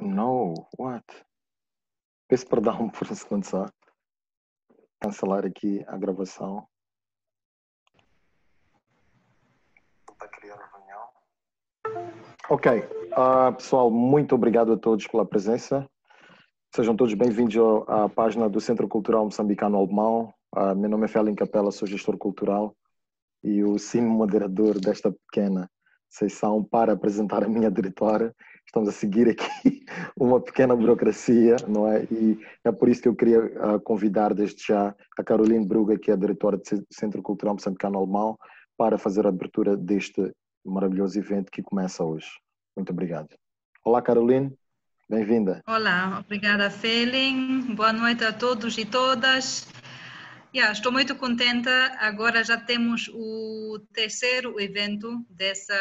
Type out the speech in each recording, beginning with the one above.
No, what? Peço perdão por um segundo só. Cancelar aqui a gravação. Está criando reunião. Ok. Uh, pessoal, muito obrigado a todos pela presença. Sejam todos bem-vindos à página do Centro Cultural Moçambicano Alemão. Uh, meu nome é Felin Capela, sou gestor cultural e o sim moderador desta pequena sessão para apresentar a minha diretora estamos a seguir aqui uma pequena burocracia, não é? E é por isso que eu queria uh, convidar desde já a Caroline Bruga, que é a diretora do Centro Cultural Moçambicano Alemão, para fazer a abertura deste maravilhoso evento que começa hoje. Muito obrigado. Olá, Caroline. Bem-vinda. Olá, obrigada, Felin. Boa noite a todos e todas. Yeah, estou muito contenta. Agora já temos o terceiro evento dessa,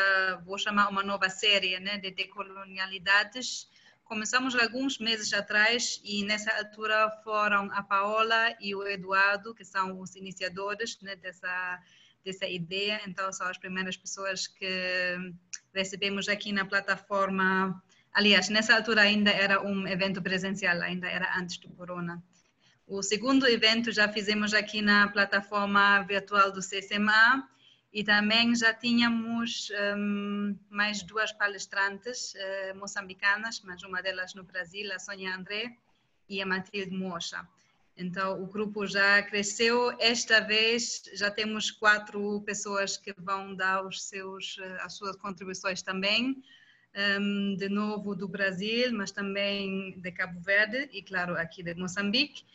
vou chamar uma nova série, né, de decolonialidades. Começamos alguns meses atrás e nessa altura foram a Paola e o Eduardo, que são os iniciadores né, dessa dessa ideia. Então são as primeiras pessoas que recebemos aqui na plataforma. Aliás, nessa altura ainda era um evento presencial, ainda era antes do corona. O segundo evento já fizemos aqui na plataforma virtual do CCMA e também já tínhamos um, mais duas palestrantes uh, moçambicanas, mas uma delas no Brasil, a Sônia André e a Matilde Mocha. Então, o grupo já cresceu. Esta vez já temos quatro pessoas que vão dar os seus, eh, as suas contribuições também. Um, de novo do Brasil, mas também de Cabo Verde e, claro, aqui de Moçambique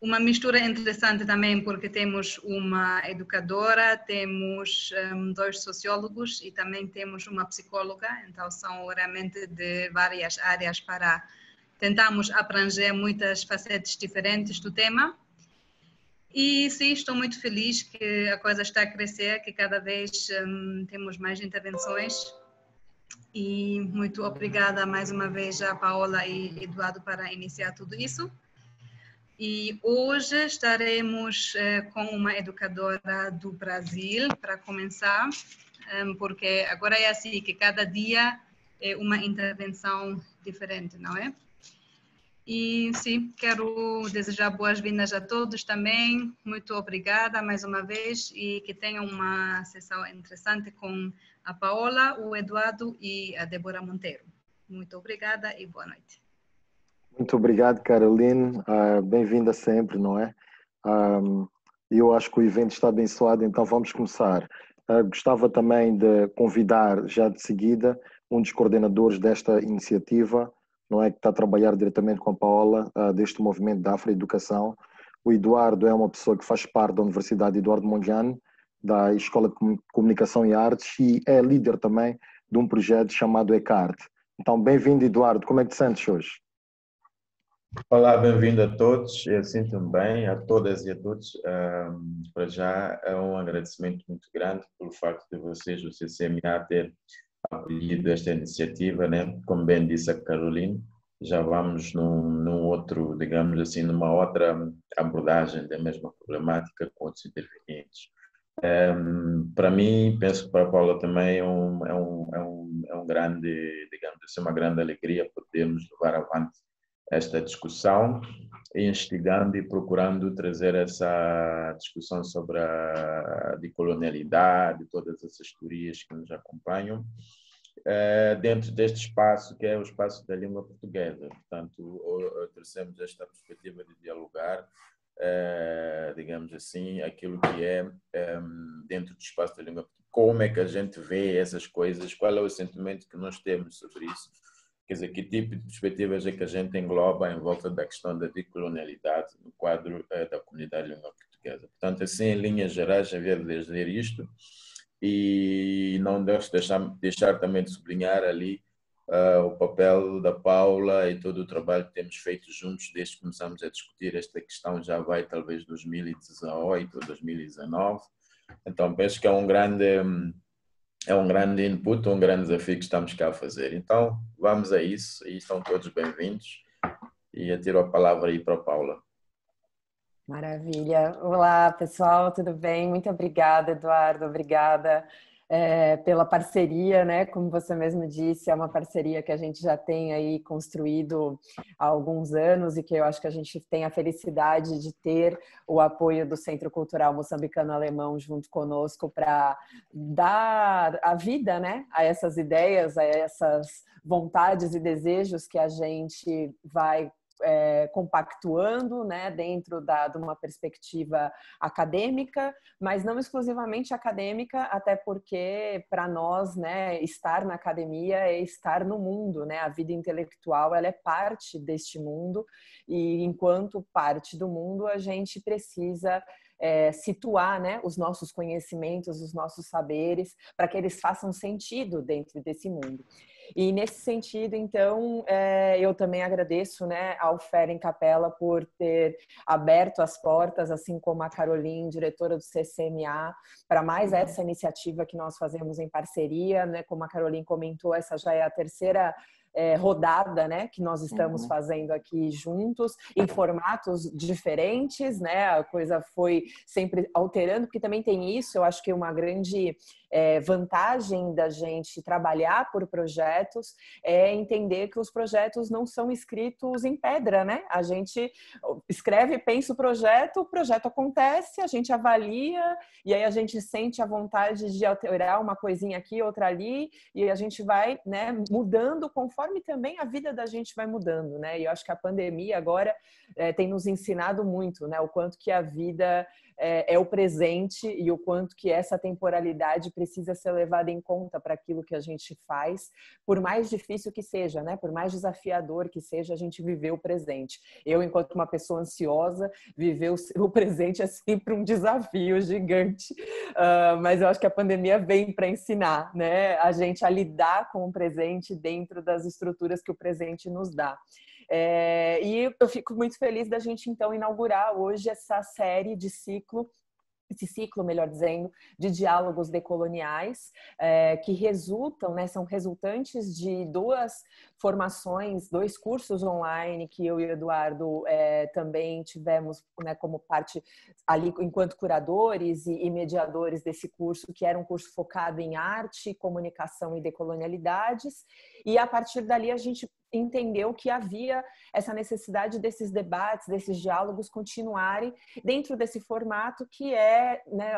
uma mistura interessante também porque temos uma educadora, temos um, dois sociólogos e também temos uma psicóloga, então são realmente de várias áreas para tentarmos abranger muitas facetas diferentes do tema. E sim, estou muito feliz que a coisa está a crescer, que cada vez um, temos mais intervenções. E muito obrigada mais uma vez a Paola e Eduardo para iniciar tudo isso. E hoje estaremos uh, com uma educadora do Brasil para começar, um, eh, porque agora é assim que cada dia é uma intervenção diferente, não é? E sim, quero desejar boas-vindas a todos também. Muito obrigada mais uma vez e que tenham uma sessão interessante com a Paola, o Eduardo e a Débora Monteiro. Muito obrigada e boa noite. Muito obrigado, Caroline. Uh, Bem-vinda sempre, não é? Um, eu acho que o evento está abençoado, então vamos começar. Uh, gostava também de convidar, já de seguida, um dos coordenadores desta iniciativa, não é? Que está a trabalhar diretamente com a Paola, uh, deste movimento da Afroeducação. O Eduardo é uma pessoa que faz parte da Universidade Eduardo Mondlane, da Escola de Comunicação e Artes, e é líder também de um projeto chamado ECART. Então, bem-vindo, Eduardo. Como é que te sentes hoje? Olá, bem-vindo a todos. Eu sinto-me bem, a todas e a todos. Um, para já é um agradecimento muito grande pelo facto de vocês, o CCMA, ter acolhido esta iniciativa, né? Como bem disse a Caroline, já vamos num, num outro, digamos assim, numa outra abordagem da mesma problemática com outros intervenientes. Um, para mim, penso que para a Paula também é um, é um, é um, é um grande, digamos assim, uma grande alegria podermos levar avante esta discussão, instigando e procurando trazer essa discussão sobre a decolonialidade, todas essas teorias que nos acompanham, eh, dentro deste espaço que é o espaço da língua portuguesa. Portanto, trouxemos esta perspectiva de dialogar, eh, digamos assim, aquilo que é ehm, dentro do espaço da língua portuguesa. Como é que a gente vê essas coisas? Qual é o sentimento que nós temos sobre isso? Quer dizer, que tipo de perspectivas é que a gente engloba em volta da questão da decolonialidade no quadro eh, da comunidade língua portuguesa. Portanto, assim, em linhas gerais, havia de dizer isto e não deixo deixar, deixar também de sublinhar ali uh, o papel da Paula e todo o trabalho que temos feito juntos desde que começamos a discutir esta questão, já vai talvez 2018 ou 2019. Então, penso que é um grande é um grande input, um grande desafio que estamos cá a fazer. Então, vamos a isso e estão todos bem-vindos. E atiro a palavra aí para a Paula. Maravilha. Olá, pessoal, tudo bem? Muito obrigada, Eduardo, obrigada. É, pela parceria, né? Como você mesmo disse, é uma parceria que a gente já tem aí construído há alguns anos e que eu acho que a gente tem a felicidade de ter o apoio do Centro Cultural Moçambicano Alemão junto conosco para dar a vida, né? A essas ideias, a essas vontades e desejos que a gente vai é, compactuando né, dentro da, de uma perspectiva acadêmica, mas não exclusivamente acadêmica, até porque para nós né, estar na academia é estar no mundo, né? a vida intelectual ela é parte deste mundo e enquanto parte do mundo a gente precisa é, situar né, os nossos conhecimentos, os nossos saberes, para que eles façam sentido dentro desse mundo. E nesse sentido, então, é, eu também agradeço né, ao Feren Capella por ter aberto as portas, assim como a Caroline, diretora do CCMA, para mais uhum. essa iniciativa que nós fazemos em parceria. Né? Como a Caroline comentou, essa já é a terceira é, rodada, né, que nós estamos uhum. fazendo aqui juntos, em formatos diferentes, né, a coisa foi sempre alterando, porque também tem isso, eu acho que uma grande é, vantagem da gente trabalhar por projetos é entender que os projetos não são escritos em pedra, né? A gente escreve, pensa o projeto, o projeto acontece, a gente avalia e aí a gente sente a vontade de alterar uma coisinha aqui, outra ali e a gente vai, né, mudando conforme também a vida da gente vai mudando, né? E eu acho que a pandemia agora é, tem nos ensinado muito, né? O quanto que a vida é, é, o presente e o quanto que essa temporalidade precisa ser levada em conta para aquilo que a gente faz, por mais difícil que seja, né? Por mais desafiador que seja, a gente viver o presente. Eu, enquanto uma pessoa ansiosa, viver o, o presente é sempre um desafio gigante. Uh, mas eu acho que a pandemia vem para ensinar, né? A gente a lidar com o presente dentro das estruturas que o presente nos dá. É, e eu fico muito feliz da gente então inaugurar hoje essa série de ciclo esse ciclo, melhor dizendo, de diálogos decoloniais, é, que resultam, né, são resultantes de duas formações, dois cursos online que eu e o Eduardo é, também tivemos né, como parte ali enquanto curadores e, e, mediadores desse curso, que era um curso focado em arte, comunicação e decolonialidades. E a partir dali a gente entendeu que havia essa necessidade desses debates, desses diálogos continuarem dentro desse formato que é né,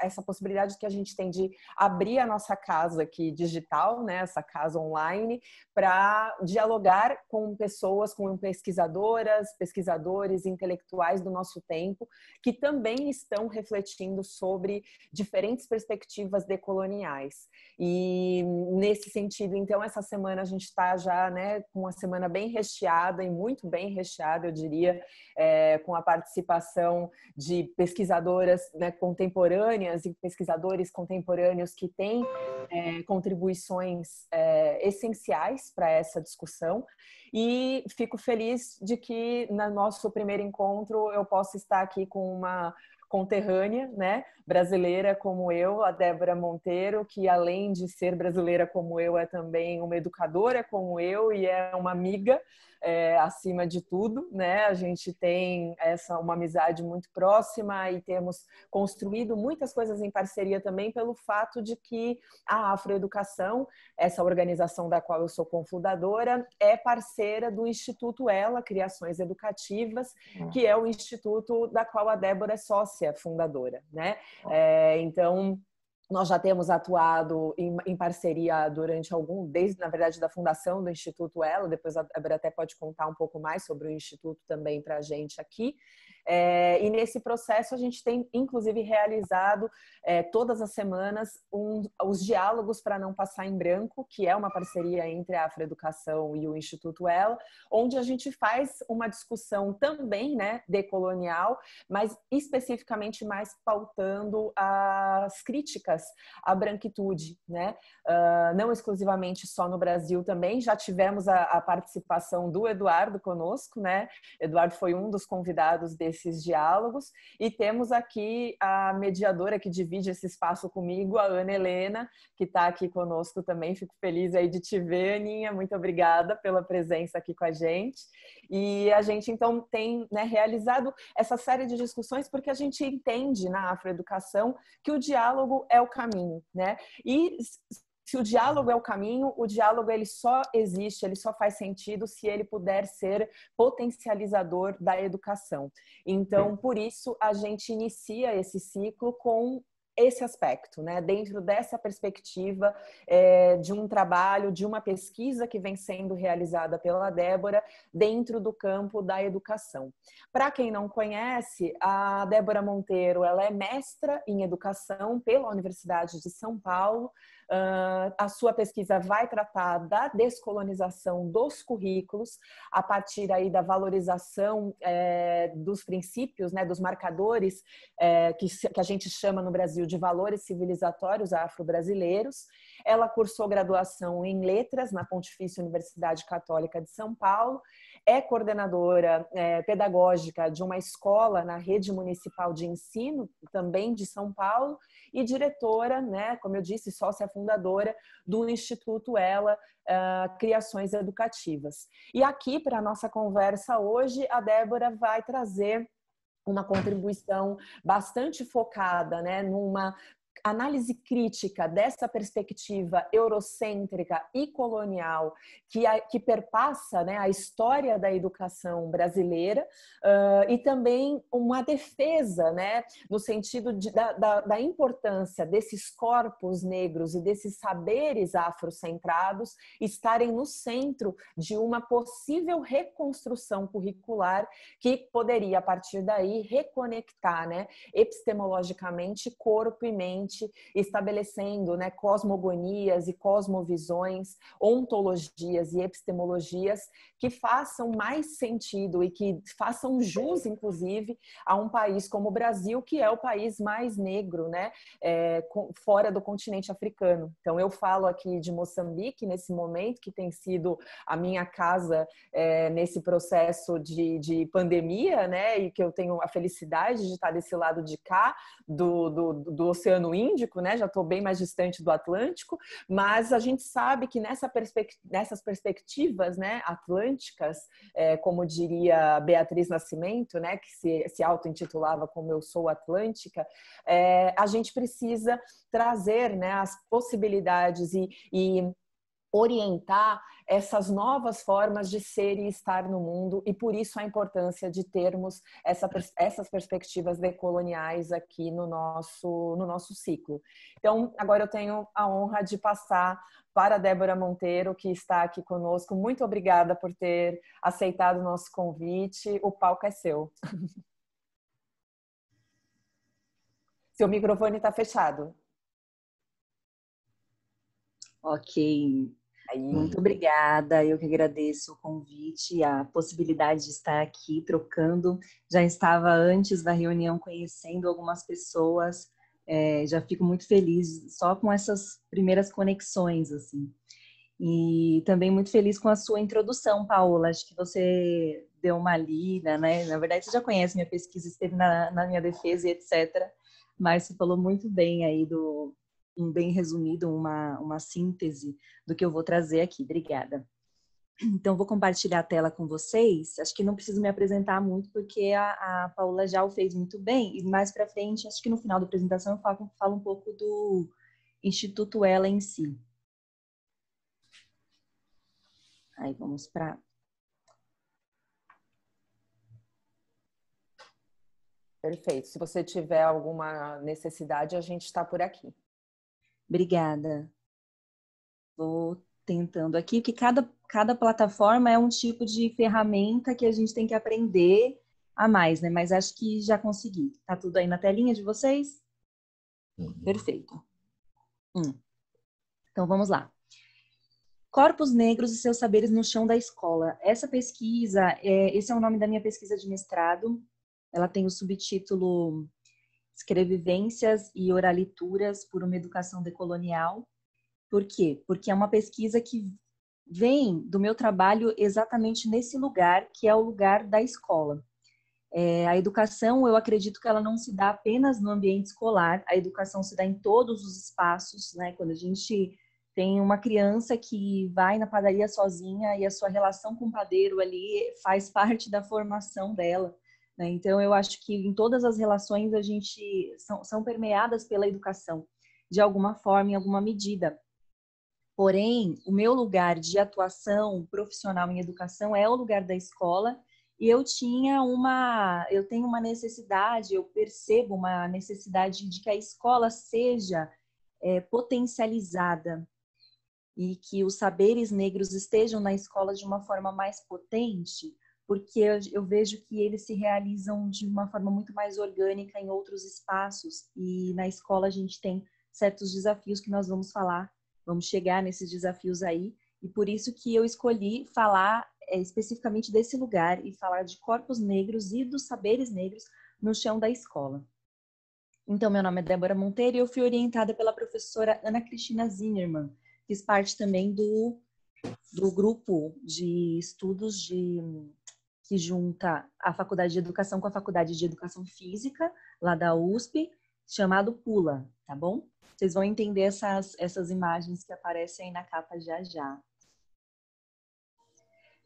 essa possibilidade que a gente tem de abrir a nossa casa aqui digital, né, essa casa online, para dialogar com pessoas, com pesquisadoras, pesquisadores, intelectuais do nosso tempo, que também estão refletindo sobre diferentes perspectivas decoloniais. E nesse sentido, então, essa semana a gente está já né, uma semana bem recheada e muito bem recheada, eu diria, é, com a participação de pesquisadoras né, contemporâneas e pesquisadores contemporâneos que têm é, contribuições é, essenciais para essa discussão. E fico feliz de que no nosso primeiro encontro eu possa estar aqui com uma conterrânea, né, brasileira como eu, a Débora Monteiro, que além de ser brasileira como eu, é também uma educadora como eu e é uma amiga é, acima de tudo, né? A gente tem essa uma amizade muito próxima e temos construído muitas coisas em parceria também pelo fato de que a Afroeducação, essa organização da qual eu sou cofundadora, é parceira do Instituto Ela Criações Educativas, hum. que é o instituto da qual a Débora é sócia fundadora, né? É, então nós já temos atuado em, em, parceria durante algum, desde na verdade da fundação do Instituto Ela, depois a Débora até pode contar um pouco mais sobre o Instituto também para a gente aqui. É, e nesse processo a gente tem, inclusive, realizado é, todas as semanas um, os diálogos para não passar em branco, que é uma parceria entre a Afroeducação e o Instituto Ela, onde a gente faz uma discussão também, né, decolonial, mas especificamente mais pautando as críticas à branquitude, né, uh, não exclusivamente só no Brasil também, já tivemos a, a participação do Eduardo conosco, né, Eduardo foi um dos convidados desse esses diálogos. E temos aqui a mediadora que divide esse espaço comigo, a Ana Helena, que está aqui conosco também. Fico feliz aí de te ver, Aninha. Muito obrigada pela presença aqui com a gente. E a gente, então, tem né, realizado essa série de discussões porque a gente entende na afroeducação que o diálogo é o caminho, né? E se o diálogo é o caminho, o diálogo ele só existe, ele só faz sentido se ele puder ser potencializador da educação. Então, por isso a gente inicia esse ciclo com esse aspecto, né? Dentro dessa perspectiva é, de um trabalho, de uma pesquisa que vem sendo realizada pela Débora dentro do campo da educação. Para quem não conhece, a Débora Monteiro, ela é mestra em educação pela Universidade de São Paulo. Uh, a sua pesquisa vai tratar da descolonização dos currículos a partir aí da valorização é, dos princípios, né, dos marcadores é, que, que a gente chama no Brasil de valores civilizatórios afro-brasileiros. Ela cursou graduação em letras na Pontifícia Universidade Católica de São Paulo é coordenadora é, pedagógica de uma escola na rede municipal de ensino, também de São Paulo, e diretora, né, como eu disse, sócia fundadora do Instituto Ela uh, Criações Educativas. E aqui, para a nossa conversa hoje, a Débora vai trazer uma contribuição bastante focada né, numa análise crítica dessa perspectiva eurocêntrica e colonial que, a, que perpassa né, a história da educação brasileira uh, e também uma defesa, né, no sentido de, da, da, da, importância desses corpos negros e desses saberes afrocentrados estarem no centro de uma possível reconstrução curricular que poderia, a partir daí, reconectar né, epistemologicamente corpo e mente estabelecendo né, cosmogonias e cosmovisões, ontologias e epistemologias que façam mais sentido e que façam jus, inclusive, a um país como o Brasil, que é o país mais negro, né, é, fora do continente africano. Então, eu falo aqui de Moçambique nesse momento, que tem sido a minha casa é, nesse processo de, de pandemia, né, e que eu tenho a felicidade de estar desse lado de cá, do, do, do Oceano Índico, né? Já estou bem mais distante do Atlântico, mas a gente sabe que nessa nessas perspectivas, né, atlânticas, é, como diria Beatriz Nascimento, né, que se, se auto-intitulava como Eu Sou Atlântica, é, a gente precisa trazer, né, as possibilidades e, e orientar essas novas formas de ser e estar no mundo e por isso a importância de termos essa, essas perspectivas decoloniais aqui no nosso, no nosso ciclo. Então, agora eu tenho a honra de passar para a Débora Monteiro, que está aqui conosco. Muito obrigada por ter aceitado o nosso convite. O palco é seu. Seu microfone está fechado. Ok, Aí, muito obrigada, eu que agradeço o convite, a possibilidade de estar aqui trocando. Já estava antes da reunião conhecendo algumas pessoas, é, já fico muito feliz só com essas primeiras conexões, assim. E também muito feliz com a sua introdução, Paola. Acho que você deu uma lida, né? Na verdade, você já conhece minha pesquisa, esteve na, na minha defesa e etc. Mas você falou muito bem aí do, um bem resumido, uma, uma síntese do que eu vou trazer aqui. Obrigada. Então, vou compartilhar a tela com vocês. Acho que não preciso me apresentar muito, porque a, a Paula já o fez muito bem. E mais para frente, acho que no final da apresentação, eu falo, falo um pouco do Instituto Ela em si. Aí, vamos para Perfeito. Se você tiver alguma necessidade, a gente está por aqui. Obrigada. Vou tentando aqui, que cada, cada plataforma é um tipo de ferramenta que a gente tem que aprender a mais, né? Mas acho que já consegui. Tá tudo aí na telinha de vocês? Uhum. Perfeito. Hum. Então vamos lá. Corpos negros e seus saberes no chão da escola. Essa pesquisa, é, esse é o nome da minha pesquisa de mestrado. Ela tem o subtítulo Escrevivências e Oralituras por uma Educação Decolonial. Por quê? Porque é uma pesquisa que vem do meu trabalho exatamente nesse lugar, que é o lugar da escola. É, a educação, eu acredito que ela não se dá apenas no ambiente escolar, a educação se dá em todos os espaços, né? Quando a gente tem uma criança que vai na padaria sozinha e a sua relação com o padeiro ali faz parte da formação dela. Né? Então, eu acho que em todas as relações a gente são, são permeadas pela educação, de alguma forma, em alguma medida. Porém, o meu lugar de atuação profissional em educação é o lugar da escola e eu tinha uma, eu tenho uma necessidade, eu percebo uma necessidade de que a escola seja é, potencializada e que os saberes negros estejam na escola de uma forma mais potente, porque eu, vejo que eles se realizam de uma forma muito mais orgânica em outros espaços e na escola a gente tem certos desafios que nós vamos falar, vamos chegar nesses desafios aí e por isso que eu escolhi falar é, especificamente desse lugar e falar de corpos negros e dos saberes negros no chão da escola. Então, meu nome é Débora Monteiro e eu fui orientada pela professora Ana Cristina Zinnerman. Fiz parte também do, do grupo de estudos de, que junta a Faculdade de Educação com a Faculdade de Educação Física, lá da USP, chamado PULA, tá bom? Vocês vão entender essas, essas imagens que aparecem aí na capa já já.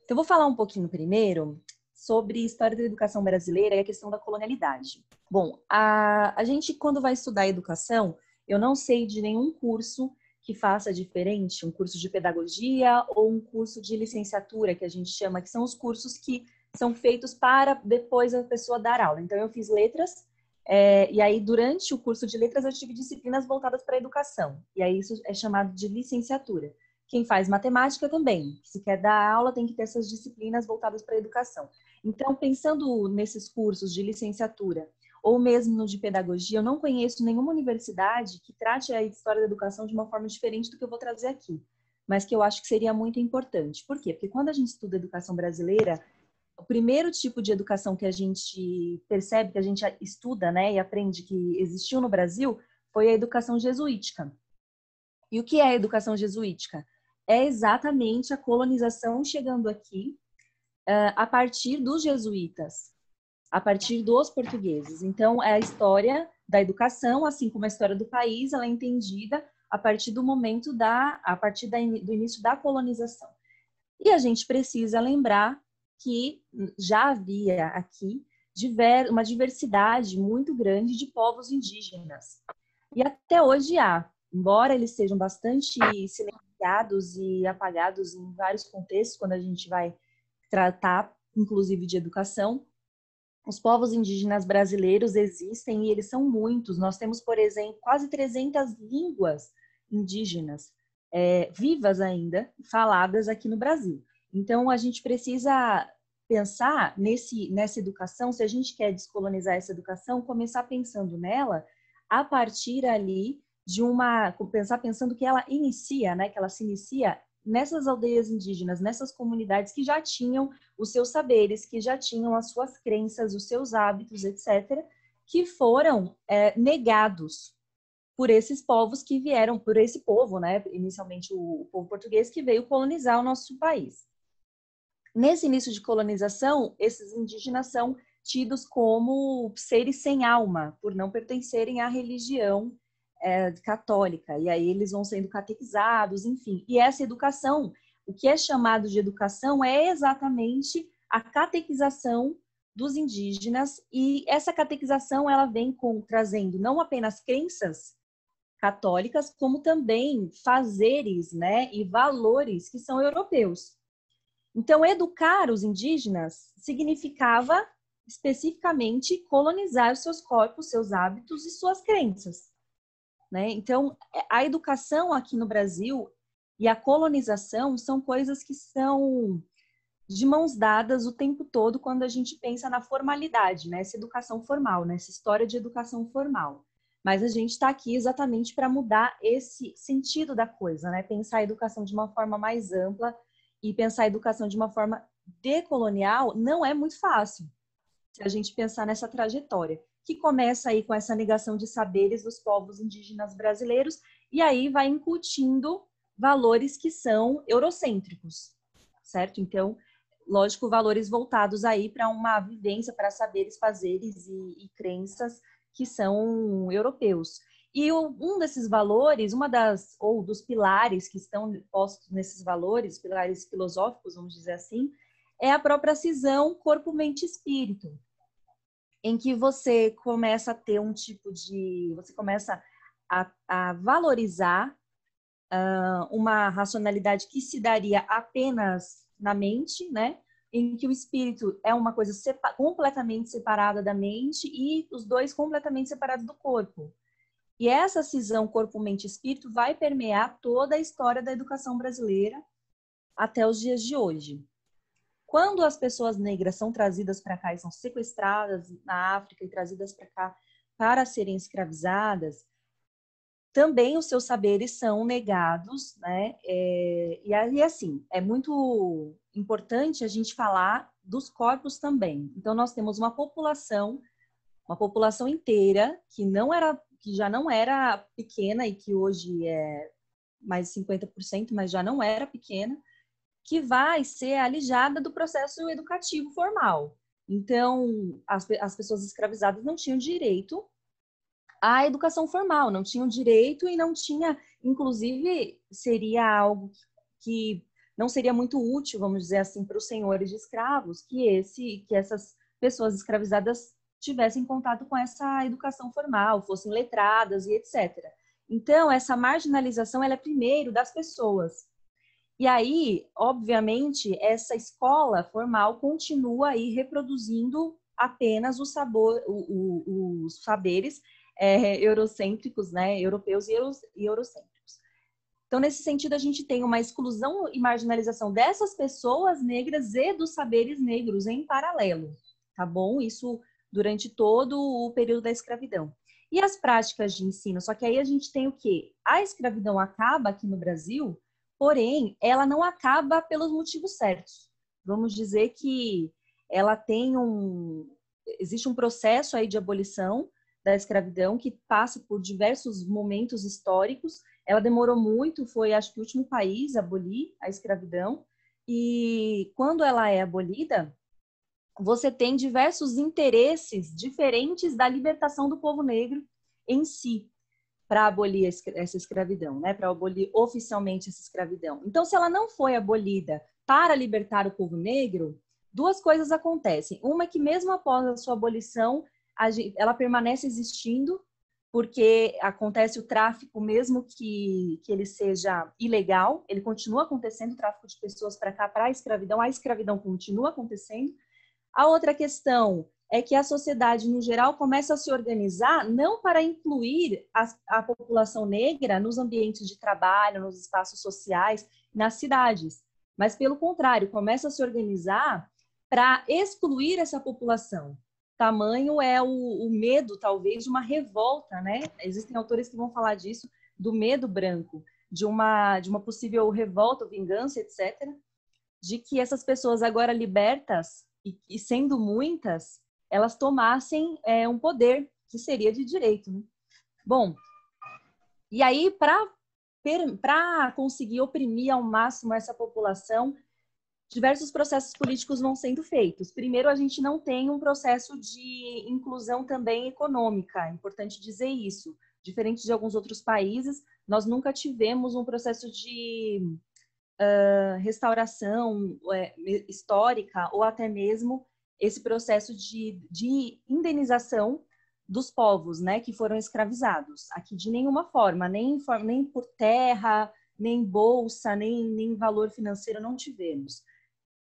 Então, vou falar um pouquinho primeiro sobre história da educação brasileira e a questão da colonialidade. Bom, a, a gente, quando vai estudar educação, eu não sei de nenhum curso que faça diferente, um curso de pedagogia ou um curso de licenciatura, que a gente chama, que são os cursos que são feitos para depois a pessoa dar aula. Então, eu fiz letras, é, e aí, durante o curso de letras, eu tive disciplinas voltadas para a educação, e aí isso é chamado de licenciatura. Quem faz matemática também. Se quer dar aula, tem que ter essas disciplinas voltadas para a educação. Então, pensando nesses cursos de licenciatura ou mesmo no de pedagogia, eu não conheço nenhuma universidade que trate a história da educação de uma forma diferente do que eu vou trazer aqui, mas que eu acho que seria muito importante. Por quê? Porque quando a gente estuda educação brasileira, o primeiro tipo de educação que a gente percebe, que a gente estuda, né, e aprende que existiu no Brasil, foi a educação jesuítica. E o que é a educação jesuítica? é exatamente a colonização chegando aqui uh, a partir dos jesuítas, a partir dos portugueses. Então, é a história da educação, assim como a história do país, ela é entendida a partir do momento da, a partir da, do início da colonização. E a gente precisa lembrar que já havia aqui diver, uma diversidade muito grande de povos indígenas. E até hoje há, embora eles sejam bastante silenciados e apagados em vários contextos, quando a gente vai tratar, inclusive, de educação. Os povos indígenas brasileiros existem e eles são muitos. Nós temos, por exemplo, quase 300 línguas indígenas é, vivas ainda, faladas aqui no Brasil. Então, a gente precisa pensar nesse, nessa educação, se a gente quer descolonizar essa educação, começar pensando nela a partir ali de uma pensar pensando que ela inicia, né, que ela se inicia nessas aldeias indígenas, nessas comunidades que já tinham os seus saberes, que já tinham as suas crenças, os seus hábitos, etc., que foram é, negados por esses povos que vieram, por esse povo, né, inicialmente o, povo português que veio colonizar o nosso país. Nesse início de colonização, esses indígenas são tidos como seres sem alma, por não pertencerem à religião é, católica, e aí eles vão sendo catequizados, enfim. E essa educação, o que é chamado de educação é exatamente a catequização dos indígenas, e essa catequização ela vem com, trazendo não apenas crenças católicas, como também fazeres né, e valores que são europeus. Então, educar os indígenas significava especificamente colonizar seus corpos, seus hábitos e suas crenças. Né? Então, é, a educação aqui no Brasil e a colonização são coisas que são de mãos dadas o tempo todo quando a gente pensa na formalidade, né? educação formal, nessa história de educação formal. Mas a gente está aqui exatamente para mudar esse sentido da coisa, né? Pensar a educação de uma forma mais ampla e pensar a educação de uma forma decolonial não é muito fácil se a gente pensar nessa trajetória que começa aí com essa negação de saberes dos povos indígenas brasileiros e aí vai incutindo valores que são eurocêntricos, certo? Então, lógico, valores voltados aí para uma vivência, para saberes, fazeres e, e crenças que são europeus. E um desses valores, uma das ou dos pilares que estão postos nesses valores, pilares filosóficos, vamos dizer assim, é a própria cisão corpo, mente, espírito, em que você começa a ter um tipo de, você começa a, a valorizar uh, uma racionalidade que se daria apenas na mente, né? Em que o espírito é uma coisa sepa completamente separada da mente e os dois completamente separados do corpo. E essa cisão corpo, mente e espírito vai permear toda a história da educação brasileira até os dias de hoje. Quando as pessoas negras são trazidas para cá e são sequestradas na África e trazidas para cá para serem escravizadas, também os seus saberes são negados, né? É, e aí, assim, é muito importante a gente falar dos corpos também. Então, nós temos uma população, uma população inteira que não era que já não era pequena e que hoje é mais de 50%, mas já não era pequena, que vai ser alijada do processo educativo formal. Então, as, as pessoas escravizadas não tinham direito à educação formal, não tinham direito e não tinha, inclusive, seria algo que não seria muito útil, vamos dizer assim, para os senhores de escravos, que esse, que essas pessoas escravizadas tivessem contato com essa educação formal, fossem letradas e etc. Então, essa marginalização ela é primeiro das pessoas. E aí, obviamente, essa escola formal continua aí reproduzindo apenas o sabor, o, o, os saberes é, eurocêntricos, né, europeus e, euros, e eurocêntricos. Então, nesse sentido, a gente tem uma exclusão e marginalização dessas pessoas negras e dos saberes negros em paralelo, tá bom? Isso durante todo o período da escravidão. E as práticas de ensino? Só que aí a gente tem o quê? A escravidão acaba aqui no Brasil, porém, ela não acaba pelos motivos certos. Vamos dizer que ela tem um. Existe um processo aí de abolição da escravidão que passa por diversos momentos históricos. Ela demorou muito, foi acho que o último país a abolir a escravidão. E quando ela é abolida, você tem diversos interesses diferentes da libertação do povo negro em si para abolir essa escravidão, né? Para abolir oficialmente essa escravidão. Então, se ela não foi abolida para libertar o povo negro, duas coisas acontecem. Uma é que mesmo após a sua abolição, ela permanece existindo, porque acontece o tráfico, mesmo que, que ele seja ilegal, ele continua acontecendo, o tráfico de pessoas para cá, para a escravidão, a escravidão continua acontecendo, a outra questão é que a sociedade, no geral, começa a se organizar não para incluir a, a população negra nos ambientes de trabalho, nos espaços sociais, nas cidades, mas, pelo contrário, começa a se organizar para excluir essa população. Tamanho é o, o, medo, talvez, de uma revolta, né? Existem autores que vão falar disso, do medo branco, de uma, de uma possível revolta, vingança, etc., de que essas pessoas agora libertas e, e sendo muitas, elas tomassem é, um poder que seria de direito. Né? Bom, e aí, para conseguir oprimir ao máximo essa população, diversos processos políticos vão sendo feitos. Primeiro, a gente não tem um processo de inclusão também econômica, é importante dizer isso. Diferente de alguns outros países, nós nunca tivemos um processo de uh, restauração é, histórica ou até mesmo esse processo de, de indenização dos povos, né, que foram escravizados. Aqui de nenhuma forma, nem, nem por terra, nem bolsa, nem, nem valor financeiro não tivemos.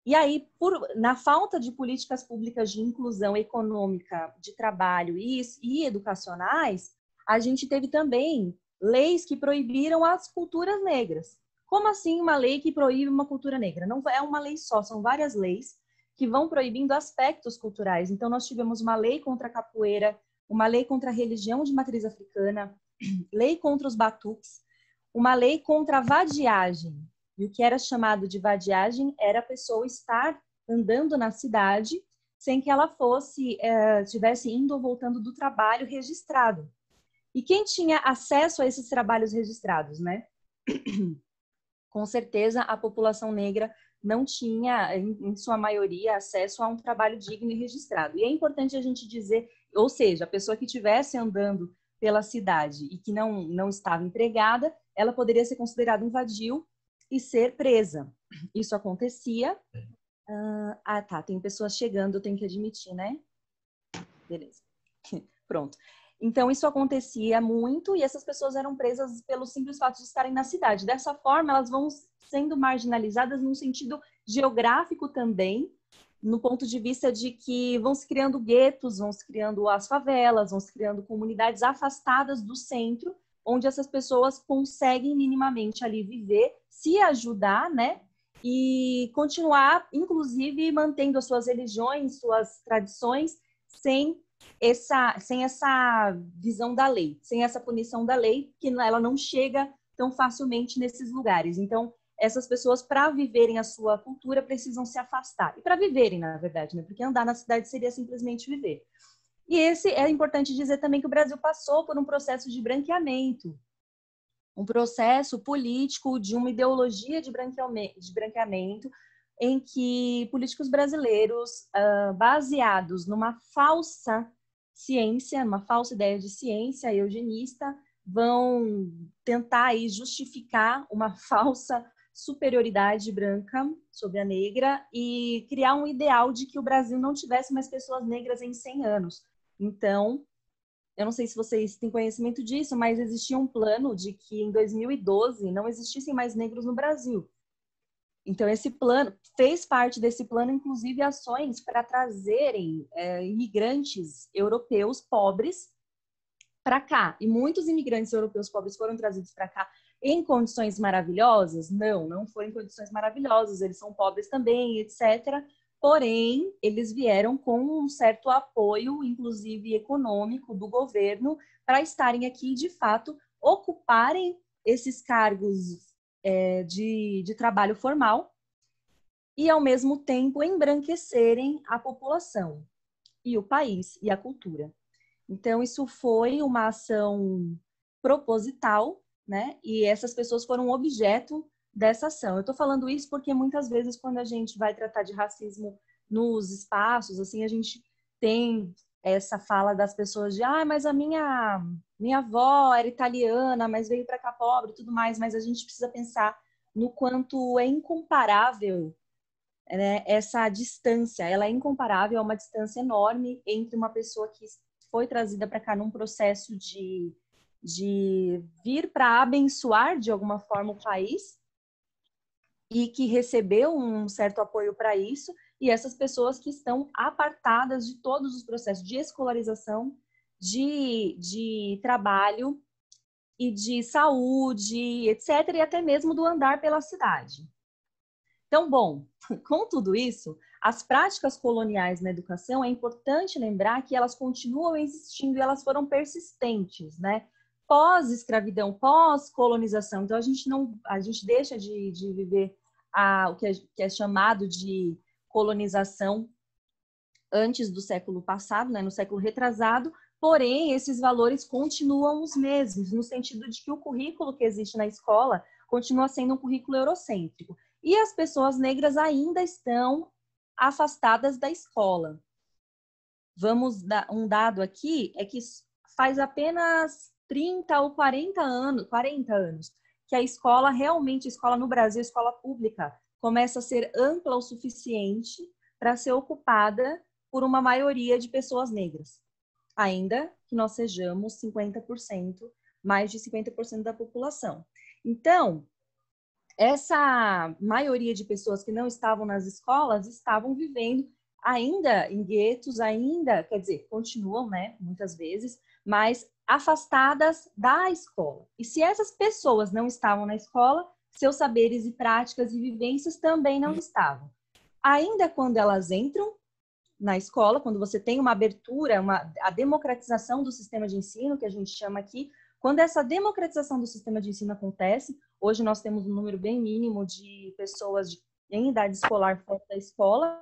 E aí, por, na falta de políticas públicas de inclusão econômica, de trabalho e, e educacionais, a gente teve também leis que proibiram as culturas negras. Como assim uma lei que proíbe uma cultura negra? Não é uma lei só, são várias leis que vão proibindo aspectos culturais. Então, nós tivemos uma lei contra a capoeira, uma lei contra a religião de matriz africana, lei contra os batuques, uma lei contra a vadiagem. E o que era chamado de vadiagem era a pessoa estar andando na cidade sem que ela fosse, eh, estivesse indo ou voltando do trabalho registrado. E quem tinha acesso a esses trabalhos registrados, né? com certeza a população negra não tinha, em, sua maioria, acesso a um trabalho digno e registrado. E é importante a gente dizer, ou seja, a pessoa que estivesse andando pela cidade e que não, não estava empregada, ela poderia ser considerada um vadio e ser presa. Isso acontecia. Uh, ah, tá, tem pessoas chegando, eu tenho que admitir, né? Beleza. Pronto. Então, isso acontecia muito e essas pessoas eram presas pelo simples fato de estarem na cidade. Dessa forma, elas vão sendo marginalizadas num sentido geográfico também, no ponto de vista de que vão se criando guetos, vão se criando as favelas, vão se criando comunidades afastadas do centro, onde essas pessoas conseguem minimamente ali viver, se ajudar, né? E continuar, inclusive, mantendo as suas religiões, suas tradições, sem essa, sem essa visão da lei, sem essa punição da lei, que ela não chega tão facilmente nesses lugares. Então, essas pessoas, para viverem a sua cultura, precisam se afastar. E para viverem, na verdade, né? Porque andar na cidade seria simplesmente viver. E esse é importante dizer também que o Brasil passou por um processo de branqueamento, um processo político de uma ideologia de branqueamento, em que políticos brasileiros, uh, baseados numa falsa ciência, uma falsa ideia de ciência eugenista, vão tentar aí justificar uma falsa superioridade branca sobre a negra e criar um ideal de que o Brasil não tivesse mais pessoas negras em 100 anos. Então, eu não sei se vocês têm conhecimento disso, mas existia um plano de que em 2012 não existissem mais negros no Brasil. Então, esse plano fez parte desse plano, inclusive, ações para trazerem é, imigrantes europeus pobres para cá. E muitos imigrantes europeus pobres foram trazidos para cá em condições maravilhosas? Não, não foram em condições maravilhosas. Eles são pobres também, etc. Porém, eles vieram com um certo apoio, inclusive econômico, do governo para estarem aqui, de fato, ocuparem esses cargos é, de, de trabalho formal e, ao mesmo tempo, embranquecerem a população e o país e a cultura. Então, isso foi uma ação proposital, né? E essas pessoas foram objeto dessa ação. Eu estou falando isso porque muitas vezes, quando a gente vai tratar de racismo nos espaços, assim, a gente tem essa fala das pessoas de, ah, mas a minha minha avó era italiana, mas veio para cá pobre e tudo mais, mas a gente precisa pensar no quanto é incomparável né, essa distância. Ela é incomparável, é uma distância enorme entre uma pessoa que foi trazida para cá num processo de, de vir para abençoar de alguma forma o país e que recebeu um certo apoio para isso, e essas pessoas que estão apartadas de todos os processos de escolarização, de, de trabalho e de saúde, etc., e até mesmo do andar pela cidade. Então, bom, com tudo isso, as práticas coloniais na educação é importante lembrar que elas continuam existindo e elas foram persistentes, né? Pós-escravidão, pós-colonização. Então, a gente não, a gente deixa de, de viver a, o que é, que é chamado de colonização antes do século passado, né, no século retrasado, porém esses valores continuam os mesmos, no sentido de que o currículo que existe na escola continua sendo um currículo eurocêntrico. E as pessoas negras ainda estão afastadas da escola. Vamos dar um dado aqui, é que faz apenas 30 ou 40 anos, 40 anos, que a escola realmente, a escola no Brasil, a escola pública, começa a ser ampla o suficiente para ser ocupada por uma maioria de pessoas negras. Ainda que nós sejamos 50%, mais de 50% da população. Então, essa maioria de pessoas que não estavam nas escolas estavam vivendo ainda em guetos, ainda, quer dizer, continuam, né, muitas vezes, mas afastadas da escola. E se essas pessoas não estavam na escola, seus saberes e práticas e vivências também não estavam. Ainda quando elas entram na escola, quando você tem uma abertura, uma, a democratização do sistema de ensino, que a gente chama aqui, quando essa democratização do sistema de ensino acontece, hoje nós temos um número bem mínimo de pessoas de, em idade escolar fora da escola,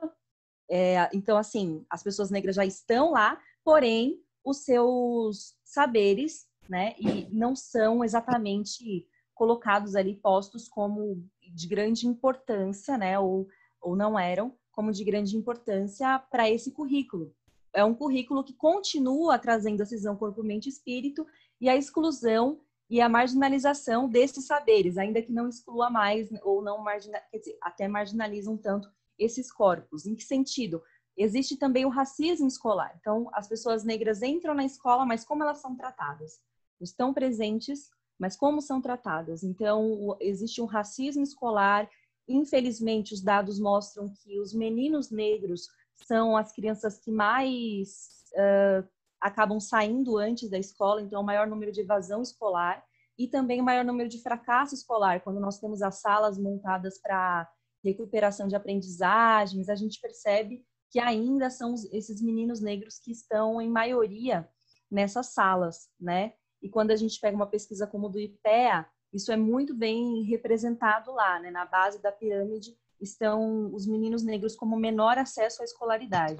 é, então, assim, as pessoas negras já estão lá, porém, os seus saberes, né, e não são exatamente colocados ali, postos como de grande importância, né, ou, ou não eram, como de grande importância para esse currículo. É um currículo que continua trazendo a cisão corpo-mente espírito e a exclusão e a marginalização desses saberes, ainda que não exclua mais ou não quer dizer, até marginalizam tanto esses corpos. Em que sentido? Existe também o racismo escolar. Então, as pessoas negras entram na escola, mas como elas são tratadas? Estão presentes, mas como são tratadas? Então, existe um racismo escolar. Infelizmente, os dados mostram que os meninos negros são as crianças que mais uh, acabam saindo antes da escola, então, o maior número de evasão escolar e também o maior número de fracasso escolar. Quando nós temos as salas montadas para recuperação de aprendizagens, a gente percebe que ainda são esses meninos negros que estão em maioria nessas salas, né? E quando a gente pega uma pesquisa como do IPEA, isso é muito bem representado lá, né? Na base da pirâmide estão os meninos negros como menor acesso à escolaridade.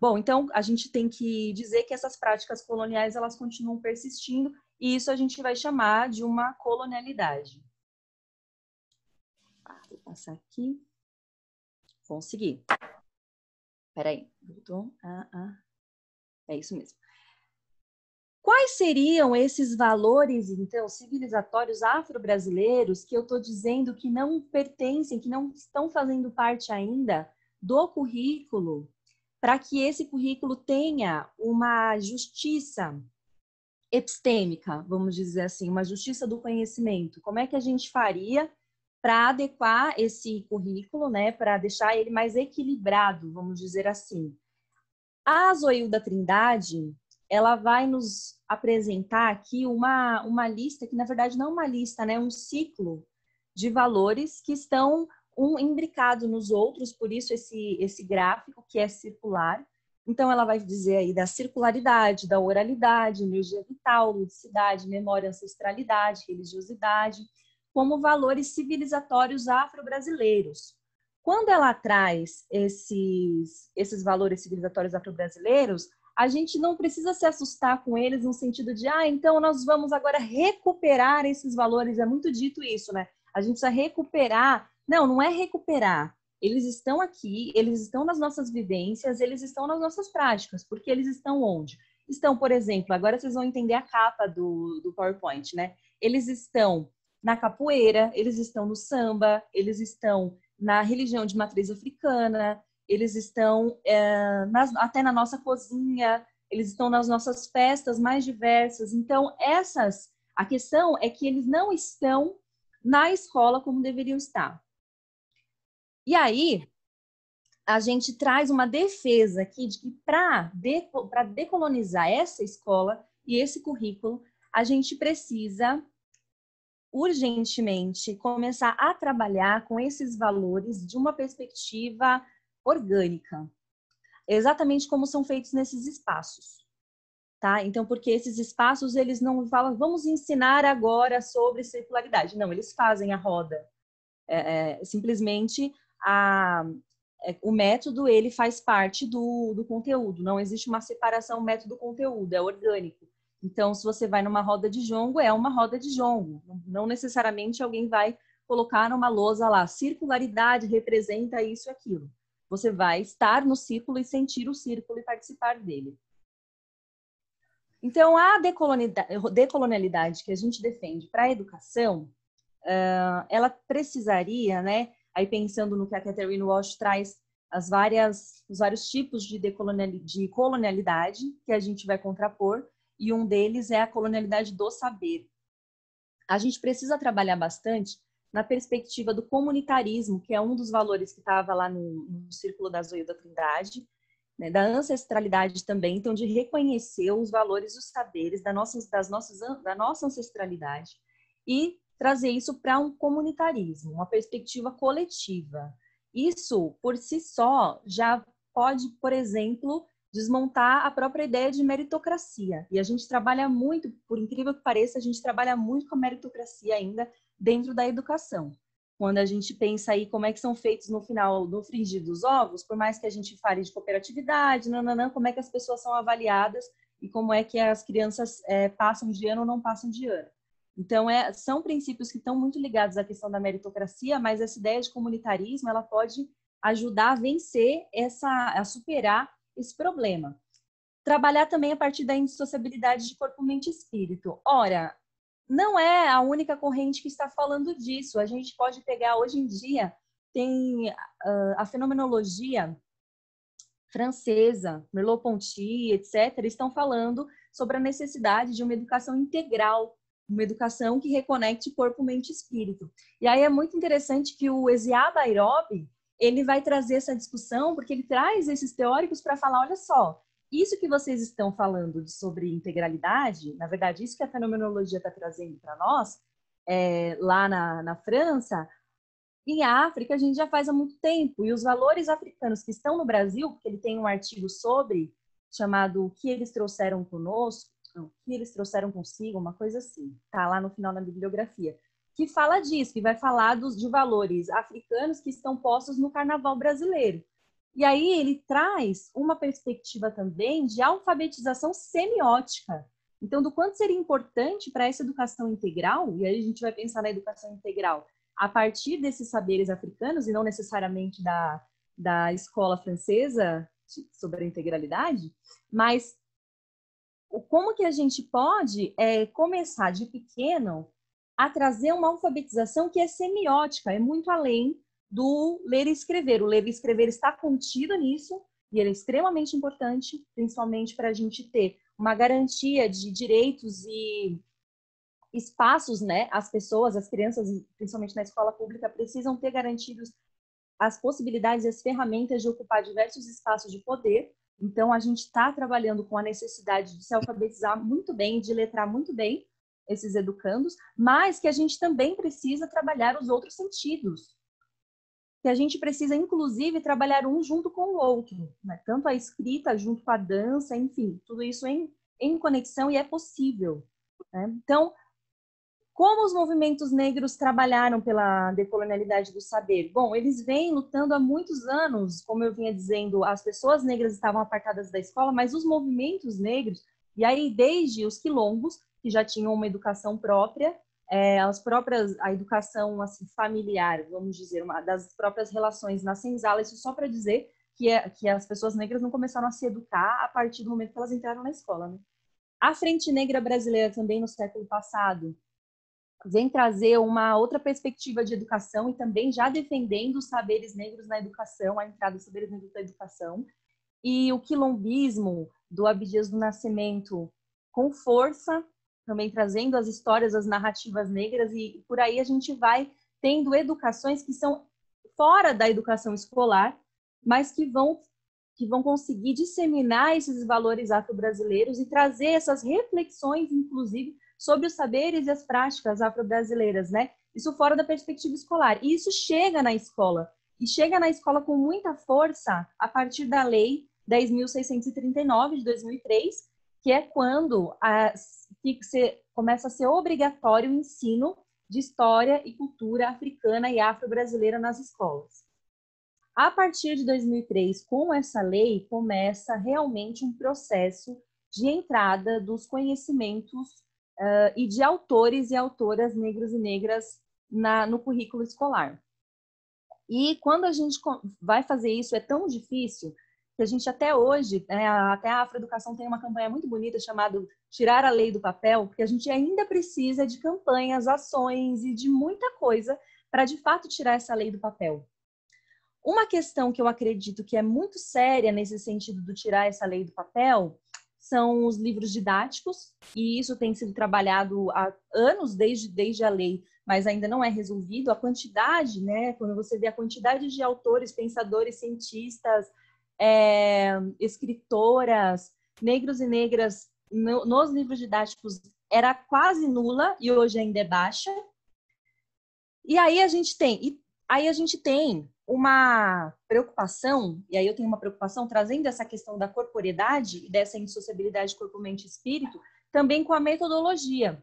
Bom, então a gente tem que dizer que essas práticas coloniais elas continuam persistindo e isso a gente vai chamar de uma colonialidade. Ah, vou passar aqui. Consegui. Peraí. Ah, ah. É isso mesmo. Quais seriam esses valores, então, civilizatórios afro-brasileiros que eu estou dizendo que não pertencem, que não estão fazendo parte ainda do currículo, para que esse currículo tenha uma justiça epistêmica, vamos dizer assim, uma justiça do conhecimento? Como é que a gente faria para adequar esse currículo, né, para deixar ele mais equilibrado, vamos dizer assim? A Zoilda Trindade, ela vai nos apresentar aqui uma, uma lista, que na verdade não é uma lista, né? um ciclo de valores que estão um imbricado nos outros, por isso esse, esse gráfico que é circular. Então, ela vai dizer aí da circularidade, da oralidade, energia vital, ludicidade, memória, ancestralidade, religiosidade, como valores civilizatórios afro-brasileiros. Quando ela traz esses, esses valores civilizatórios afro-brasileiros, a gente não precisa se assustar com eles no sentido de, ah, então nós vamos agora recuperar esses valores. É muito dito isso, né? A gente precisa recuperar. Não, não é recuperar. Eles estão aqui, eles estão nas nossas vivências, eles estão nas nossas práticas, porque eles estão onde? Estão, por exemplo, agora vocês vão entender a capa do, do PowerPoint, né? Eles estão na capoeira, eles estão no samba, eles estão na religião de matriz africana, eles estão é, nas, até na nossa cozinha, eles estão nas nossas festas mais diversas. Então, essas, a questão é que eles não estão na escola como deveriam estar. E aí, a gente traz uma defesa aqui de que para de, decolonizar essa escola e esse currículo, a gente precisa urgentemente começar a trabalhar com esses valores de uma perspectiva orgânica, exatamente como são feitos nesses espaços. Tá? Então, porque esses espaços, eles não falam, vamos ensinar agora sobre circularidade. Não, eles fazem a roda. É, é, simplesmente, a, é, o método, ele faz parte do, do conteúdo. Não existe uma separação método-conteúdo, é orgânico. Então, se você vai numa roda de jongo, é uma roda de jongo. Não necessariamente alguém vai colocar numa lousa lá, circularidade representa isso e aquilo. Você vai estar no círculo e sentir o círculo e participar dele. Então, a decolonialidade que a gente defende para a educação, ela precisaria, né, aí pensando no que a Catherine Walsh traz, as várias, os vários tipos de, de colonialidade que a gente vai contrapor, e um deles é a colonialidade do saber. A gente precisa trabalhar bastante na perspectiva do comunitarismo, que é um dos valores que estava lá no, no Círculo da Zoio da Trindade, né, da ancestralidade também, então de reconhecer os valores, os saberes da nossa, das nossas, da nossa ancestralidade e trazer isso para um comunitarismo, uma perspectiva coletiva. Isso, por si só, já pode, por exemplo, desmontar a própria ideia de meritocracia. E a gente trabalha muito, por incrível que pareça, a gente trabalha muito com a meritocracia ainda dentro da educação. Quando a gente pensa aí como é que são feitos no final, no fringir dos ovos, por mais que a gente fale de cooperatividade, nananã, como é que as pessoas são avaliadas e como é que as crianças é, passam de ano ou não passam de ano. Então, é, são princípios que estão muito ligados à questão da meritocracia, mas essa ideia de comunitarismo, ela pode ajudar a vencer essa, a superar esse problema. Trabalhar também a partir da indissociabilidade de corpo, mente e espírito. Ora, não é a única corrente que está falando disso. A gente pode pegar hoje em dia tem uh, a fenomenologia francesa, Merleau-Ponty, etc., estão falando sobre a necessidade de uma educação integral, uma educação que reconecte corpo, mente e espírito. E aí é muito interessante que o Esiaba Airobi, ele vai trazer essa discussão, porque ele traz esses teóricos para falar, olha só, isso que vocês estão falando sobre integralidade, na verdade, isso que a fenomenologia está trazendo para nós, é, lá na, na França, em África a gente já faz há muito tempo. E os valores africanos que estão no Brasil, porque ele tem um artigo sobre, chamado O que eles trouxeram conosco, o que eles trouxeram consigo, uma coisa assim. Tá lá no final da bibliografia. Que fala disso, que vai falar dos, de valores africanos que estão postos no carnaval brasileiro. E aí ele traz uma perspectiva também de alfabetização semiótica. Então, do quanto seria importante para essa educação integral, e aí a gente vai pensar na educação integral a partir desses saberes africanos e não necessariamente da, da escola francesa sobre a integralidade, mas como que a gente pode é, começar de pequeno a trazer uma alfabetização que é semiótica, é muito além do ler e escrever. O ler e escrever está contido nisso e ele é extremamente importante, principalmente para a gente ter uma garantia de direitos e espaços, né? As pessoas, as crianças, principalmente na escola pública, precisam ter garantidos as possibilidades e as ferramentas de ocupar diversos espaços de poder. Então, a gente está trabalhando com a necessidade de se alfabetizar muito bem, de letrar muito bem esses educandos, mas que a gente também precisa trabalhar os outros sentidos. Que a gente precisa, inclusive, trabalhar um junto com o outro, né? tanto a escrita junto com a dança, enfim, tudo isso em, em conexão e é possível. Né? Então, como os movimentos negros trabalharam pela decolonialidade do saber? Bom, eles vêm lutando há muitos anos, como eu vinha dizendo, as pessoas negras estavam apartadas da escola, mas os movimentos negros, e aí desde os quilombos, que já tinham uma educação própria, é, as próprias, a educação assim, familiar, vamos dizer, uma das próprias relações na senzala, isso só para dizer que, é, que as pessoas negras não começaram a se educar a partir do momento que elas entraram na escola. Né? A Frente Negra Brasileira também no século passado, vem trazer uma outra perspectiva de educação e também já defendendo os saberes negros na educação, a entrada dos saberes negros na educação. E o quilombismo do Abdias do Nascimento com força, também trazendo as histórias, as narrativas negras, e por aí a gente vai tendo educações que são fora da educação escolar, mas que vão que vão conseguir disseminar esses valores afro-brasileiros e trazer essas reflexões, inclusive, sobre os saberes e as práticas afro-brasileiras, né? Isso fora da perspectiva escolar. E isso chega na escola. E chega na escola com muita força a partir da Lei 10.639 de 2003, que é quando a, se, começa a ser obrigatório o ensino de história e cultura africana e afro-brasileira nas escolas. A partir de 2003, com essa lei, começa realmente um processo de entrada dos conhecimentos uh, e de autores e autoras negros e negras na, no currículo escolar. E quando a gente vai fazer isso, é tão difícil que a gente até hoje, né, até a Afroeducação tem uma campanha muito bonita chamada Tirar a Lei do Papel, porque a gente ainda precisa de campanhas, ações e de muita coisa para de fato tirar essa lei do papel. Uma questão que eu acredito que é muito séria nesse sentido do tirar essa lei do papel são os livros didáticos, e isso tem sido trabalhado há anos desde, desde a lei, mas ainda não é resolvido. A quantidade, né, quando você vê a quantidade de autores, pensadores, cientistas, é, escritoras, negros e negras no, nos livros didáticos era quase nula e hoje ainda é baixa. E aí a gente tem, aí a gente tem uma preocupação, e aí eu tenho uma preocupação trazendo essa questão da corporeidade e dessa insociabilidade corpo, mente espírito, também com a metodologia.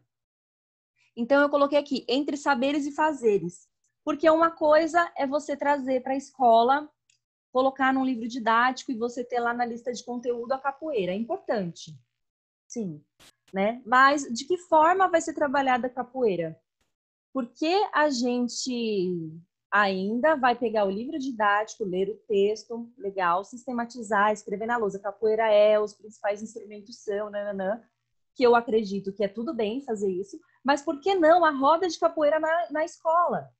Então eu coloquei aqui entre saberes e fazeres, porque uma coisa é você trazer para a escola, colocar num livro didático e você ter lá na lista de conteúdo a capoeira, é importante. Sim. Né? Mas de que forma vai ser trabalhada a capoeira? Porque a gente ainda vai pegar o livro didático, ler o texto, legal, sistematizar, escrever na lousa. Capoeira é, os principais instrumentos são, nananã, que eu acredito que é tudo bem fazer isso, mas por que não a roda de capoeira na, na escola?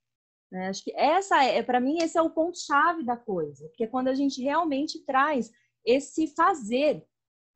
Né? Acho que essa é, para mim, esse é o ponto-chave da coisa, porque é quando a gente realmente traz esse fazer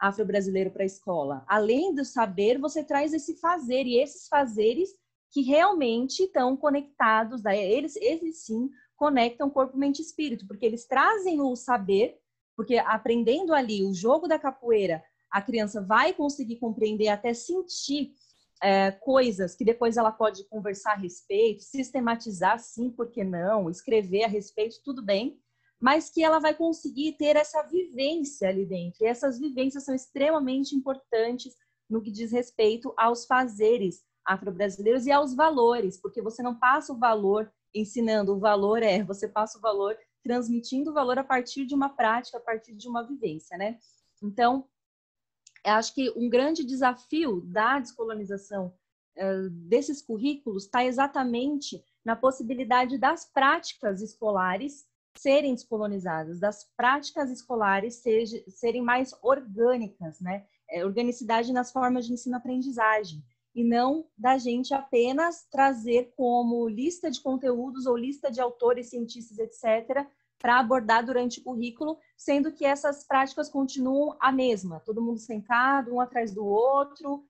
afro-brasileiro para a escola. Além do saber, você traz esse fazer, e esses fazeres que realmente estão conectados, né? eles, eles sim conectam corpo, mente e espírito, porque eles trazem o saber, porque aprendendo ali o jogo da capoeira, a criança vai conseguir compreender, até sentir é, coisas que depois ela pode conversar a respeito, sistematizar, sim, por que não, escrever a respeito, tudo bem, mas que ela vai conseguir ter essa vivência ali dentro. E essas vivências são extremamente importantes no que diz respeito aos fazeres afro-brasileiros e aos valores, porque você não passa o valor ensinando, o valor é, você passa o valor transmitindo o valor a partir de uma prática, a partir de uma vivência, né? Então, acho que um grande desafio da descolonização uh, desses currículos está exatamente na possibilidade das práticas escolares serem descolonizadas, das práticas escolares seja, serem mais orgânicas, né? É, organicidade nas formas de ensino-aprendizagem, e não da gente apenas trazer como lista de conteúdos ou lista de autores, cientistas, etc., para abordar durante o currículo, sendo que essas práticas continuam a mesma, todo mundo sentado, um atrás do outro,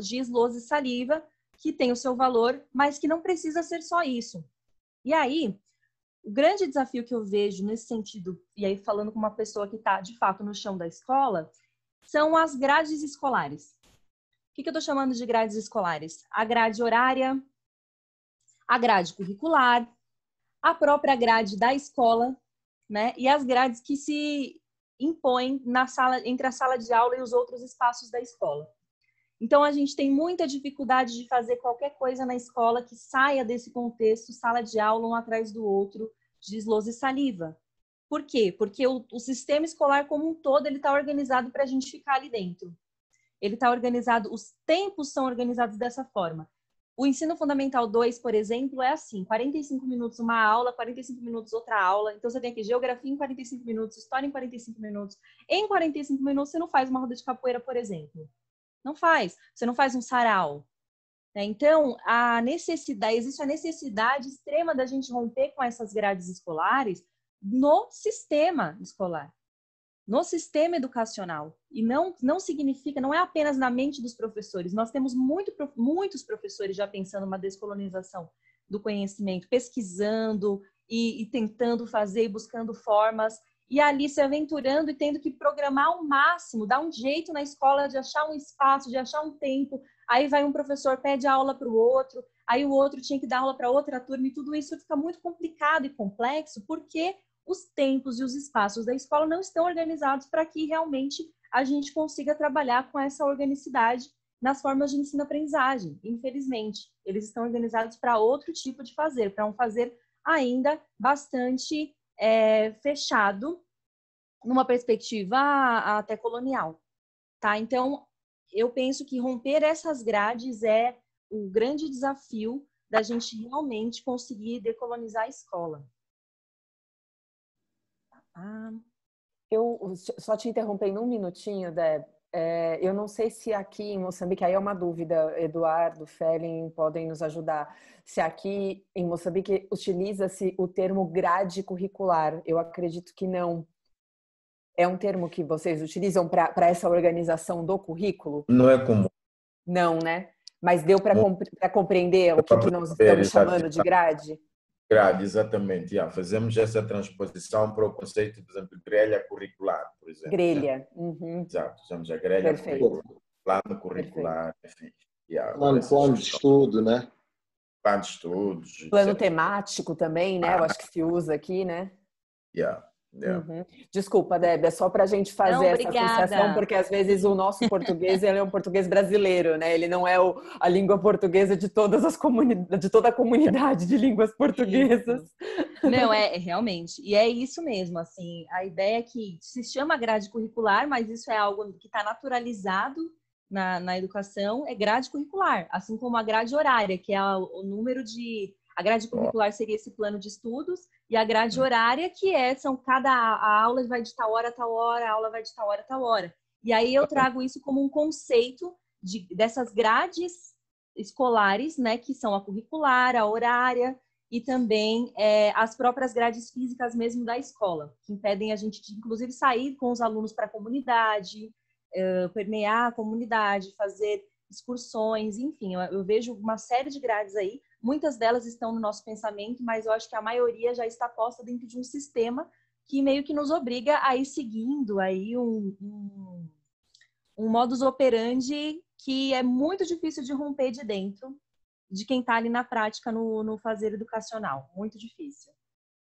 giz, lousa e saliva, que tem o seu valor, mas que não precisa ser só isso. E aí, o grande desafio que eu vejo nesse sentido, e aí falando com uma pessoa que está de fato no chão da escola, são as grades escolares. O que, que eu estou chamando de grades escolares? A grade horária, a grade curricular, a própria grade da escola, né? E as grades que se impõem na sala, entre a sala de aula e os outros espaços da escola. Então a gente tem muita dificuldade de fazer qualquer coisa na escola que saia desse contexto, sala de aula um atrás do outro, lousa e saliva. Por quê? Porque o, o sistema escolar como um todo ele está organizado para a gente ficar ali dentro. Ele está organizado, os tempos são organizados dessa forma. O ensino fundamental 2, por exemplo, é assim: 45 minutos uma aula, 45 minutos outra aula. Então você tem aqui geografia em 45 minutos, história em 45 minutos. Em 45 minutos você não faz uma roda de capoeira, por exemplo. Não faz. Você não faz um sarau. Né? Então, a necessidade, existe a necessidade extrema da gente romper com essas grades escolares no sistema escolar no sistema educacional. E não, não significa, não é apenas na mente dos professores. Nós temos muito, muitos professores já pensando uma descolonização do conhecimento, pesquisando e, e tentando fazer, buscando formas, e ali se aventurando e tendo que programar ao máximo, dar um jeito na escola de achar um espaço, de achar um tempo. Aí vai um professor, pede aula para o outro, aí o outro tinha que dar aula para outra turma, e tudo isso fica muito complicado e complexo, porque os tempos e os espaços da escola não estão organizados para que realmente a gente consiga trabalhar com essa organicidade nas formas de ensino-aprendizagem. Infelizmente, eles estão organizados para outro tipo de fazer, para um fazer ainda bastante é, fechado, numa perspectiva até colonial. Tá? Então, eu penso que romper essas grades é o grande desafio da gente realmente conseguir decolonizar a escola. Ah, eu só te interrompendo um minutinho, Deb. É, eu não sei se aqui em Moçambique, aí é uma dúvida, Eduardo, Felin podem nos ajudar. Se aqui em Moçambique utiliza-se o termo grade curricular. Eu acredito que não. É um termo que vocês utilizam para essa organização do currículo? Não é comum. Não, né? Mas deu para compreender o que, que nós estamos chamando de grade? Grade, exatamente. Yeah, fazemos essa transposição para o conceito, por exemplo, grelha curricular, por exemplo. Grelha. Né? Uhum. Exato, usamos a grelha Perfeito. curricular, plano curricular, Perfeito. enfim. Yeah, plano, plano de estudo, né? Plano de estudos. Plano etc. temático também, né? Ah, Eu acho que se usa aqui, né? Yeah. Yeah. Uhum. Desculpa, Débora, é só para a gente fazer não, essa associação, porque às vezes o nosso português ele é um português brasileiro, né? Ele não é o, a língua portuguesa de todas as comunidades, de toda a comunidade de línguas portuguesas. Não, é, é, realmente. E é isso mesmo, assim, a ideia é que se chama grade curricular, mas isso é algo que está naturalizado na, na educação é grade curricular, assim como a grade horária, que é o, o número de. A grade curricular seria esse plano de estudos, e a grade hum. horária, que é, são cada a aula vai de tal hora a tal hora, a aula vai de tal hora a tal hora. E aí eu trago isso como um conceito de, dessas grades escolares, né, que são a curricular, a horária e também é, as próprias grades físicas mesmo da escola, que impedem a gente de, inclusive, sair com os alunos para a comunidade, uh, permear a comunidade, fazer excursões, enfim, eu, eu, vejo uma série de grades aí, muitas delas estão no nosso pensamento, mas eu acho que a maioria já está posta dentro de um sistema que meio que nos obriga a ir seguindo aí um, um, um modus operandi que é muito difícil de romper de dentro de quem está ali na prática no, no fazer educacional, muito difícil.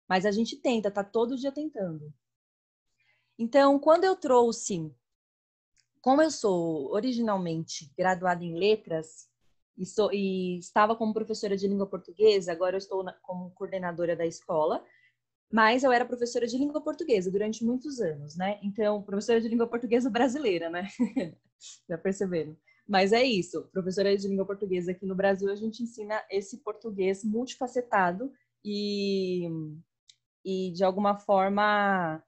Mas a gente tenta, está todo dia tentando. Então, quando eu trouxe como eu sou originalmente graduada em letras e, sou, e estava como professora de língua portuguesa, agora eu estou na, como coordenadora da escola, mas eu era professora de língua portuguesa durante muitos anos, né? Então, professora de língua portuguesa brasileira, né? Já perceberam? Mas é isso, professora de língua portuguesa aqui no Brasil, a gente ensina esse português multifacetado e, e de alguma forma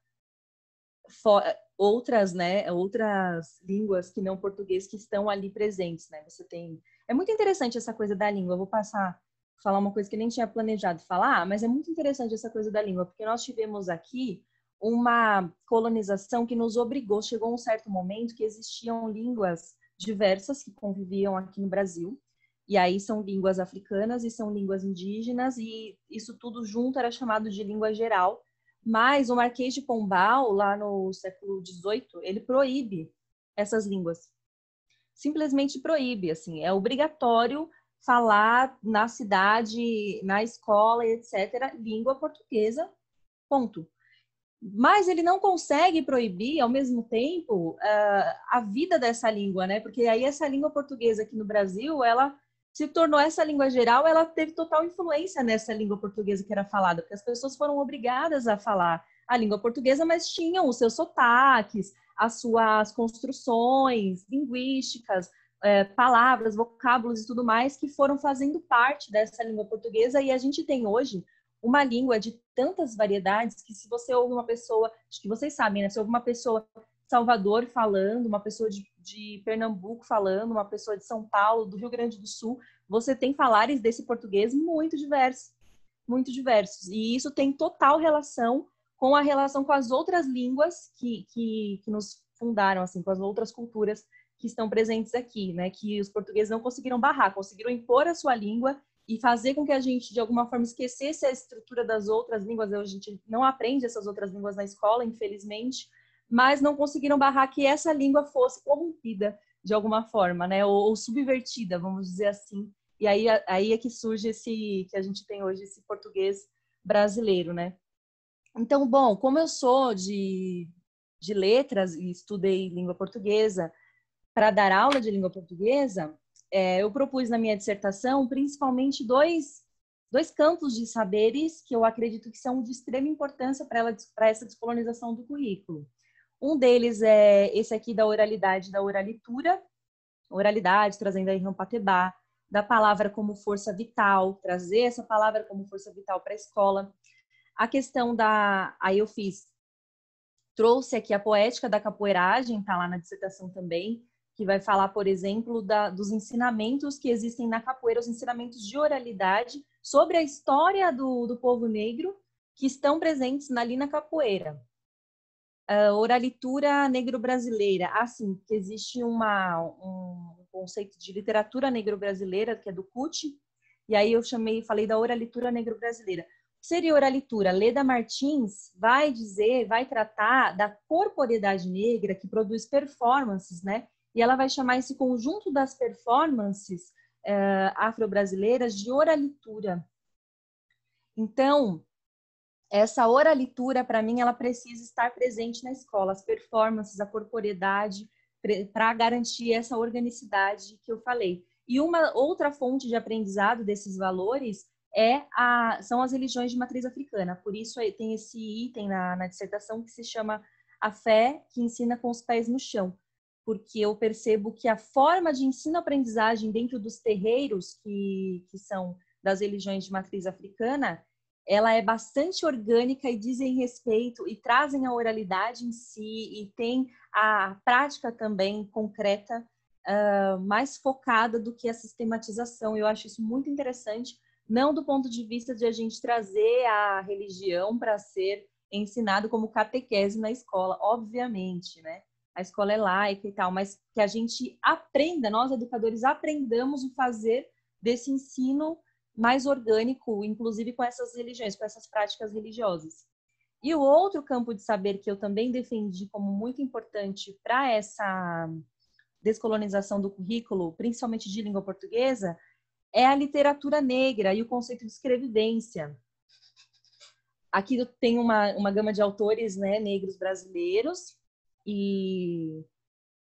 outras, né, outras línguas que não português que estão ali presentes, né? Você tem É muito interessante essa coisa da língua. Eu vou passar falar uma coisa que nem tinha planejado falar, mas é muito interessante essa coisa da língua, porque nós tivemos aqui uma colonização que nos obrigou, chegou um certo momento que existiam línguas diversas que conviviam aqui no Brasil. E aí são línguas africanas e são línguas indígenas e isso tudo junto era chamado de língua geral mas o Marquês de Pombal, lá no século XVIII, ele proíbe essas línguas. Simplesmente proíbe, assim, é obrigatório falar na cidade, na escola, etc., língua portuguesa, ponto. Mas ele não consegue proibir, ao mesmo tempo, a vida dessa língua, né? Porque aí essa língua portuguesa aqui no Brasil, ela se tornou essa língua geral, ela teve total influência nessa língua portuguesa que era falada, porque as pessoas foram obrigadas a falar a língua portuguesa, mas tinham os seus sotaques, as suas construções linguísticas, é, palavras, vocábulos e tudo mais que foram fazendo parte dessa língua portuguesa e a gente tem hoje uma língua de tantas variedades que se você ouve uma pessoa, acho que vocês sabem, né? Se ouve uma pessoa Salvador falando, uma pessoa de, de, Pernambuco falando, uma pessoa de São Paulo, do Rio Grande do Sul, você tem falares desse português muito diversos, muito diversos. E isso tem total relação com a relação com as outras línguas que, que, que nos fundaram, assim, com as outras culturas que estão presentes aqui, né? Que os portugueses não conseguiram barrar, conseguiram impor a sua língua e fazer com que a gente, de alguma forma, esquecesse a estrutura das outras línguas. A gente não aprende essas outras línguas na escola, infelizmente mas não conseguiram barrar que essa língua fosse corrompida de alguma forma, né? Ou, ou subvertida, vamos dizer assim. E aí, aí é que surge esse que a gente tem hoje esse português brasileiro, né? Então, bom, como eu sou de, de letras e estudei língua portuguesa para dar aula de língua portuguesa, é, eu propus na minha dissertação principalmente dois, dois campos de saberes que eu acredito que são de extrema importância para essa descolonização do currículo. Um deles é esse aqui da oralidade, da oralitura, oralidade, trazendo aí Rampatebá, da palavra como força vital, trazer essa palavra como força vital para a escola. A questão da. Aí eu fiz. Trouxe aqui a poética da capoeiragem, está lá na dissertação também, que vai falar, por exemplo, da, dos ensinamentos que existem na capoeira, os ensinamentos de oralidade sobre a história do, do povo negro que estão presentes ali na capoeira uh, oralitura negro-brasileira. Assim, que existe uma, um conceito de literatura negro-brasileira, que é do CUT, e aí eu chamei, falei da oralitura negro-brasileira. Seria oralitura? Leda Martins vai dizer, vai tratar da corporeidade negra que produz performances, né? E ela vai chamar esse conjunto das performances uh, afro-brasileiras de oralitura. Então, essa oralitura, para mim, ela precisa estar presente na escola, as performances, a corporeidade, para garantir essa organicidade que eu falei. E uma outra fonte de aprendizado desses valores é a, são as religiões de matriz africana. Por isso tem esse item na, na dissertação que se chama a fé que ensina com os pés no chão. porque eu percebo que a forma de ensino-aprendizagem dentro dos terreiros, que, que são das religiões de matriz africana, ela é bastante orgânica e dizem respeito e trazem a oralidade em si e tem a prática também concreta uh, mais focada do que a sistematização. Eu acho isso muito interessante, não do ponto de vista de a gente trazer a religião para ser ensinado como catequese na escola, obviamente, né? A escola é laica e tal, mas que a gente aprenda, nós educadores aprendamos o fazer desse ensino mais orgânico, inclusive com essas religiões, com essas práticas religiosas. E o outro campo de saber que eu também defendi como muito importante para essa descolonização do currículo, principalmente de língua portuguesa, é a literatura negra e o conceito de escrevivência. Aqui tem uma, uma gama de autores né, negros brasileiros, e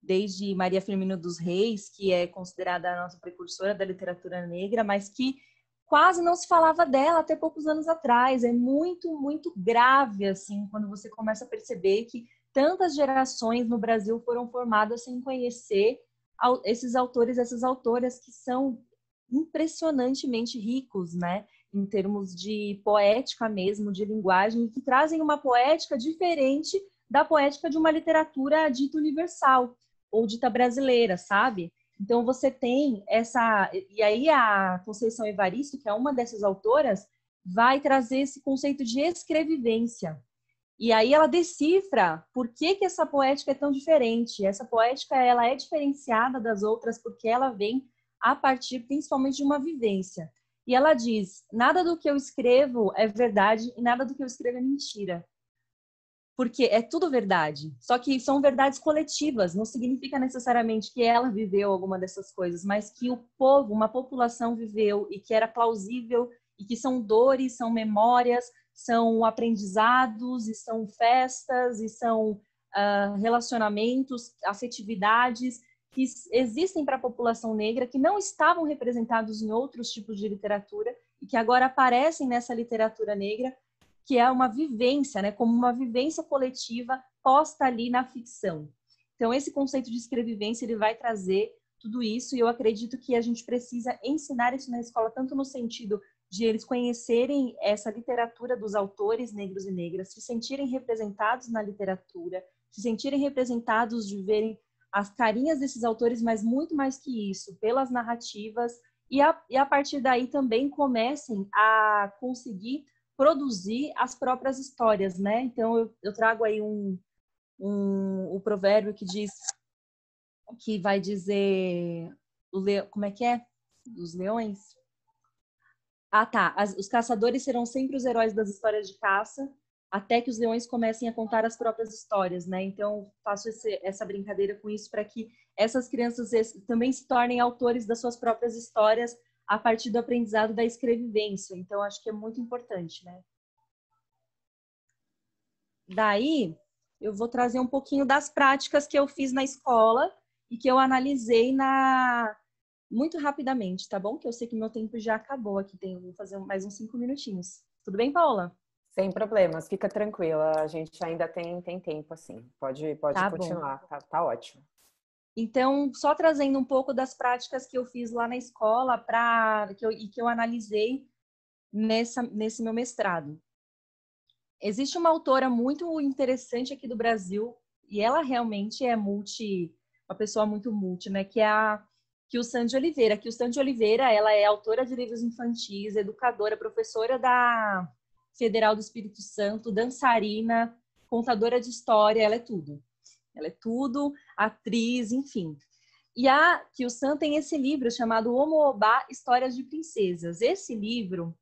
desde Maria Firmino dos Reis, que é considerada a nossa precursora da literatura negra, mas que quase não se falava dela até poucos anos atrás. É muito, muito grave, assim, quando você começa a perceber que tantas gerações no Brasil foram formadas sem conhecer esses autores, essas autoras que são impressionantemente ricos, né? Em termos de poética mesmo, de linguagem, que trazem uma poética diferente da poética de uma literatura dita universal ou dita brasileira, sabe? Então você tem essa e aí a Conceição Evaristo, que é uma dessas autoras, vai trazer esse conceito de escrevivência. E aí ela decifra por que, que essa poética é tão diferente. Essa poética ela é diferenciada das outras porque ela vem a partir principalmente de uma vivência. E ela diz: nada do que eu escrevo é verdade e nada do que eu escrevo é mentira porque é tudo verdade. Só que são verdades coletivas, não significa necessariamente que ela viveu alguma dessas coisas, mas que o povo, uma população viveu e que era plausível e que são dores, são memórias, são aprendizados e são festas e são uh, relacionamentos, afetividades que existem para a população negra que não estavam representados em outros tipos de literatura e que agora aparecem nessa literatura negra que é uma vivência, né, como uma vivência coletiva posta ali na ficção. Então, esse conceito de escrevivência, ele vai trazer tudo isso, e eu acredito que a gente precisa ensinar isso na escola, tanto no sentido de eles conhecerem essa literatura dos autores negros e negras, se sentirem representados na literatura, se sentirem representados de verem as carinhas desses autores, mas muito mais que isso, pelas narrativas, e a, e a partir daí também comecem a conseguir produzir as próprias histórias, né? Então eu, eu trago aí um, um o provérbio que diz que vai dizer le, como é que é dos leões? Ah, tá. As, os caçadores serão sempre os heróis das histórias de caça, até que os leões comecem a contar as próprias histórias, né? Então faço esse, essa brincadeira com isso para que essas crianças também se tornem autores das suas próprias histórias a partir do aprendizado da escrevivência. Então, acho que é muito importante, né? Daí, eu vou trazer um pouquinho das práticas que eu fiz na escola e que eu analisei na muito rapidamente, tá bom? Que eu sei que meu tempo já acabou aqui, tenho vou fazer mais uns cinco minutinhos. Tudo bem, Paula? Sem problemas, fica tranquila. A gente ainda tem, tem tempo, assim. Pode, pode tá continuar, tá, tá ótimo. Então, só trazendo um pouco das práticas que eu fiz lá na escola para que eu, e que eu analisei nessa, nesse meu mestrado. Existe uma autora muito interessante aqui do Brasil e ela realmente é multi, uma pessoa muito multi, né? Que é a Kil Sandy Oliveira. Kil Sandy Oliveira, ela é autora de livros infantis, educadora, professora da Federal do Espírito Santo, dançarina, contadora de história, ela é tudo. Ela é tudo, atriz, enfim. E a Kyo-san tem esse livro chamado Omo-Oba, Histórias de Princesas. Esse livro,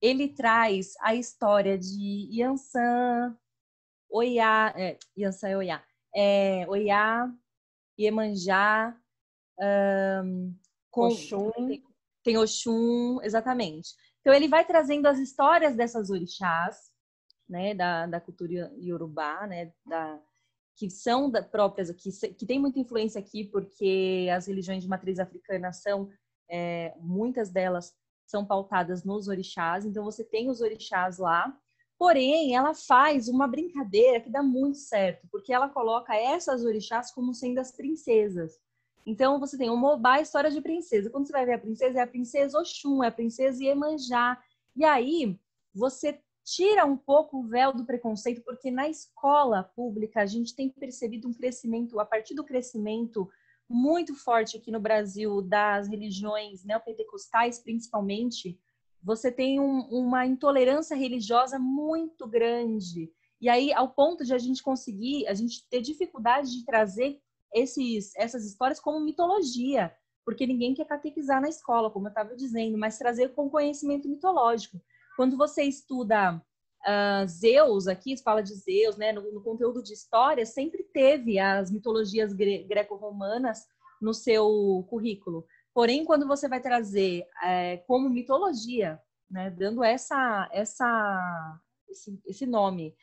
ele traz a história de Yansan, Oiá, é, Yansan é Oiá, é, Oiá, Iemanjá, um, com, Oxum. Tem, tem Oxum, exatamente. Então, ele vai trazendo as histórias dessas orixás, né, da, da cultura iorubá, né, da, que são da, próprias aqui, que tem muita influência aqui, porque as religiões de matriz africana são, é, muitas delas são pautadas nos orixás, então você tem os orixás lá, Porém, ela faz uma brincadeira que dá muito certo, porque ela coloca essas orixás como sendo as princesas. Então, você tem o Mobá, história de princesa. Quando você vai ver a princesa, é a princesa Oxum, é a princesa Iemanjá. E aí, você tira um pouco o véu do preconceito, porque na escola pública a gente tem percebido um crescimento, a partir do crescimento muito forte aqui no Brasil das religiões neopentecostais, principalmente, você tem um, uma intolerância religiosa muito grande. E aí, ao ponto de a gente conseguir, a gente ter dificuldade de trazer esses, essas histórias como mitologia, porque ninguém quer catequizar na escola, como eu estava dizendo, mas trazer com conhecimento mitológico. Quando você estuda uh, Zeus, aqui fala de Zeus, né, no, no, conteúdo de história, sempre teve as mitologias gre greco-romanas no seu currículo. Porém, quando você vai trazer é, como mitologia, né, dando essa, essa, esse, esse nome,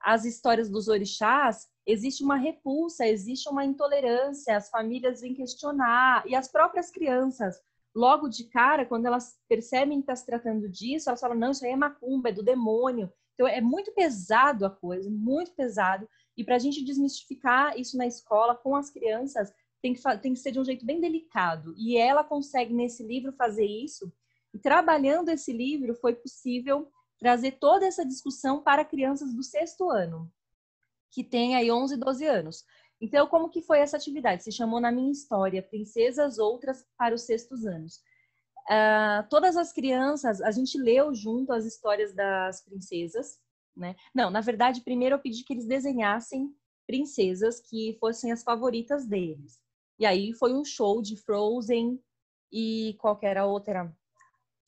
as histórias dos orixás, existe uma repulsa, existe uma intolerância, as famílias vêm questionar, e as próprias crianças, logo de cara, quando elas percebem que está se tratando disso, elas falam, não, isso aí é macumba, é do demônio. Então, é muito pesado a coisa, muito pesado. E para a gente desmistificar isso na escola com as crianças, tem que, tem que ser de um jeito bem delicado. E ela consegue, nesse livro, fazer isso. E trabalhando esse livro, foi possível trazer toda essa discussão para crianças do sexto ano, que tem aí 11, 12 anos. Então, como que foi essa atividade? Se chamou Na Minha História, Princesas Outras para os Sextos Anos. Uh, todas as crianças, a gente leu junto as histórias das princesas, né? Não, na verdade, primeiro eu pedi que eles desenhassem princesas que fossem as favoritas deles. E aí foi um show de Frozen e qualquer outra.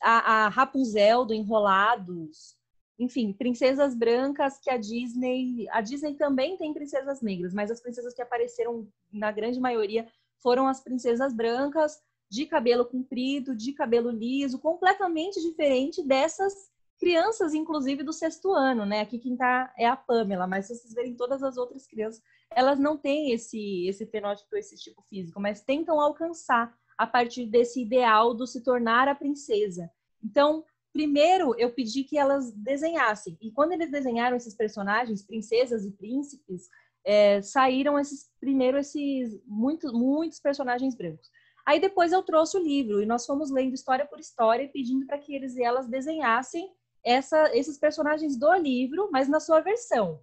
A, a Rapunzel do Enrolados. Enfim, princesas brancas que a Disney. A Disney também tem princesas negras, mas as princesas que apareceram, na grande maioria, foram as princesas brancas, de cabelo comprido, de cabelo liso, completamente diferente dessas crianças, inclusive do sexto ano, né? Aqui quem tá é a Pamela, mas se vocês verem todas as outras crianças, elas não têm esse, esse fenótipo, esse tipo físico, mas tentam alcançar a partir desse ideal do se tornar a princesa. Então, primeiro eu pedi que elas desenhassem. E quando eles desenharam esses personagens, princesas e príncipes, é, saíram esses primeiro esses muitos muitos personagens brancos. Aí depois eu trouxe o livro e nós fomos lendo história por história, pedindo para que eles e elas desenhassem essa, esses personagens do livro, mas na sua versão.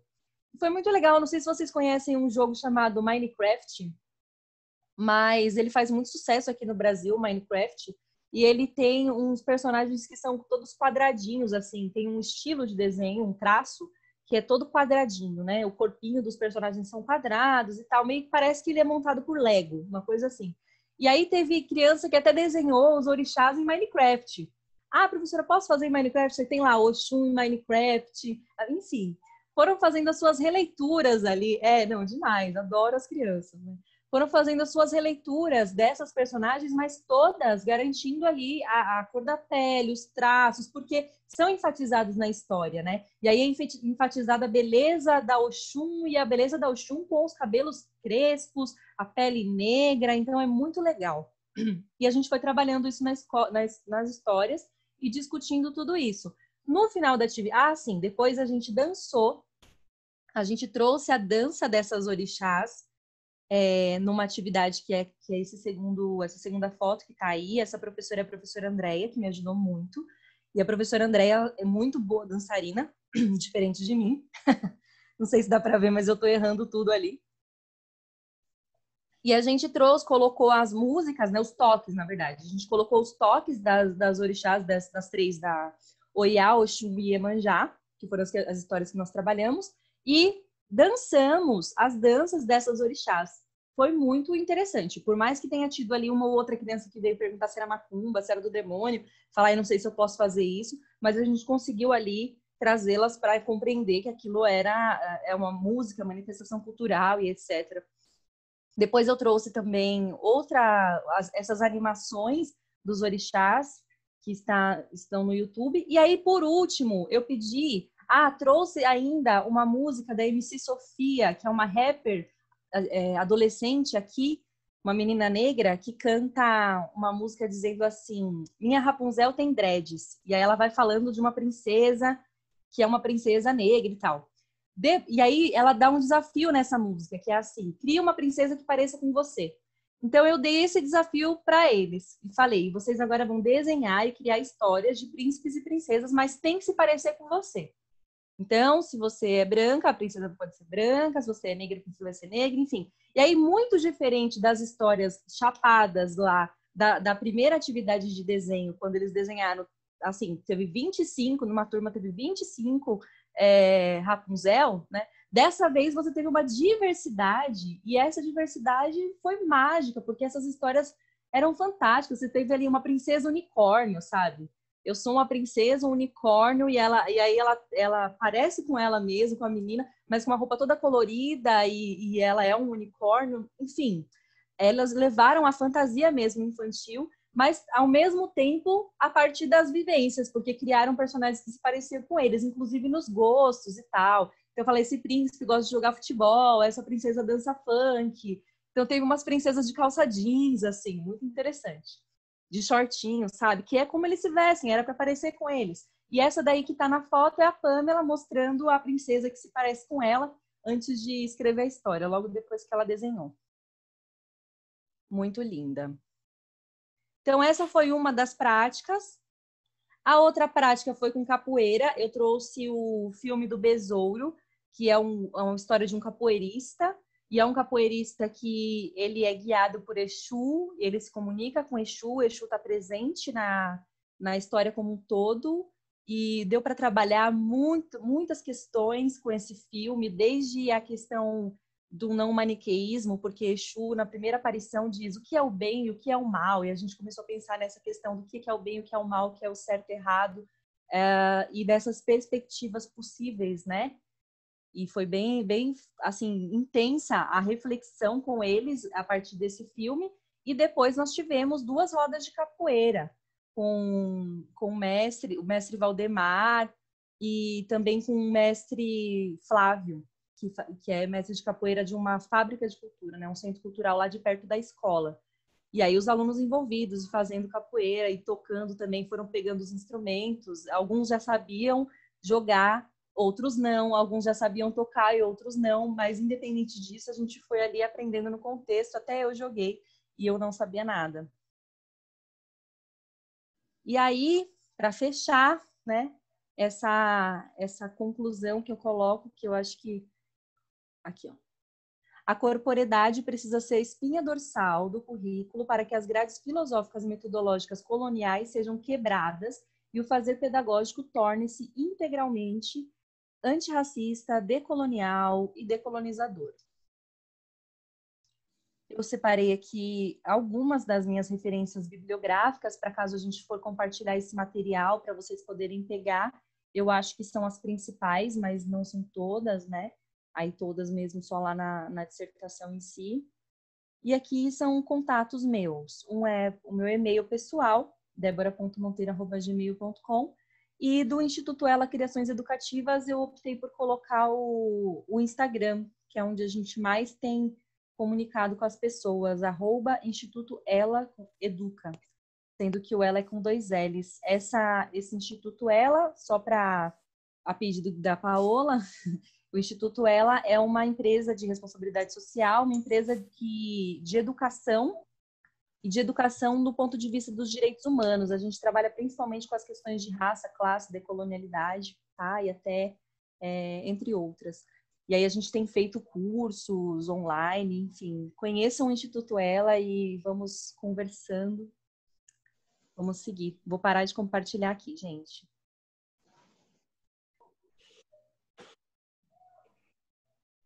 Foi muito legal. Não sei se vocês conhecem um jogo chamado Minecraft, mas ele faz muito sucesso aqui no Brasil, Minecraft. E ele tem uns personagens que são todos quadradinhos, assim, tem um estilo de desenho, um traço que é todo quadradinho, né? O corpinho dos personagens são quadrados e tal, meio que parece que ele é montado por Lego, uma coisa assim. E aí teve criança que até desenhou os orixás em Minecraft. Ah, professora, posso fazer em Minecraft? Você tem lá Oxum em Minecraft, enfim foram fazendo as suas releituras ali. É, não, demais, adoro as crianças, né? Foram fazendo as suas releituras dessas personagens, mas todas garantindo ali a, a cor da pele, os traços, porque são enfatizados na história, né? E aí é enfatizada a beleza da Oxum e a beleza da Oxum com os cabelos crespos, a pele negra, então é muito legal. E a gente foi trabalhando isso nas, nas, nas histórias e discutindo tudo isso. No final da atividade, ah, sim, depois a gente dançou a gente trouxe a dança dessas orixás é, numa atividade que é, que é esse segundo, essa segunda foto que está aí. Essa professora é a professora Andréia, que me ajudou muito. E a professora Andréia é muito boa dançarina, diferente de mim. Não sei se dá para ver, mas eu estou errando tudo ali. E a gente trouxe, colocou as músicas, né, os toques, na verdade. A gente colocou os toques das, das orixás, das, das três, da Oiá, Oxum e Iemanjá, que foram as, as histórias que nós trabalhamos e dançamos as danças dessas orixás. Foi muito interessante. Por mais que tenha tido ali uma ou outra criança que veio perguntar se era macumba, se era do demônio, falar, eu não sei se eu posso fazer isso, mas a gente conseguiu ali trazê-las para compreender que aquilo era é uma música, manifestação cultural e etc. Depois eu trouxe também outra essas animações dos orixás que está, estão no YouTube. E aí, por último, eu pedi ah, trouxe ainda uma música da MC Sofia, que é uma rapper é, adolescente aqui, uma menina negra, que canta uma música dizendo assim: Minha Rapunzel tem dreads. E aí ela vai falando de uma princesa que é uma princesa negra e tal. De, e aí ela dá um desafio nessa música, que é assim: cria uma princesa que pareça com você. Então eu dei esse desafio para eles e falei: vocês agora vão desenhar e criar histórias de príncipes e princesas, mas tem que se parecer com você. Então, se você é branca, a princesa pode ser branca, se você é negra, a princesa vai ser negra, enfim. E aí, muito diferente das histórias chapadas lá, da, da primeira atividade de desenho, quando eles desenharam, assim, teve 25, numa turma teve 25 é, Rapunzel, né? Dessa vez você teve uma diversidade, e essa diversidade foi mágica, porque essas histórias eram fantásticas. Você teve ali uma princesa unicórnio, sabe? Eu sou uma princesa, um unicórnio, e, ela, e aí ela, ela parece com ela mesma, com a menina, mas com uma roupa toda colorida, e, e ela é um unicórnio. Enfim, elas levaram a fantasia mesmo infantil, mas ao mesmo tempo a partir das vivências, porque criaram personagens que se pareciam com eles, inclusive nos gostos e tal. Então eu falei, esse príncipe gosta de jogar futebol, essa princesa dança funk. Então teve umas princesas de calça jeans, assim, muito interessante de shortinho, sabe? Que é como eles se vestem, era para parecer com eles. E essa daí que tá na foto é a Pamela mostrando a princesa que se parece com ela antes de escrever a história, logo depois que ela desenhou. Muito linda. Então, essa foi uma das práticas. A outra prática foi com capoeira. Eu trouxe o filme do Besouro, que é, um, é uma história de um capoeirista e é um capoeirista que ele é guiado por Exu, ele se comunica com Exu, Exu está presente na, na história como um todo, e deu para trabalhar muito, muitas questões com esse filme, desde a questão do não maniqueísmo, porque Exu, na primeira aparição, diz o que é o bem e o que é o mal, e a gente começou a pensar nessa questão do que é o bem e o que é o mal, o que é o certo e errado, uh, e dessas perspectivas possíveis, né? E foi bem, bem assim intensa a reflexão com eles a partir desse filme. E depois nós tivemos duas rodas de capoeira com, com o mestre, o mestre Valdemar e também com o mestre Flávio, que, que é mestre de capoeira de uma fábrica de cultura, né, um centro cultural lá de perto da escola. E aí os alunos envolvidos fazendo capoeira e tocando também foram pegando os instrumentos. Alguns já sabiam jogar outros não, alguns já sabiam tocar e outros não, mas independente disso, a gente foi ali aprendendo no contexto, até eu joguei e eu não sabia nada. E aí, para fechar, né, essa essa conclusão que eu coloco, que eu acho que aqui, ó. A corporeidade precisa ser espinha dorsal do currículo para que as grades filosóficas e metodológicas coloniais sejam quebradas e o fazer pedagógico torne-se integralmente antirracista, decolonial e decolonizador. Eu separei aqui algumas das minhas referências bibliográficas para caso a gente for compartilhar esse material para vocês poderem pegar. Eu acho que são as principais, mas não são todas, né? Aí todas mesmo só lá na, na dissertação em si. E aqui são contatos meus. Um é o meu e-mail pessoal, debora.monteiro.gmail.com e do Instituto Ela Criações Educativas, eu optei por colocar o, o Instagram, que é onde a gente mais tem comunicado com as pessoas, arroba Instituto Ela Educa, sendo que o Ela é com dois L's. Essa, esse Instituto Ela, só para a pedido da Paola, o Instituto Ela é uma empresa de responsabilidade social, uma empresa que, de educação e de educação do ponto de vista dos direitos humanos. A gente trabalha principalmente com as questões de raça, classe, decolonialidade, tá? E até é, entre outras. E aí a gente tem feito cursos online, enfim. Conheçam o Instituto Ela e vamos conversando. Vamos seguir. Vou parar de compartilhar aqui, gente.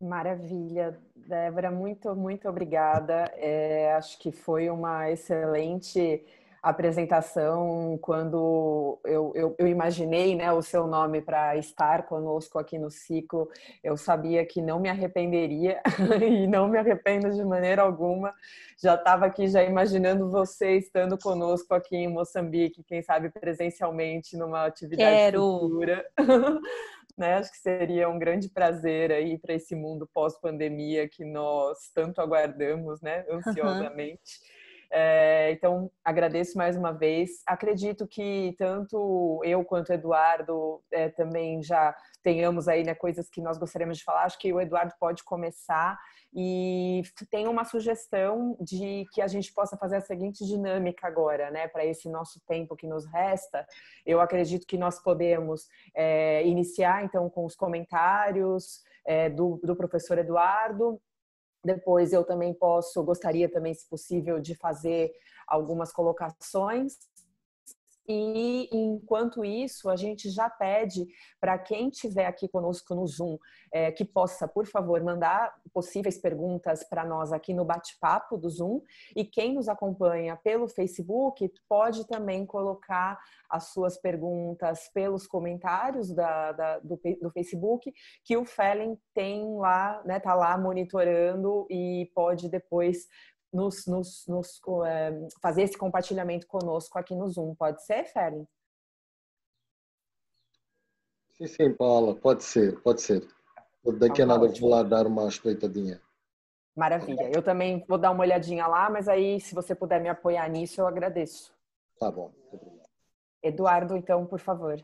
Maravilha, Débora, muito, muito obrigada. É, acho que foi uma excelente apresentação quando eu, eu, eu imaginei né, o seu nome para estar conosco aqui no ciclo. Eu sabia que não me arrependeria e não me arrependo de maneira alguma. Já estava aqui já imaginando você estando conosco aqui em Moçambique, quem sabe presencialmente numa atividade Quero. futura. Né? Acho que seria um grande prazer aí para esse mundo pós-pandemia que nós tanto aguardamos, né, ansiosamente. Uhum. É, então, agradeço mais uma vez. Acredito que tanto eu quanto o Eduardo é, também já tenhamos aí né, coisas que nós gostaríamos de falar. Acho que o Eduardo pode começar e tem uma sugestão de que a gente possa fazer a seguinte dinâmica agora, né, para esse nosso tempo que nos resta. Eu acredito que nós podemos é, iniciar então com os comentários é, do, do professor Eduardo depois eu também posso, gostaria também, se possível, de fazer algumas colocações e enquanto isso, a gente já pede para quem estiver aqui conosco no Zoom é, que possa, por favor, mandar possíveis perguntas para nós aqui no bate-papo do Zoom. E quem nos acompanha pelo Facebook pode também colocar as suas perguntas pelos comentários da, da, do, do, Facebook, que o Felen tem lá, né, tá lá monitorando e pode depois nos, nos, nos é, fazer esse compartilhamento conosco aqui no Zoom. Pode ser, Feren? Sim, sim, Paula, pode ser, pode ser. Daqui a tá nada vou lá dar uma espreitadinha. Maravilha. Eu também vou dar uma olhadinha lá, mas aí, se você puder me apoiar nisso, eu agradeço. Tá bom. Eduardo, então, por favor.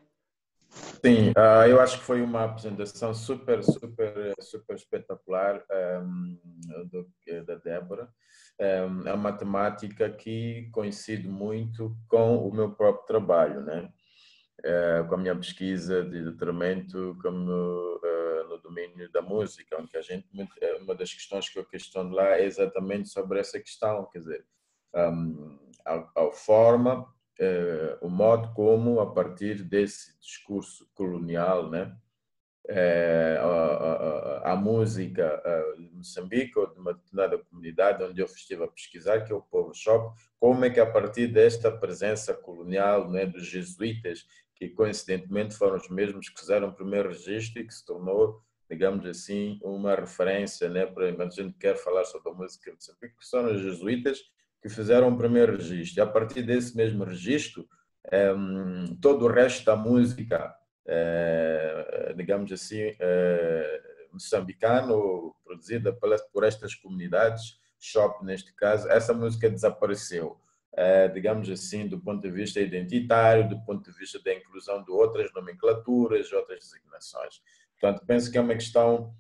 Sim, uh, eu acho que foi uma apresentação super, super, super espetacular um, do, da Débora. Um, é uma temática que coincide muito com o meu próprio trabalho, né? Uh, com a minha pesquisa de doutoramento como, uh, no domínio da música, onde a gente, uma das questões que eu questiono lá é exatamente sobre essa questão, quer dizer, um, a, a forma eh, o modo como, a partir desse discurso colonial, né, eh, a, a, a, música de Moçambique ou de uma determinada comunidade onde eu estive a pesquisar, que é o povo Shop, como é que a partir desta presença colonial né, dos jesuítas, que coincidentemente foram os mesmos que fizeram o primeiro registro e que se tornou digamos assim, uma referência, né, para a gente quer falar sobre a música de Moçambique, que são os jesuítas que fizeram o primeiro registro. E a partir desse mesmo registro, é, todo o resto da música, é, digamos assim, é, moçambicano, produzida por estas comunidades, shop neste caso, essa música desapareceu. digamos assim, do ponto de vista identitário, do ponto de vista da inclusão de outras nomenclaturas, outras designações. Portanto, penso que é uma questão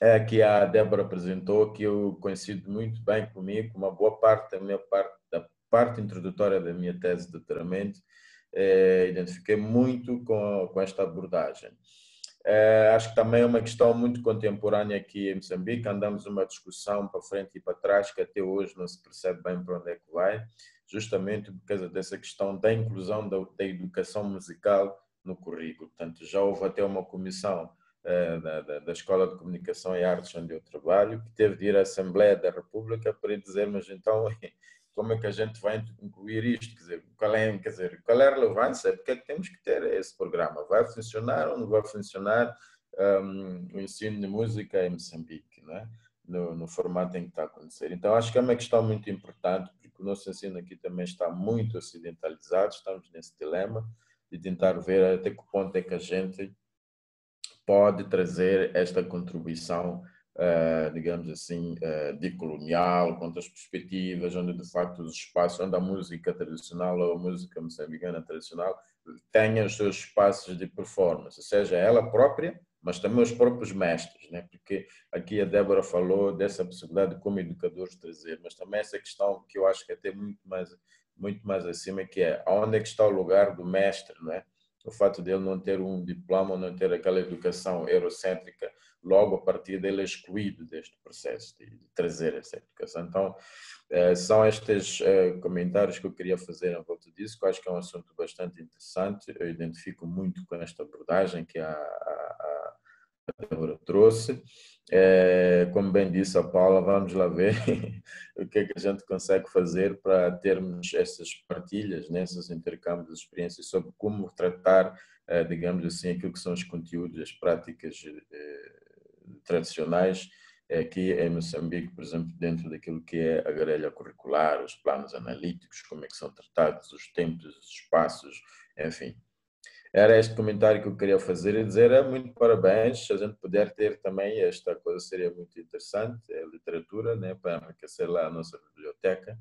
é, que a Débora apresentou, que eu coincido muito bem comigo, uma boa parte da minha parte, da parte introdutória da minha tese de doutoramento, é, identifiquei muito com, com esta abordagem. É, acho que também é uma questão muito contemporânea aqui em Moçambique. Andamos uma discussão para frente e para trás que até hoje não se percebe bem para onde é que vai, justamente por causa dessa questão da inclusão da, da educação musical no currículo. Portanto, já houve até uma comissão da, da, da, Escola de Comunicação e Artes onde eu trabalho, que teve de ir à Assembleia da República para dizer, mas então como é que a gente vai incluir isto? Quer dizer, qual é, quer dizer, qual é a relevância? Porque é que temos que ter esse programa? Vai funcionar ou não vai funcionar um, o ensino de música em Moçambique, não é? No, no, formato em que está a acontecer. Então, acho que é uma questão muito importante, porque o nosso ensino aqui também está muito ocidentalizado, estamos nesse dilema de tentar ver até que ponto é que a gente pode trazer esta contribuição, uh, digamos assim, uh, de colonial, outras perspectivas, onde de facto os espaços, onde a música tradicional ou a música moçambicana tradicional tenha os seus espaços de performance, seja ela própria, mas também os próprios mestres, né? porque aqui a Débora falou dessa possibilidade de como educadores trazer, mas também essa questão que eu acho que é até muito mais, muito mais acima, que é onde é que está o lugar do mestre, não é? O fato dele não ter um diploma, não ter aquela educação eurocêntrica, logo a partir dele é excluído deste processo de, trazer essa educação. Então, eh, são estes eh, comentários que eu queria fazer em volta disso, que eu acho que é um assunto bastante interessante. Eu identifico muito com esta abordagem que a, a, a Débora trouxe. É, como bem disse a Paula, vamos lá ver o que é que a gente consegue fazer para termos essas partilhas, né, esses intercâmbios de experiências sobre como tratar, é, digamos assim, aquilo que são os conteúdos, as práticas é, tradicionais aqui em Moçambique, por exemplo, dentro daquilo que é a grelha curricular, os planos analíticos, como é que são tratados os tempos, os espaços, enfim. Era este comentário que eu queria fazer e dizer é, muito parabéns. Se a gente puder ter também esta coisa seria muito interessante, é a literatura, né, para enriquecer lá a nossa biblioteca.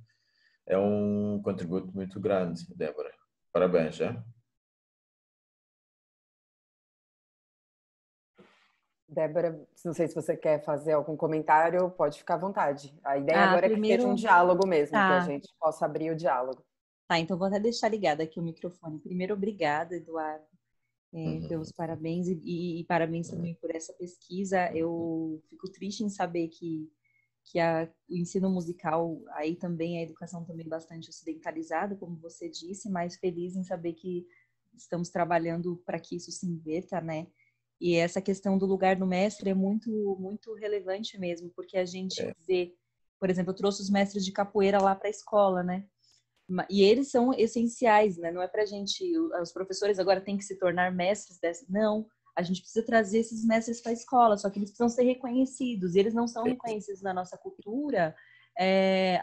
é um contributo muito grande, Débora. Parabéns, é? Débora, não sei se você quer fazer algum comentário, pode ficar à vontade. A ideia ah, agora primeiro... é que seja um diálogo mesmo, tá. que a gente possa abrir o diálogo. Tá, então vou até deixar ligado aqui o microfone. Primeiro, obrigada, Eduardo, é, uhum. pelos parabéns e, e, e, parabéns também por essa pesquisa. Eu fico triste em saber que, que a, o ensino musical, aí também a educação também bastante ocidentalizada, como você disse, mas feliz em saber que estamos trabalhando para que isso se inverta, né? E essa questão do lugar do mestre é muito, muito relevante mesmo, porque a gente é. vê, por exemplo, eu trouxe os mestres de capoeira lá para a escola, né? E eles são essenciais, né? Não é para a gente, os professores agora têm que se tornar mestres dessa. Não, a gente precisa trazer esses mestres para a escola, só que eles precisam ser reconhecidos. E eles não são reconhecidos na nossa cultura, é,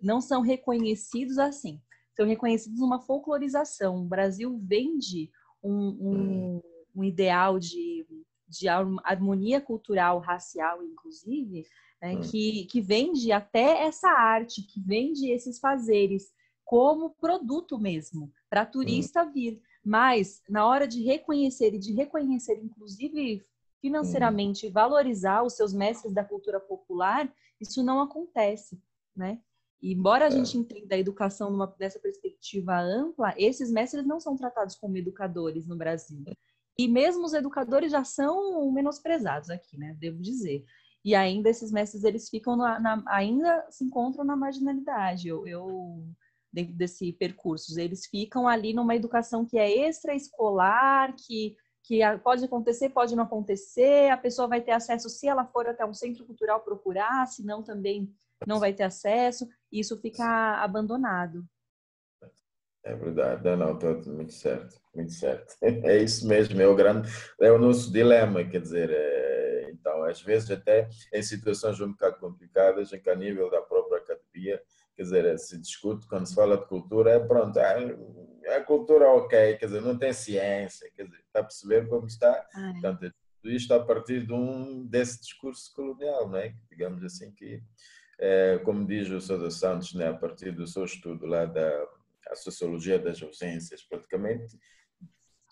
não são reconhecidos assim. São reconhecidos numa folclorização. O Brasil vende um, um hum um ideal de, de harmonia cultural, racial, inclusive, né, hum. que, que vende até essa arte, que vende esses fazeres como produto mesmo, para turista hum. vir. Mas, na hora de reconhecer e de reconhecer, inclusive financeiramente, hum. valorizar os seus mestres da cultura popular, isso não acontece, né? E embora a é. gente entenda a educação numa, dessa perspectiva ampla, esses mestres não são tratados como educadores no Brasil. E mesmo os educadores já são menosprezados aqui, né? Devo dizer. E ainda esses mestres eles ficam na, na, ainda se encontram na marginalidade. Eu, eu dentro desse percurso, eles ficam ali numa educação que é extraescolar, que que pode acontecer, pode não acontecer, a pessoa vai ter acesso se ela for até um centro cultural procurar, se não também não vai ter acesso, e isso fica abandonado. É verdade, não, não, estou muito certo, muito certo. É isso mesmo, é o grande, é o nosso dilema, quer dizer, é, então, às vezes até em situações um bocado complicadas, em que a nível da própria academia, quer dizer, se discute, quando se fala de cultura, é pronto, é, é cultura ok, quer dizer, não tem ciência, quer dizer, está a perceber como está, Ai. portanto, tudo isto a partir de um, desse discurso colonial, não é? Digamos assim que, é, como diz o Sousa Santos, né, a partir do seu estudo lá da a sociologia das ausências, praticamente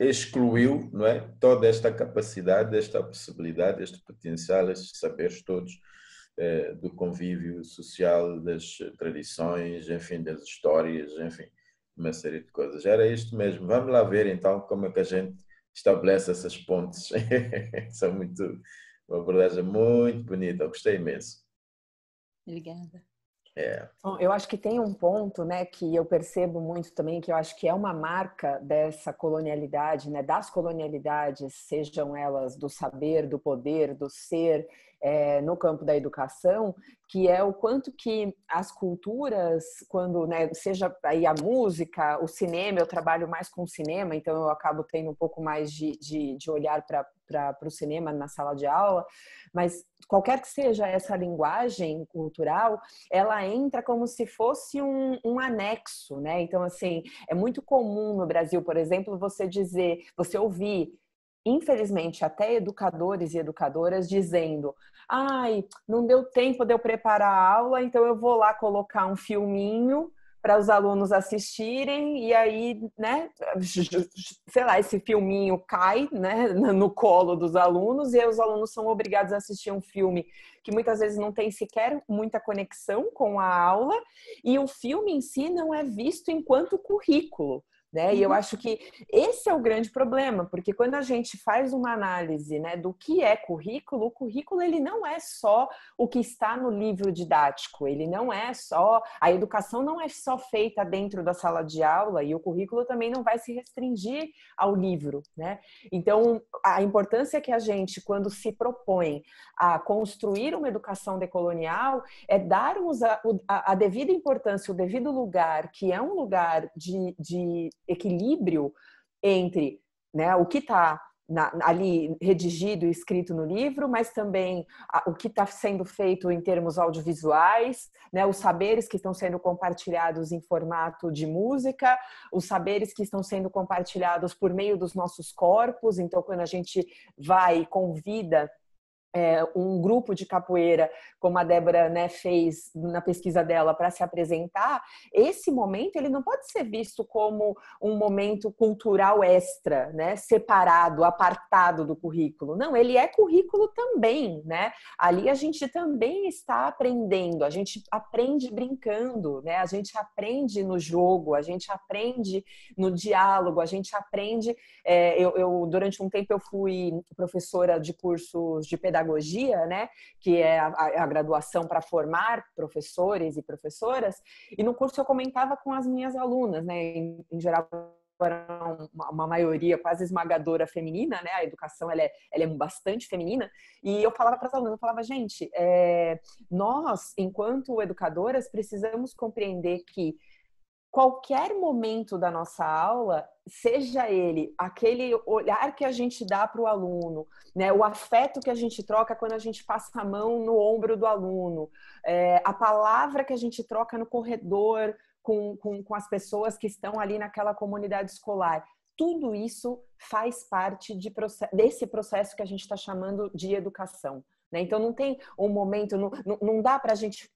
excluiu não é, toda esta capacidade, esta possibilidade, este potencial, estes saberes todos do convívio social, das tradições, enfim, das histórias, enfim, uma série de coisas. Era isto mesmo. Vamos lá ver então como é que a gente estabelece essas pontes. São muito, uma abordagem muito bonita, eu gostei imenso. Obrigada. É. Eu acho que tem um ponto, né, que eu percebo muito também, que eu acho que é uma marca dessa colonialidade, né, das colonialidades, sejam elas do saber, do poder, do ser, é, no campo da educação, que é o quanto que as culturas, quando, né, seja aí a música, o cinema, eu trabalho mais com cinema, então eu acabo tendo um pouco mais de, de, de olhar para o cinema na sala de aula, mas qualquer que seja essa linguagem cultural, ela entra como se fosse um, um anexo, né? Então, assim, é muito comum no Brasil, por exemplo, você dizer, você ouvir infelizmente, até educadores e educadoras dizendo: ai, não deu tempo de eu preparar a aula, então eu vou lá colocar um filminho para os alunos assistirem e aí, né, sei lá, esse filminho cai, né, no colo dos alunos e aí os alunos são obrigados a assistir um filme que muitas vezes não tem sequer muita conexão com a aula e o filme em si não é visto enquanto currículo. Né? E eu uhum. acho que esse é o grande problema, porque quando a gente faz uma análise né, do que é currículo, o currículo ele não é só o que está no livro didático, ele não é só a educação não é só feita dentro da sala de aula e o currículo também não vai se restringir ao livro, né? Então a importância que a gente quando se propõe a construir uma educação decolonial é darmos a, a, a devida importância, o devido lugar, que é um lugar de, de equilíbrio entre né, o que está ali redigido e escrito no livro, mas também o que está sendo feito em termos audiovisuais, né, os saberes que estão sendo compartilhados em formato de música, os saberes que estão sendo compartilhados por meio dos nossos corpos. Então, quando a gente vai e convida é, um grupo de capoeira, como a Débora né, fez na pesquisa dela para se apresentar, esse momento ele não pode ser visto como um momento cultural extra, né, separado, apartado do currículo. Não, ele é currículo também, né? Ali a gente também está aprendendo, a gente aprende brincando, né? A gente aprende no jogo, a gente aprende no diálogo, a gente aprende. É, eu, eu durante um tempo eu fui professora de cursos de pedagogia pedagogia, né, que é a, a graduação para formar professores e professoras, e no curso eu comentava com as minhas alunas, né, em, em geral uma, maioria quase esmagadora feminina, né? A educação ela é, ela é bastante feminina. E eu falava para as alunas, eu falava, gente, é, nós, enquanto educadoras, precisamos compreender que qualquer momento da nossa aula, seja ele aquele olhar que a gente dá para o aluno, né, o afeto que a gente troca quando a gente passa a mão no ombro do aluno, é, a palavra que a gente troca no corredor com, com, com as pessoas que estão ali naquela comunidade escolar. Tudo isso faz parte de, desse processo que a gente está chamando de educação. Né? Então, não tem um momento, não, não dá para a gente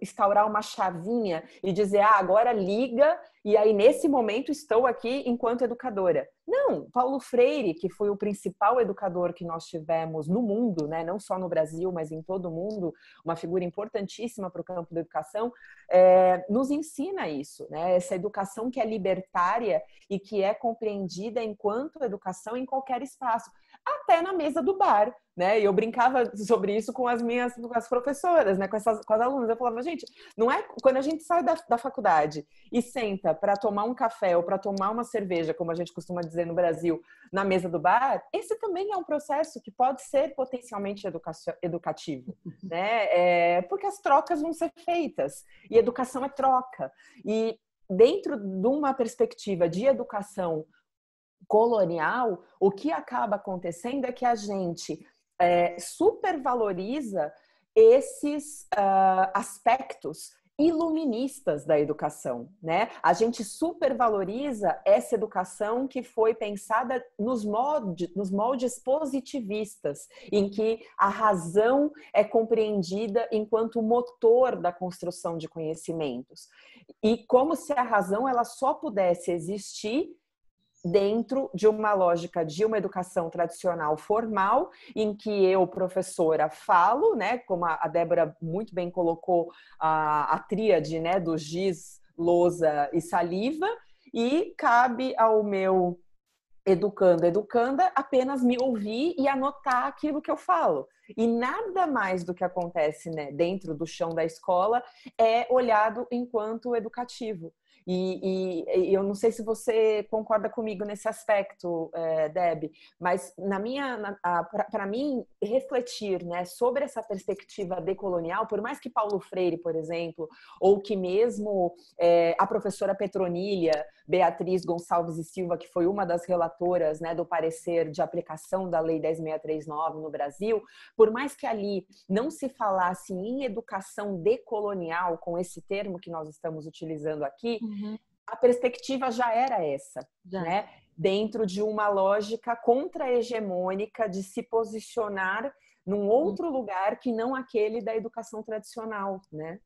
instaurar uma chavinha e dizer, ah, agora liga e aí nesse momento estou aqui enquanto educadora. Não, Paulo Freire, que foi o principal educador que nós tivemos no mundo, né, não só no Brasil, mas em todo o mundo, uma figura importantíssima para o campo da educação, é, nos ensina isso, né, essa educação que é libertária e que é compreendida enquanto educação em qualquer espaço até na mesa do bar, né? E eu brincava sobre isso com as minhas com as professoras, né? Com, essas, com as alunas. Eu falava, gente, não é quando a gente sai da, da faculdade e senta para tomar um café ou para tomar uma cerveja, como a gente costuma dizer no Brasil, na mesa do bar, esse também é um processo que pode ser potencialmente educativo, né? É, porque as trocas vão ser feitas e educação é troca. E dentro de uma perspectiva de educação colonial, o que acaba acontecendo é que a gente é, supervaloriza esses uh, aspectos iluministas da educação, né? A gente supervaloriza essa educação que foi pensada nos moldes, nos moldes positivistas, em que a razão é compreendida enquanto motor da construção de conhecimentos. E como se a razão ela só pudesse existir dentro de uma lógica de uma educação tradicional formal, em que eu, professora, falo, né, como a Débora muito bem colocou a, a tríade né, do giz, lousa e saliva, e cabe ao meu educando, educanda, apenas me ouvir e anotar aquilo que eu falo. E nada mais do que acontece né, dentro do chão da escola é olhado enquanto educativo. E, e, e, eu não sei se você concorda comigo nesse aspecto, é, Deb, mas na minha, para mim, refletir né, sobre essa perspectiva decolonial, por mais que Paulo Freire, por exemplo, ou que mesmo é, a professora Petronilha, Beatriz Gonçalves e Silva, que foi uma das relatoras né, do parecer de aplicação da Lei 10.639 no Brasil, por mais que ali não se falasse em educação decolonial, com esse termo que nós estamos utilizando aqui, uhum Uhum. A perspectiva já era essa, já. né? Dentro de uma lógica contra-hegemônica de se posicionar num uhum. outro uhum. lugar que não aquele da educação tradicional, né?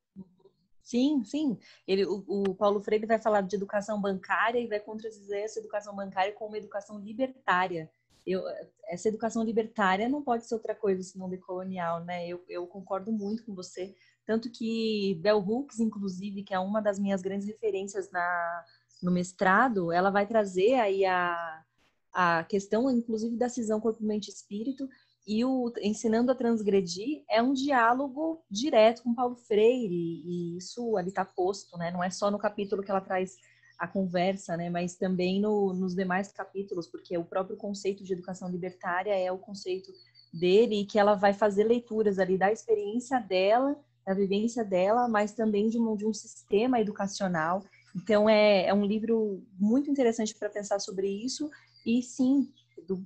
Sim, sim. Ele, o, o, Paulo Freire vai falar de educação bancária e vai contradizer essa educação bancária com uma educação libertária. Eu, essa educação libertária não pode ser outra coisa senão decolonial, né? Eu, eu concordo muito com você. Tanto que Bell Hooks, inclusive, que é uma das minhas grandes referências na, no mestrado, ela vai trazer aí a, a questão, inclusive, da cisão corpo-mente-espírito e o Ensinando a Transgredir é um diálogo direto com Paulo Freire e isso ali está posto, né? Não é só no capítulo que ela traz a conversa, né? Mas também no, nos demais capítulos, porque o próprio conceito de educação libertária é o conceito dele e que ela vai fazer leituras ali da experiência dela da vivência dela, mas também de um, de um sistema educacional. Então, é, é um livro muito interessante para pensar sobre isso e, sim, do,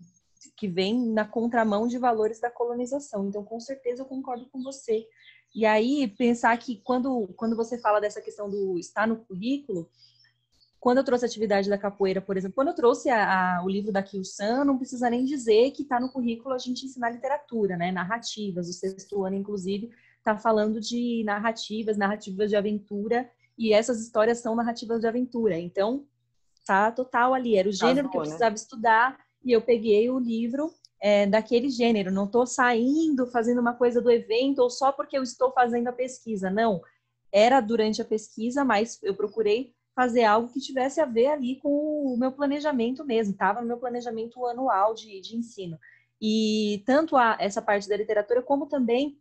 que vem na contramão de valores da colonização. Então, com certeza, eu concordo com você. E aí, pensar que quando, quando você fala dessa questão do estar no currículo, quando eu trouxe a atividade da capoeira, por exemplo, quando eu trouxe a, a, o livro da Kyo-san, não precisa nem dizer que está no currículo a gente ensinar literatura, né? Narrativas. O sexto ano, inclusive, está falando de narrativas, narrativas de aventura, e essas histórias são narrativas de aventura. Então, tá total ali. Era o gênero que eu né? precisava estudar, e eu peguei o livro é, daquele gênero. Não estou saindo fazendo uma coisa do evento ou só porque eu estou fazendo a pesquisa. Não. Era durante a pesquisa, mas eu procurei fazer algo que tivesse a ver ali com o meu planejamento mesmo. Estava no meu planejamento anual de, de ensino. E tanto a, essa parte da literatura, como também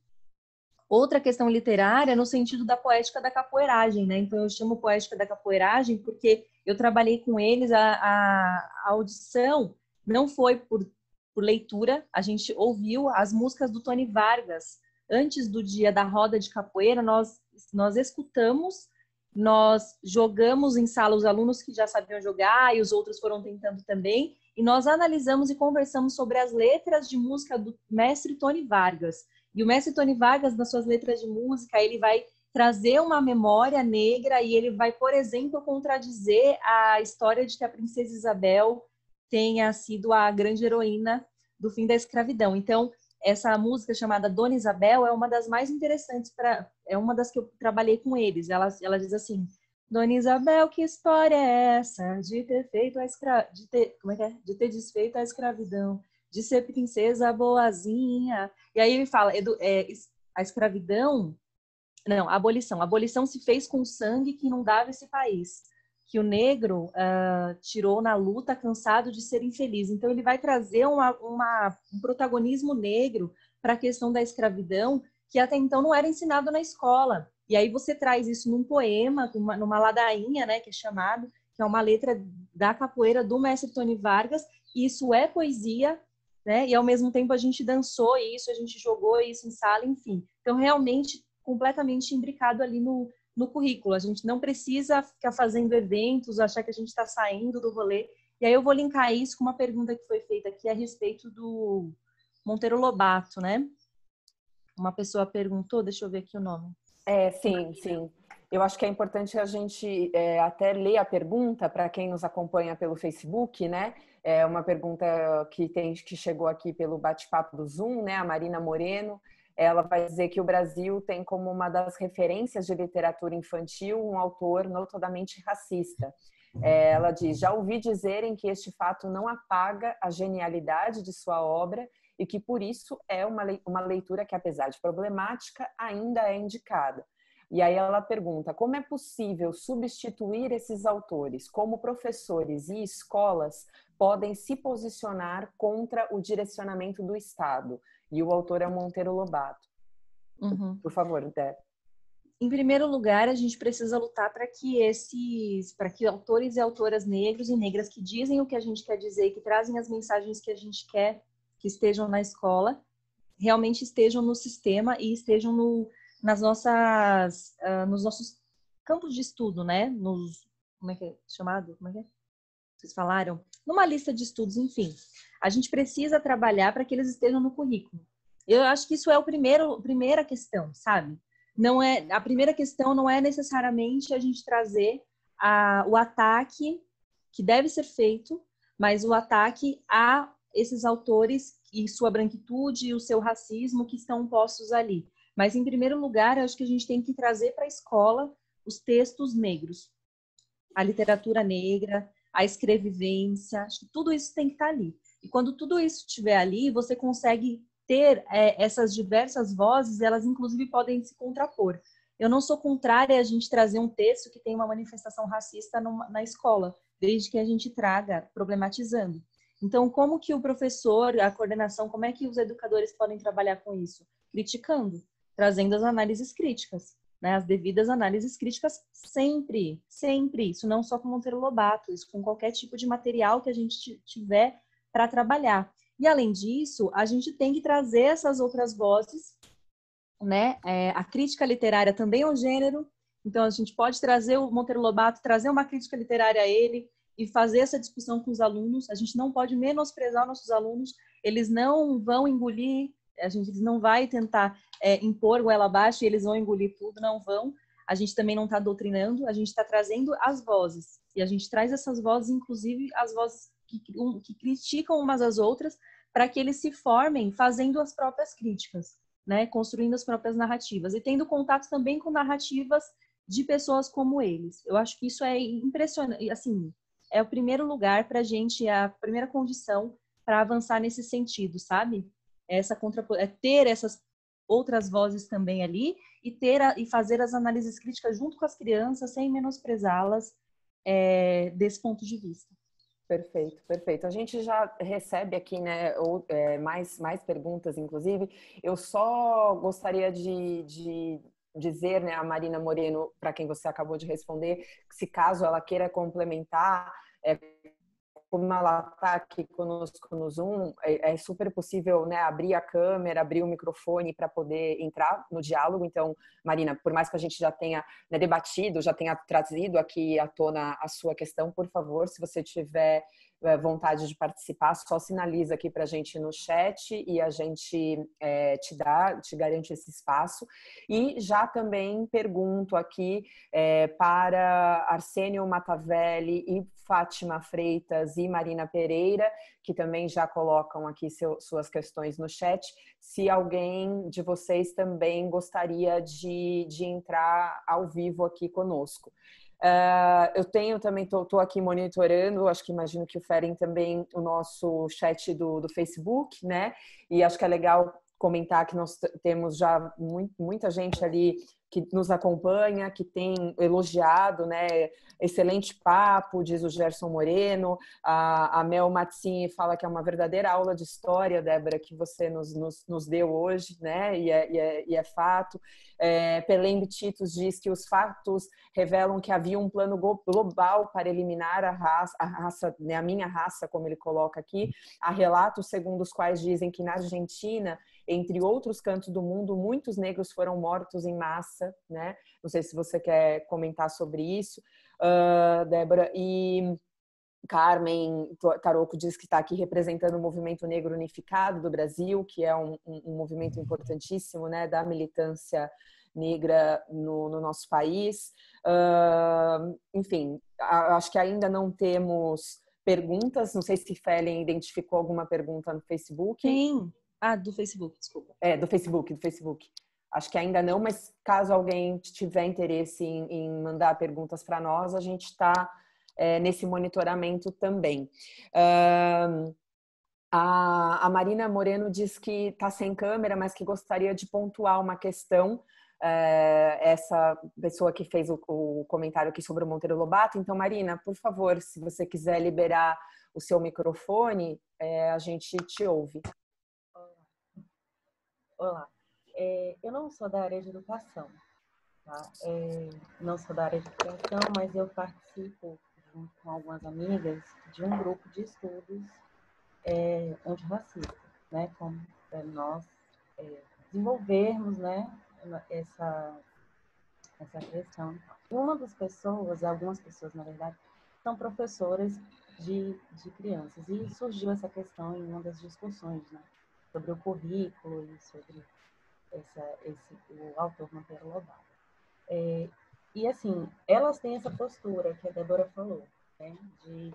outra questão literária no sentido da poética da capoeiragem, né? Então eu chamo poética da capoeiragem porque eu trabalhei com eles a, a, a audição não foi por, por leitura, a gente ouviu as músicas do Tony Vargas antes do dia da roda de capoeira, nós nós escutamos, nós jogamos em sala os alunos que já sabiam jogar e os outros foram tentando também, e nós analisamos e conversamos sobre as letras de música do mestre Tony Vargas. E o mestre Tony Vargas, nas suas letras de música, ele vai trazer uma memória negra e ele vai, por exemplo, contradizer a história de que a princesa Isabel tenha sido a grande heroína do fim da escravidão. Então, essa música chamada Dona Isabel é uma das mais interessantes para é uma das que eu trabalhei com eles. Ela ela diz assim: Dona Isabel, que história é essa de ter feito a escra... de ter como é que é? De ter desfeito a escravidão, de ser princesa boazinha. E aí ele fala, é, a escravidão, não, a abolição. A abolição se fez com sangue que inundava esse país, que o negro uh, tirou na luta cansado de ser infeliz. Então ele vai trazer uma, uma, um protagonismo negro para a questão da escravidão que até então não era ensinado na escola. E aí você traz isso num poema, numa, numa ladainha, né, que é chamado, que é uma letra da capoeira do mestre Tony Vargas, e isso é poesia, né? E ao mesmo tempo a gente dançou isso, a gente jogou isso em sala, enfim. Então, realmente, completamente imbricado ali no, no currículo. A gente não precisa ficar fazendo eventos, achar que a gente está saindo do rolê. E aí eu vou linkar isso com uma pergunta que foi feita aqui a respeito do Monteiro Lobato, né? Uma pessoa perguntou, deixa eu ver aqui o nome. É, sim, sim. Eu acho que é importante a gente é, até ler a pergunta para quem nos acompanha pelo Facebook, né? É uma pergunta que tem que chegou aqui pelo bate-papo do Zoom, né? A Marina Moreno. Ela vai dizer que o Brasil tem como uma das referências de literatura infantil um autor notadamente racista. É, ela diz: já ouvi dizerem que este fato não apaga a genialidade de sua obra e que por isso é uma leitura que, apesar de problemática, ainda é indicada. E aí ela pergunta: como é possível substituir esses autores? Como professores e escolas podem se posicionar contra o direcionamento do Estado? E o autor é Monteiro Lobato. Uhum. Por favor, Dé. Em primeiro lugar, a gente precisa lutar para que esses, para que autores e autoras negros e negras que dizem o que a gente quer dizer, que trazem as mensagens que a gente quer que estejam na escola, realmente estejam no sistema e estejam no, nas nossas, uh, nos nossos campos de estudo, né? Nos, como é que é chamado? Como é que é? Vocês falaram? Numa lista de estudos, enfim. A gente precisa trabalhar para que eles estejam no currículo. Eu acho que isso é o primeiro, primeira questão, sabe? Não é a primeira questão não é necessariamente a gente trazer a, o ataque que deve ser feito, mas o ataque a esses autores e sua branquitude e o seu racismo que estão postos ali. Mas, em primeiro lugar, acho que a gente tem que trazer para a escola os textos negros, a literatura negra, a escrevivência, acho que tudo isso tem que estar tá ali. E quando tudo isso estiver ali, você consegue ter é, essas diversas vozes, elas inclusive podem se contrapor. Eu não sou contrária a gente trazer um texto que tem uma manifestação racista numa, na escola, desde que a gente traga problematizando. Então, como que o professor, a coordenação, como é que os educadores podem trabalhar com isso? Criticando trazendo as análises críticas, né? As devidas análises críticas sempre, sempre. Isso não só com Monteiro Lobato, isso com qualquer tipo de material que a gente tiver para trabalhar. E além disso, a gente tem que trazer essas outras vozes, né? É, a crítica literária também é um gênero, então a gente pode trazer o Monteiro Lobato, trazer uma crítica literária a ele e fazer essa discussão com os alunos. A gente não pode menosprezar nossos alunos, eles não vão engolir a gente não vai tentar é, impor goela abaixo e eles vão engolir tudo, não vão. a gente também não está doutrinando, a gente está trazendo as vozes. E a gente traz essas vozes, inclusive as vozes que, que criticam umas às outras, para que eles se formem fazendo as próprias críticas, né? construindo as próprias narrativas e tendo contato também com narrativas de pessoas como eles. Eu acho que isso é impressionante, assim, é o primeiro lugar para a gente, é a primeira condição para avançar nesse sentido, sabe? Essa contra, é ter essas outras vozes também ali e ter a, e fazer as análises críticas junto com as crianças sem menosprezá-las é, desse ponto de vista. Perfeito, perfeito. A gente já recebe aqui, né, ou, é, mais, mais perguntas, inclusive. Eu só gostaria de, de dizer, né, a Marina Moreno, para quem você acabou de responder, se caso ela queira complementar, é, como ela está aqui conosco no Zoom, é, é, super possível né, abrir a câmera, abrir o microfone para poder entrar no diálogo. Então, Marina, por mais que a gente já tenha né, debatido, já tenha trazido aqui à tona a sua questão, por favor, se você tiver vontade de participar, só sinaliza aqui para a gente no chat e a gente é, te dá, te garante esse espaço. E já também pergunto aqui é, para Arsênio Matavelli e Fátima Freitas e Marina Pereira, que também já colocam aqui seu, suas questões no chat, se alguém de vocês também gostaria de, de entrar ao vivo aqui conosco. Uh, eu tenho também, estou aqui monitorando, acho que imagino que o Feren também, o nosso chat do, do Facebook, né? E acho que é legal comentar que nós temos já muito, muita gente ali que nos acompanha, que tem elogiado, né? Excelente papo, diz o Gerson Moreno. A, a Mel Matzini fala que é uma verdadeira aula de história, Débora, que você nos, nos, nos deu hoje, né? E é, e é, e é fato. É, Pelém Titos diz que os fatos revelam que havia um plano global para eliminar a raça, a, raça, né, a minha raça, como ele coloca aqui. Há relatos segundo os quais dizem que na Argentina entre outros cantos do mundo, muitos negros foram mortos em massa, né? Não sei se você quer comentar sobre isso, uh, Débora. E Carmen Taroco diz que está aqui representando o movimento negro unificado do Brasil, que é um, um, movimento importantíssimo, né, da militância negra no, no nosso país. Uh, enfim, acho que ainda não temos perguntas. Não sei se Felen identificou alguma pergunta no Facebook. Sim. Ah, do Facebook, desculpa. É, do Facebook, do Facebook. Acho que ainda não, mas caso alguém tiver interesse em, em mandar perguntas para nós, a gente está é, nesse monitoramento também. Um, a, a, Marina Moreno diz que está sem câmera, mas que gostaria de pontuar uma questão. É, essa pessoa que fez o, o comentário aqui sobre o Monteiro Lobato. Então, Marina, por favor, se você quiser liberar o seu microfone, é, a gente te ouve. Olá, é, eu não sou da área de educação, tá? É, não sou da área de educação, mas eu participo, junto com algumas amigas, de um grupo de estudos é, antirracista, né? Como é, nós é, desenvolvermos, né, essa, essa questão. Uma das pessoas, algumas pessoas, na verdade, são professoras de, de crianças, e surgiu essa questão em uma das discussões, né? Sobre o currículo e sobre essa, esse, o autor Monteiro Lobato. É, e assim, elas têm essa postura que a Débora falou, né, de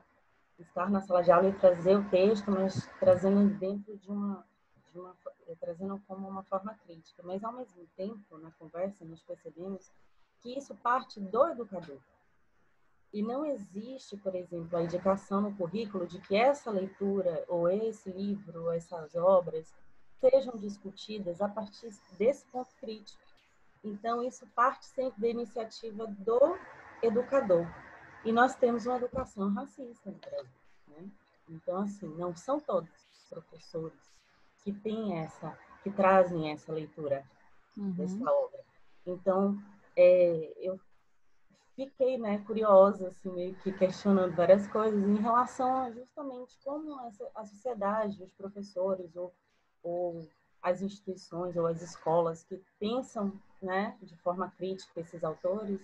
estar na sala de aula e trazer o texto, mas trazendo dentro de uma, de uma trazendo como uma forma crítica. Mas ao mesmo tempo, na conversa, nós percebemos que isso parte do educador. E não existe, por exemplo, a indicação no currículo de que essa leitura, ou esse livro, ou essas obras, sejam discutidas a partir desse ponto crítico. Então, isso parte sempre da iniciativa do educador. E nós temos uma educação racista no Brasil. Né? Então, assim, não são todos os professores que têm essa, que trazem essa leitura uhum. dessa obra. Então, é, eu fiquei né, curiosa, assim, meio que questionando várias coisas em relação a justamente como essa, a sociedade, os professores ou, ou as instituições ou as escolas que pensam né, de forma crítica esses autores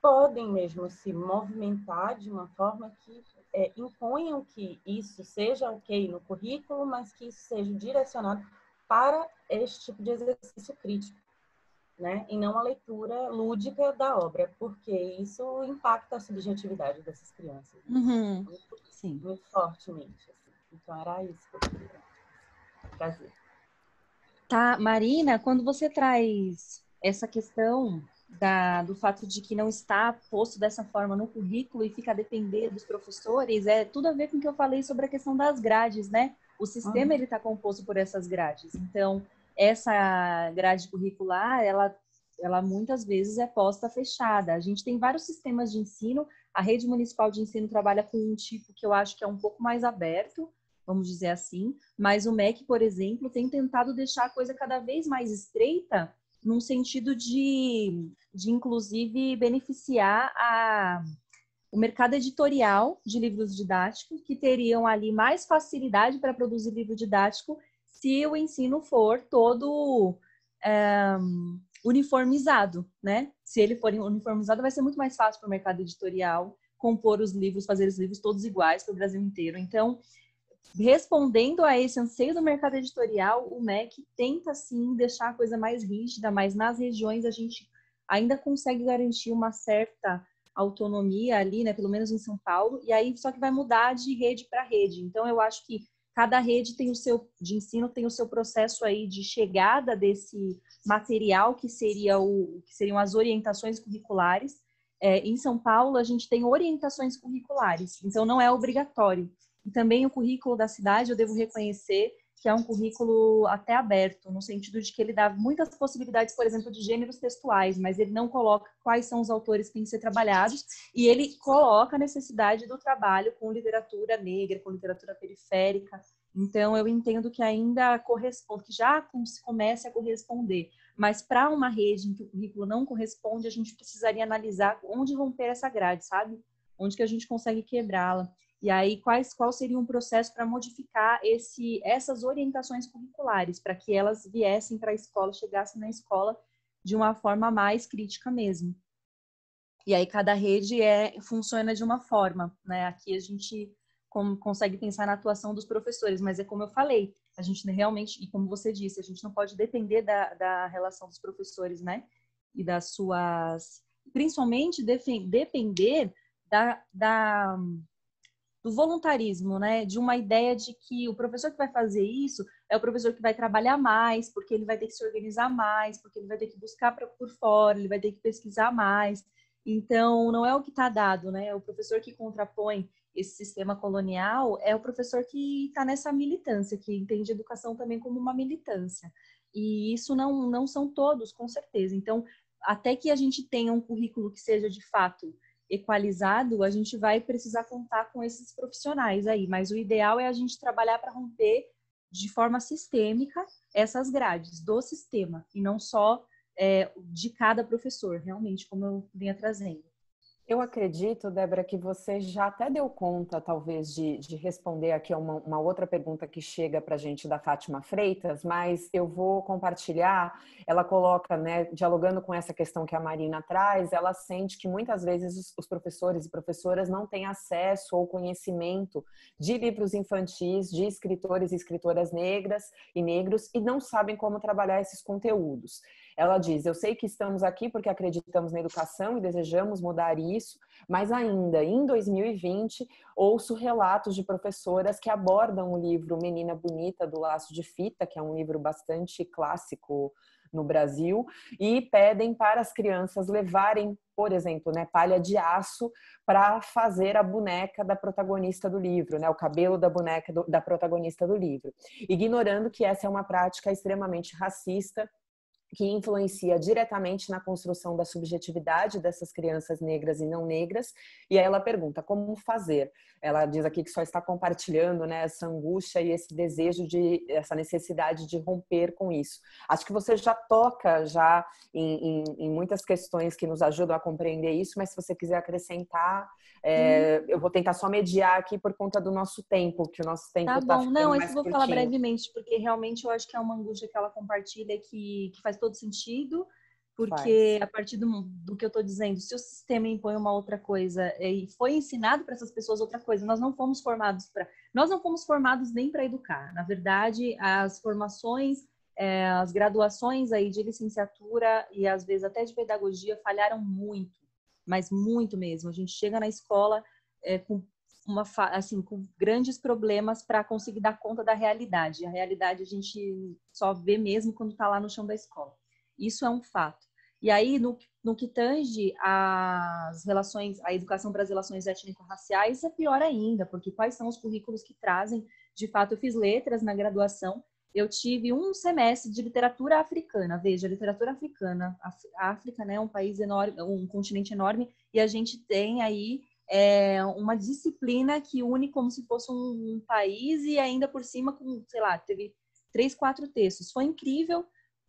podem mesmo se movimentar de uma forma que é, imponham que isso seja ok no currículo, mas que isso seja direcionado para este tipo de exercício crítico. Né? E não a leitura lúdica da obra, porque isso impacta a subjetividade dessas crianças. Né? Uhum. Muito, Sim. muito fortemente. Assim. Então era isso que eu queria trazer. Tá, Marina, quando você traz essa questão da, do fato de que não está posto dessa forma no currículo e fica a depender dos professores, é tudo a ver com o que eu falei sobre a questão das grades, né? O sistema uhum. ele está composto por essas grades. Então, essa grade curricular, ela, ela muitas vezes é posta fechada. A gente tem vários sistemas de ensino. A rede municipal de ensino trabalha com um tipo que eu acho que é um pouco mais aberto, vamos dizer assim. Mas o MEC, por exemplo, tem tentado deixar a coisa cada vez mais estreita num sentido de, de inclusive, beneficiar a, o mercado editorial de livros didáticos, que teriam ali mais facilidade para produzir livro didático se o ensino for todo é, uniformizado, né? Se ele for uniformizado, vai ser muito mais fácil para o mercado editorial compor os livros, fazer os livros todos iguais para o Brasil inteiro. Então, respondendo a esse anseio do mercado editorial, o MEC tenta sim deixar a coisa mais rígida, mas nas regiões a gente ainda consegue garantir uma certa autonomia ali, né, pelo menos em São Paulo, e aí só que vai mudar de rede para rede. Então eu acho que cada rede tem o seu de ensino tem o seu processo aí de chegada desse material que seria o que seriam as orientações curriculares. É, em São Paulo a gente tem orientações curriculares, então não é obrigatório. E também o currículo da cidade, eu devo reconhecer que é um currículo até aberto, no sentido de que ele dá muitas possibilidades, por exemplo, de gêneros textuais, mas ele não coloca quais são os autores que têm que ser trabalhados, e ele coloca a necessidade do trabalho com literatura negra, com literatura periférica. Então, eu entendo que ainda corresponde, que já se comece a corresponder. Mas para uma rede em que o currículo não corresponde, a gente precisaria analisar onde romper essa grade, sabe? Onde que a gente consegue quebrá-la. E aí, quais, qual seria um processo para modificar esse, essas orientações curriculares, para que elas viessem para a escola, chegassem na escola de uma forma mais crítica mesmo. E aí, cada rede é, funciona de uma forma, né? Aqui a gente como, consegue pensar na atuação dos professores, mas é como eu falei, a gente realmente, e como você disse, a gente não pode depender da, da relação dos professores, né? E das suas. Principalmente depender da, da do voluntarismo, né? De uma ideia de que o professor que vai fazer isso é o professor que vai trabalhar mais, porque ele vai ter que se organizar mais, porque ele vai ter que buscar pra, por fora, ele vai ter que pesquisar mais. Então, não é o que está dado, né? O professor que contrapõe esse sistema colonial é o professor que está nessa militância, que entende educação também como uma militância. E isso não, não são todos, com certeza. Então, até que a gente tenha um currículo que seja de fato equalizado, a gente vai precisar contar com esses profissionais aí. Mas o ideal é a gente trabalhar para romper de forma sistêmica essas grades do sistema e não só é, de cada professor, realmente, como eu vinha trazendo. Eu acredito, Débora, que você já até deu conta, talvez, de, de responder aqui uma, uma, outra pergunta que chega para a gente da Fátima Freitas, mas eu vou compartilhar. Ela coloca, né, dialogando com essa questão que a Marina traz, ela sente que muitas vezes os, os professores e professoras não têm acesso ou conhecimento de livros infantis, de escritores e escritoras negras e negros e não sabem como trabalhar esses conteúdos. Ela diz: Eu sei que estamos aqui porque acreditamos na educação e desejamos mudar isso, mas ainda em 2020 ouço relatos de professoras que abordam o livro Menina Bonita do Laço de Fita, que é um livro bastante clássico no Brasil e pedem para as crianças levarem, por exemplo, né, palha de aço para fazer a boneca da protagonista do livro, né, o cabelo da boneca do, da protagonista do livro, ignorando que essa é uma prática extremamente racista que influencia diretamente na construção da subjetividade dessas crianças negras e não negras. E aí ela pergunta como fazer. Ela diz aqui que só está compartilhando né, essa angústia e esse desejo de essa necessidade de romper com isso. Acho que você já toca já em, em, em muitas questões que nos ajudam a compreender isso, mas se você quiser acrescentar, é, hum. eu vou tentar só mediar aqui por conta do nosso tempo, que o nosso tempo está tá bom. Não, mas eu vou curtinho. falar brevemente, porque realmente eu acho que é uma angústia que ela compartilha que, que faz todo sentido, porque Faz. a partir do, do que eu estou dizendo, se o sistema impõe uma outra coisa e foi ensinado para essas pessoas outra coisa, nós não fomos formados para, nós não fomos formados nem para educar. Na verdade, as formações é, as graduações aí de licenciatura e às vezes até de pedagogia falharam muito, mas muito mesmo. A gente chega na escola é, com uma assim com grandes problemas para conseguir dar conta da realidade. A realidade a gente só vê mesmo quando está lá no chão da escola. Isso é um fato. E aí, no, no que tange as relações, a educação para as relações étnico-raciais, é pior ainda, porque quais são os currículos que trazem? De fato, eu fiz letras na graduação, eu tive um semestre de literatura africana. Veja, literatura africana. A África né, é um país enorme, um continente enorme, e a gente tem aí é, uma disciplina que une como se fosse um, um país e ainda por cima com, sei lá, teve três, quatro textos. Foi incrível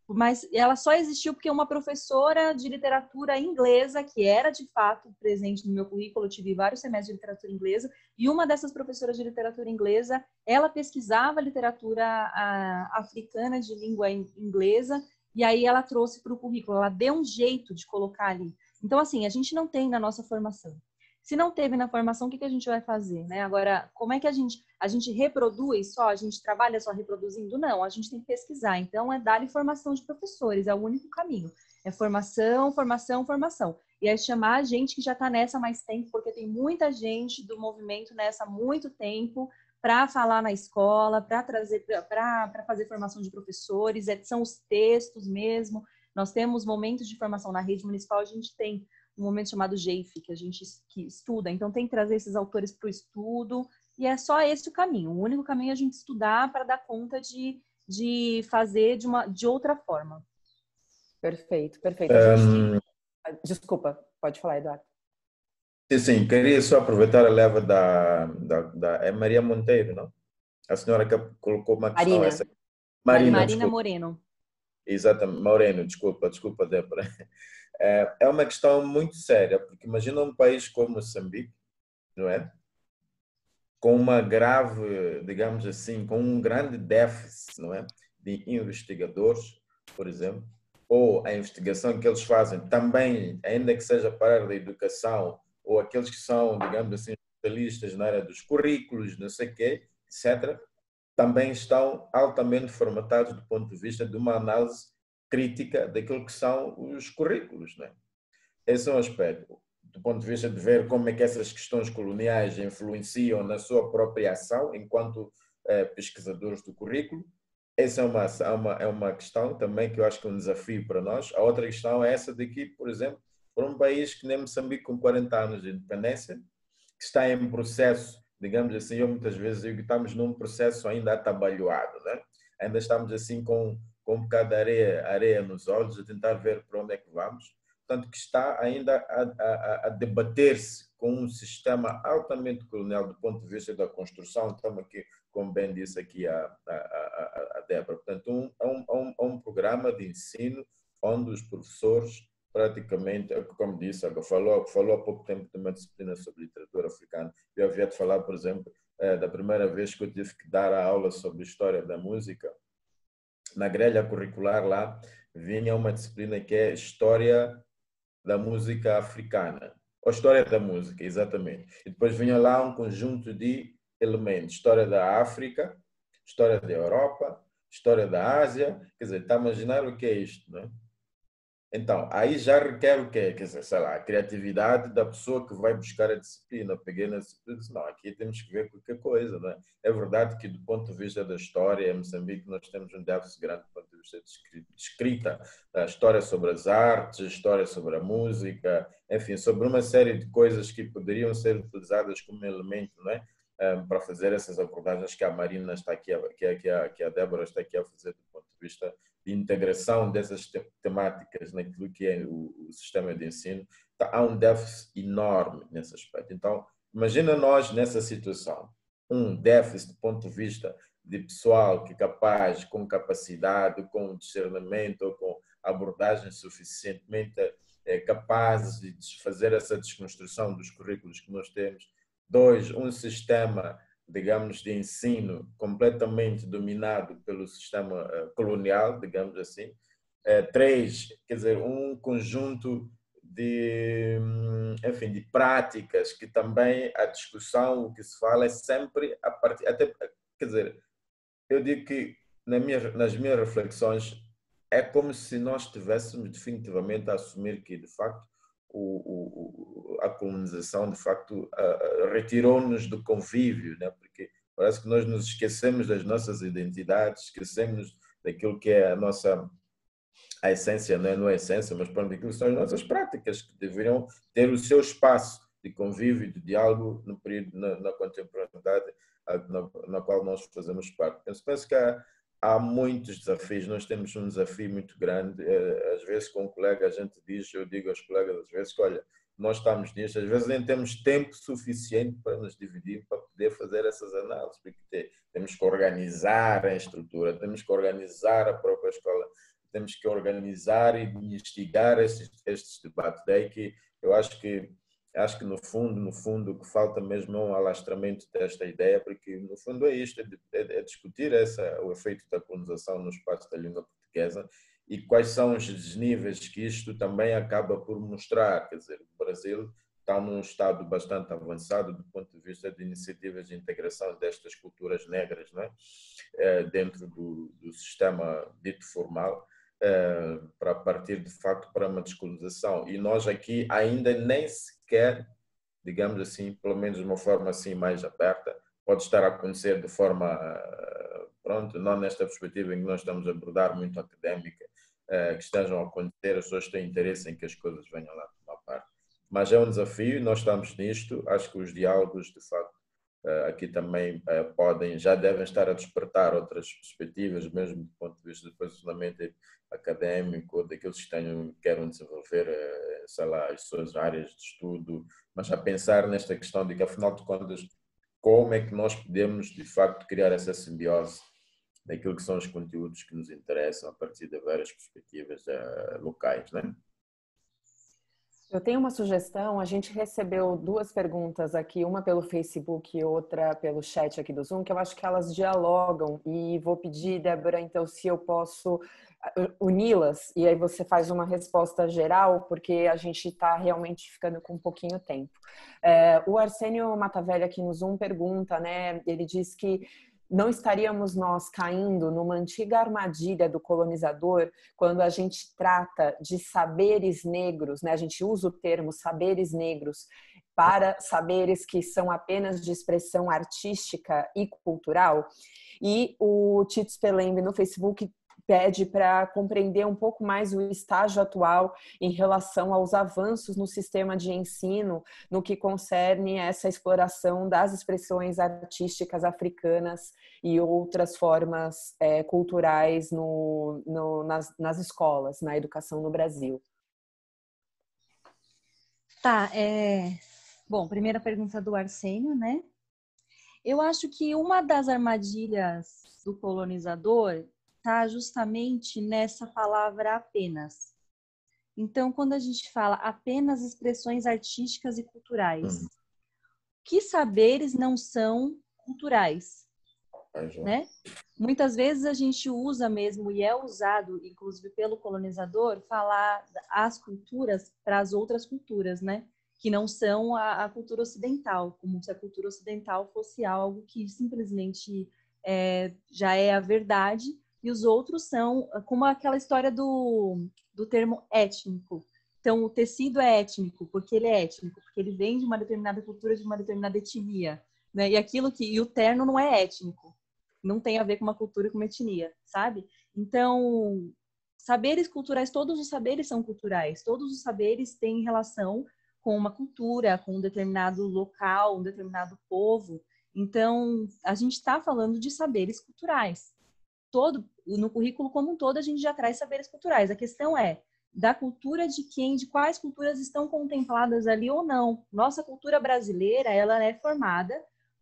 mas ela só existiu porque uma professora de literatura inglesa, que era de fato presente no meu currículo, eu tive vários semestres de literatura inglesa, e uma dessas professoras de literatura inglesa, ela pesquisava literatura a, africana de língua inglesa, e aí ela trouxe para o currículo, ela deu um jeito de colocar ali. Então, assim, a gente não tem na nossa formação. Se não teve na formação, o que, que a gente vai fazer? Né? Agora, como é que a gente, a gente reproduz só? A gente trabalha só reproduzindo? Não, a gente tem que pesquisar. Então, é dar formação de professores, é o único caminho. É formação, formação, formação. E é chamar a gente que já está nessa há mais tempo, porque tem muita gente do movimento nessa há muito tempo para falar na escola, para trazer, para fazer formação de professores, é, são os textos mesmo. Nós temos momentos de formação na rede municipal, a gente tem um momento chamado GEIF, que a gente que estuda. Então, tem que trazer esses autores para o estudo, e é só esse o caminho. O único caminho é a gente estudar para dar conta de, de fazer de, uma, de outra forma. Perfeito, perfeito. Um... Desculpa, pode falar, Eduardo. Sim, queria só aproveitar a leva da, da, da é Maria Monteiro, não? A senhora que colocou uma questão. Marina, essa... Marina, Marina Moreno. Exatamente, Moreno, desculpa, desculpa, Débora. É, é uma questão muito séria, porque imagina um país como Moçambique, não é? Com uma grave, digamos assim, com um grande déficit, não é? De investigadores, por exemplo, ou a investigação que eles fazem também, ainda que seja para a educação, ou aqueles que são, digamos assim, especialistas na área dos currículos, não sei o quê, etc., também estão altamente formatados do ponto de vista de uma análise crítica daquilo que são os currículos. Né? Esse é um aspecto, do ponto de vista de ver como é que essas questões coloniais influenciam na sua própria ação enquanto eh, pesquisadores do currículo. Essa é uma, é, uma, é uma questão também que eu acho que é um desafio para nós. A outra questão é essa de que, por exemplo, para um país que nem Moçambique, com 40 anos de independência, que está em processo, digamos assim, eu muitas vezes digo que estamos num processo ainda atabalhoado, né? ainda estamos assim com com um bocado de areia, areia nos olhos, a tentar ver para onde é que vamos. Portanto, que está ainda a, a, a debater-se com um sistema altamente colonial do ponto de vista da construção. Estamos aqui, como bem disse aqui a, a, a, a Débora. Portanto, um, um, um, um programa de ensino onde os professores praticamente, como disse, falou, falou há pouco tempo de uma disciplina sobre literatura africana. Eu havia de falar, por exemplo, eh, da primeira vez que eu tive que dar a aula sobre história da música, na grelha curricular lá vinha uma disciplina que é História da Música Africana. Ou História da Música, exatamente. E depois vinha lá um conjunto de elementos. História da África, História da Europa, História da Ásia. Quer dizer, está a imaginar o que é isto, não é? Então, aí já requer o quê? Quer dizer, sei lá, a criatividade da pessoa que vai buscar a disciplina. Eu peguei na disciplina e disse, não, aqui temos que ver qualquer coisa, não é? É verdade que do ponto de vista da história, em Moçambique nós temos um déficit grande do ponto de vista de escrita, a história sobre as artes, a história sobre a música, enfim, sobre uma série de coisas que poderiam ser utilizadas como elemento, não é? Para fazer essas abordagens que a Marina está aqui, que a, que a, que a Débora está aqui a fazer do ponto de vista de integração dessas temáticas naquilo que é o, o sistema de ensino, tá, há um déficit enorme nesse aspecto. Então, imagina nós nessa situação, um déficit do ponto de vista de pessoal que é capaz, com capacidade, com discernimento, com abordagens suficientemente é, capazes de fazer essa desconstrução dos currículos que nós temos. Dois, um sistema digamos, de ensino completamente dominado pelo sistema uh, colonial, digamos assim. Uh, três, quer dizer, um conjunto de, hum, enfim, de práticas que também a discussão, o que se fala é sempre a partir, até, quer dizer, eu digo que na minha, nas minhas reflexões, é como se nós estivéssemos definitivamente a assumir que, de facto, o, o, a colonização, de facto, retirou-nos do convívio, né? porque parece que nós nos esquecemos das nossas identidades, esquecemos daquilo que é a nossa a essência, não é, não é essência, mas pronto, aquilo são as nossas práticas que deveriam ter o seu espaço de convívio, de diálogo no período, na, na contemporaneidade na, na, qual nós fazemos parte. Eu penso que há, há muitos desafios, nós temos um desafio muito grande. Eh, às vezes, com um colega, a gente diz, eu digo aos colegas, às vezes, olha, nós estamos nisto, às vezes nem temos tempo suficiente para nos dividir, para poder fazer essas análises, porque temos que organizar a estrutura, temos que organizar a própria escola, temos que organizar e instigar estes, estes debates. Daí que eu acho que acho que no fundo, no fundo, o que falta mesmo é um alastramento desta ideia, porque no fundo é isto, é, é, é discutir essa, o efeito da colonização no espaço da língua portuguesa e quais são os desníveis que isto também acaba por mostrar. Quer dizer, o Brasil está num estado bastante avançado do ponto de vista de iniciativas de integração destas culturas negras né? É, dentro do, do sistema dito formal. É, para partir de facto para uma descolonização e nós aqui ainda nem sequer digamos assim pelo menos de uma forma assim mais aberta pode estar a acontecer de forma pronto não nesta perspectiva em que nós estamos a abordar muito académica que estejam a acontecer as pessoas têm interesse em que as coisas venham lá tomar parte. Mas é um desafio nós estamos nisto. Acho que os diálogos de facto eh, aqui também eh, podem, já devem estar a despertar outras perspectivas, mesmo do ponto de vista do posicionamento académico, daqueles que tenham, queiram desenvolver, eh, sei lá, as suas áreas de estudo, mas a pensar nesta questão de que, afinal de contas, como é que nós podemos, de facto, criar essa simbiose daquilo que são os conteúdos que nos interessam a partir de várias perspectivas locais, né? Eu tenho uma sugestão. A gente recebeu duas perguntas aqui, uma pelo Facebook e outra pelo chat aqui do Zoom, que eu acho que elas dialogam. E vou pedir, Débora, então, se eu posso uh, uni-las e aí você faz uma resposta geral, porque a gente está realmente ficando com um pouquinho tempo. É, o Arsênio Matavelli aqui no Zoom pergunta, né? Ele diz que não estaríamos nós caindo numa antiga armadilha do colonizador quando a gente trata de saberes negros, né? A gente usa o termo saberes negros para saberes que são apenas de expressão artística e cultural. E o Tito Spelembe no Facebook pede para compreender um pouco mais o estágio atual em relação aos avanços no sistema de ensino no que concerne essa exploração das expressões artísticas africanas e outras formas é, culturais no, no, nas, nas escolas, na educação no Brasil. Tá, é... bom, primeira pergunta do Arsênio, né? Eu acho que uma das armadilhas do colonizador está justamente nessa palavra apenas. Então, quando a gente fala apenas expressões artísticas e culturais, uhum. que saberes não são culturais? né? Muitas vezes a gente usa mesmo, e é usado, inclusive pelo colonizador, falar as culturas para as outras culturas, né? Que não são a, a, cultura ocidental, como se a cultura ocidental fosse algo que simplesmente é, já é a verdade e os outros são como aquela história do, do termo étnico. Então, o tecido é étnico, porque ele é étnico, porque ele vem de uma determinada cultura, de uma determinada etnia. Né? E aquilo que. E o terno não é étnico. Não tem a ver com uma cultura e com uma etnia, sabe? Então, saberes culturais, todos os saberes são culturais, todos os saberes têm relação com uma cultura, com um determinado local, um determinado povo. Então, a gente está falando de saberes culturais todo, no currículo como um todo, a gente já traz saberes culturais. A questão é da cultura de quem, de quais culturas estão contempladas ali ou não. Nossa cultura brasileira, ela é formada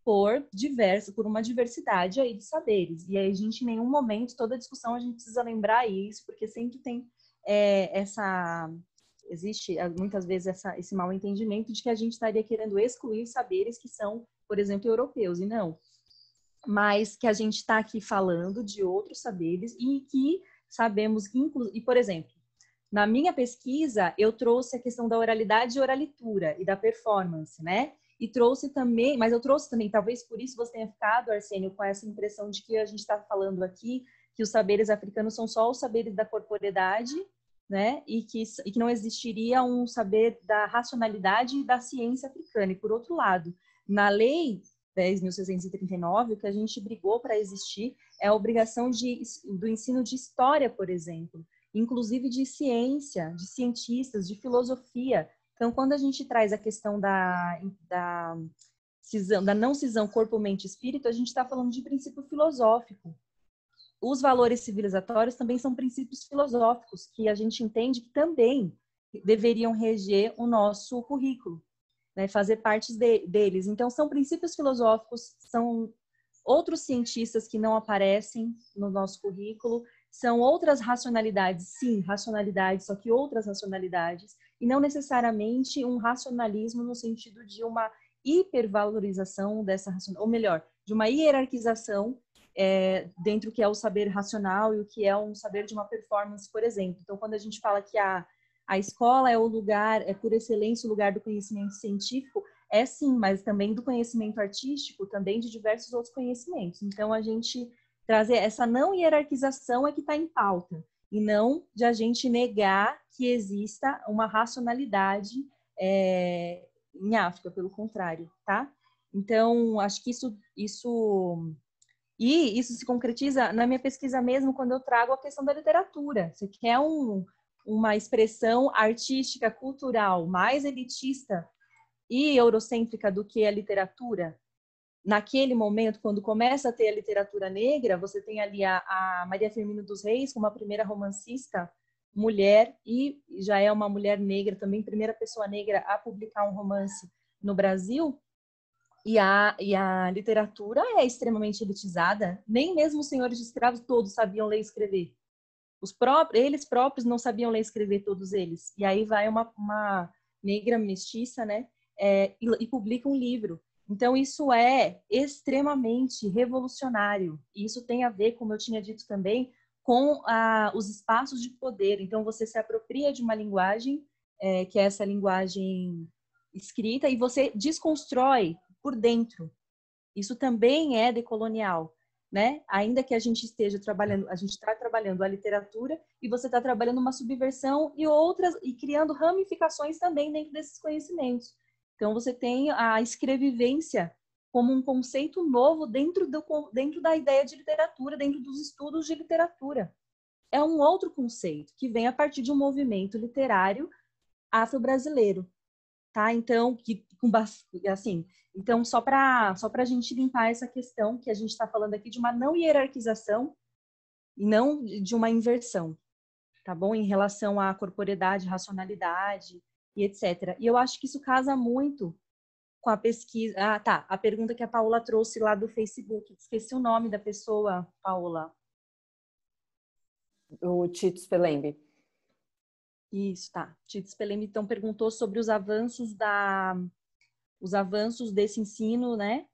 por diversos, por uma diversidade aí de saberes. E aí a gente, em nenhum momento, toda discussão, a gente precisa lembrar isso, porque sempre tem é, essa existe muitas vezes essa, esse mal entendimento de que a gente estaria querendo excluir saberes que são, por exemplo, europeus. E não mas que a gente está aqui falando de outros saberes e que sabemos, e por exemplo, na minha pesquisa eu trouxe a questão da oralidade e oralitura e da performance, né? E trouxe também, mas eu trouxe também, talvez por isso você tenha ficado, Arsênio, com essa impressão de que a gente está falando aqui que os saberes africanos são só os saberes da corporeidade, né? E que, e que não existiria um saber da racionalidade e da ciência africana. E por outro lado, na lei 10.639, o que a gente brigou para existir é a obrigação de, do ensino de história, por exemplo, inclusive de ciência, de cientistas, de filosofia. Então, quando a gente traz a questão da, da, cisão, da não cisão corpo, mente e espírito, a gente está falando de princípio filosófico. Os valores civilizatórios também são princípios filosóficos que a gente entende que também deveriam reger o nosso currículo né, fazer parte de, deles. Então, são princípios filosóficos, são outros cientistas que não aparecem no nosso currículo, são outras racionalidades, sim, racionalidades, só que outras racionalidades, e não necessariamente um racionalismo no sentido de uma hipervalorização dessa racionalidade, ou melhor, de uma hierarquização é, dentro do que é o saber racional e o que é um saber de uma performance, por exemplo. Então, quando a gente fala que a a escola é o lugar, é por excelência o lugar do conhecimento científico, é sim, mas também do conhecimento artístico, também de diversos outros conhecimentos. Então, a gente trazer essa não hierarquização é que está em pauta, e não de a gente negar que exista uma racionalidade é, em África, pelo contrário, tá? Então, acho que isso, isso e isso se concretiza na minha pesquisa mesmo quando eu trago a questão da literatura. Você quer um, uma expressão artística, cultural mais elitista e eurocêntrica do que a literatura, naquele momento, quando começa a ter a literatura negra, você tem ali a, a Maria Firmino dos Reis como a primeira romancista mulher e já é uma mulher negra também, primeira pessoa negra a publicar um romance no Brasil. E a, e a literatura é extremamente elitizada. Nem mesmo os senhores de escravos todos sabiam ler e escrever. Os próprios, eles próprios não sabiam ler e escrever, todos eles. E aí vai uma, uma negra mestiça, né? É, e, e publica um livro. Então, isso é extremamente revolucionário. E isso tem a ver, como eu tinha dito também, com ah, os espaços de poder. Então, você se apropria de uma linguagem, é, que é essa linguagem escrita, e você desconstrói por dentro. Isso também é decolonial né? Ainda que a gente esteja trabalhando, a gente está trabalhando a literatura e você está trabalhando uma subversão e outras e criando ramificações também dentro desses conhecimentos. Então você tem a escrevivência como um conceito novo dentro do dentro da ideia de literatura, dentro dos estudos de literatura. É um outro conceito que vem a partir de um movimento literário afro-brasileiro, tá? Então, que com assim, então só para só para a gente limpar essa questão que a gente está falando aqui de uma não hierarquização e não de uma inversão, tá bom? Em relação à corporeidade, racionalidade e etc. E eu acho que isso casa muito com a pesquisa. Ah, tá. A pergunta que a Paula trouxe lá do Facebook. Esqueci o nome da pessoa, Paula. O Tito Spelembe. Isso, tá. Tito Spelem então perguntou sobre os avanços da os avanços desse ensino, né?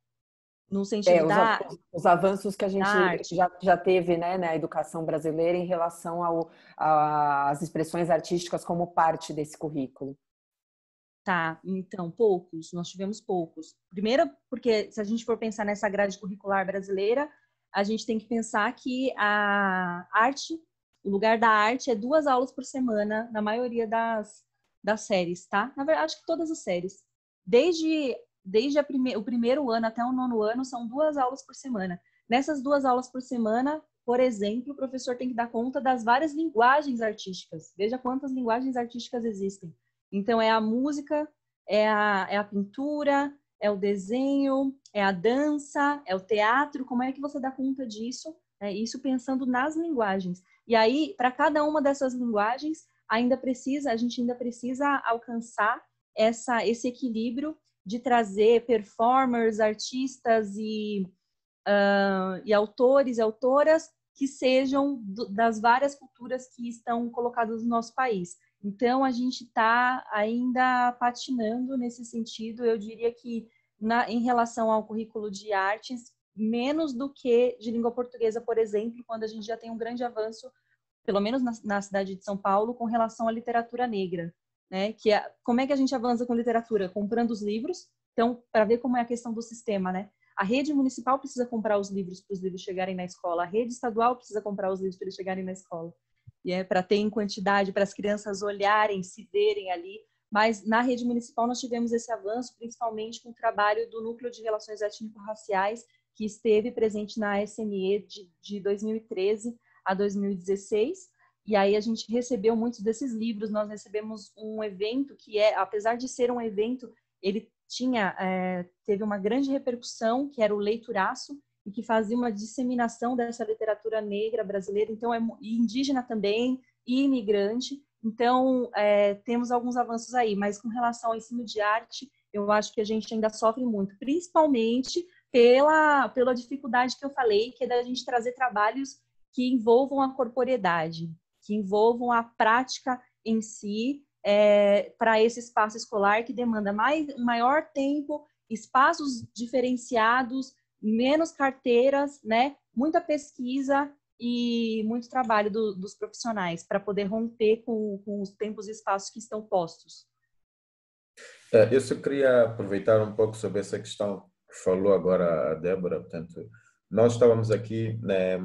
No sentido é, da os, os avanços que a gente já, já teve, né, na educação brasileira em relação às expressões artísticas como parte desse currículo. Tá, então, poucos, nós tivemos poucos. Primeiro, porque se a gente for pensar nessa grade curricular brasileira, a gente tem que pensar que a arte o lugar da arte é duas aulas por semana na maioria das, das séries, tá? Na verdade, acho que todas as séries. Desde, desde prime o primeiro ano até o nono ano, são duas aulas por semana. Nessas duas aulas por semana, por exemplo, o professor tem que dar conta das várias linguagens artísticas. Veja quantas linguagens artísticas existem. Então, é a música, é a, é a pintura, é o desenho, é a dança, é o teatro. Como é que você dá conta disso? É isso pensando nas linguagens. E aí, para cada uma dessas linguagens, ainda precisa, a gente ainda precisa alcançar essa, esse equilíbrio de trazer performers, artistas e, uh, e autores e autoras que sejam do, das várias culturas que estão colocadas no nosso país. Então, a gente está ainda patinando nesse sentido. Eu diria que, na, em relação ao currículo de artes, menos do que de língua portuguesa, por exemplo, quando a gente já tem um grande avanço, pelo menos na, na cidade de São Paulo, com relação à literatura negra, né? Que é como é que a gente avança com literatura? Comprando os livros. Então, para ver como é a questão do sistema, né? A rede municipal precisa comprar os livros para os livros chegarem na escola, a rede estadual precisa comprar os livros para eles chegarem na escola. E é para ter em quantidade, para as crianças olharem, se verem ali. Mas na rede municipal nós tivemos esse avanço, principalmente com o trabalho do Núcleo de Relações Étnico-Raciais, que esteve presente na SNE de, de 2013 a 2016. E aí a gente recebeu muitos desses livros. Nós recebemos um evento que é, apesar de ser um evento, ele tinha é, teve uma grande repercussão, que era o Leituraço, e que fazia uma disseminação dessa literatura negra brasileira, então é indígena também e imigrante. Então é, temos alguns avanços aí, mas com relação ao ensino de arte, eu acho que a gente ainda sofre muito, principalmente pela pela dificuldade que eu falei, que é da gente trazer trabalhos que envolvam a corporeidade, que envolvam a prática em si é, para esse espaço escolar que demanda mais, maior tempo, espaços diferenciados, menos carteiras, né? Muita pesquisa e muito trabalho do, dos profissionais para poder romper com, com, os tempos e espaços que estão postos. É, eu só queria aproveitar um pouco sobre essa questão que falou agora a Débora, portanto, nós estávamos aqui, né,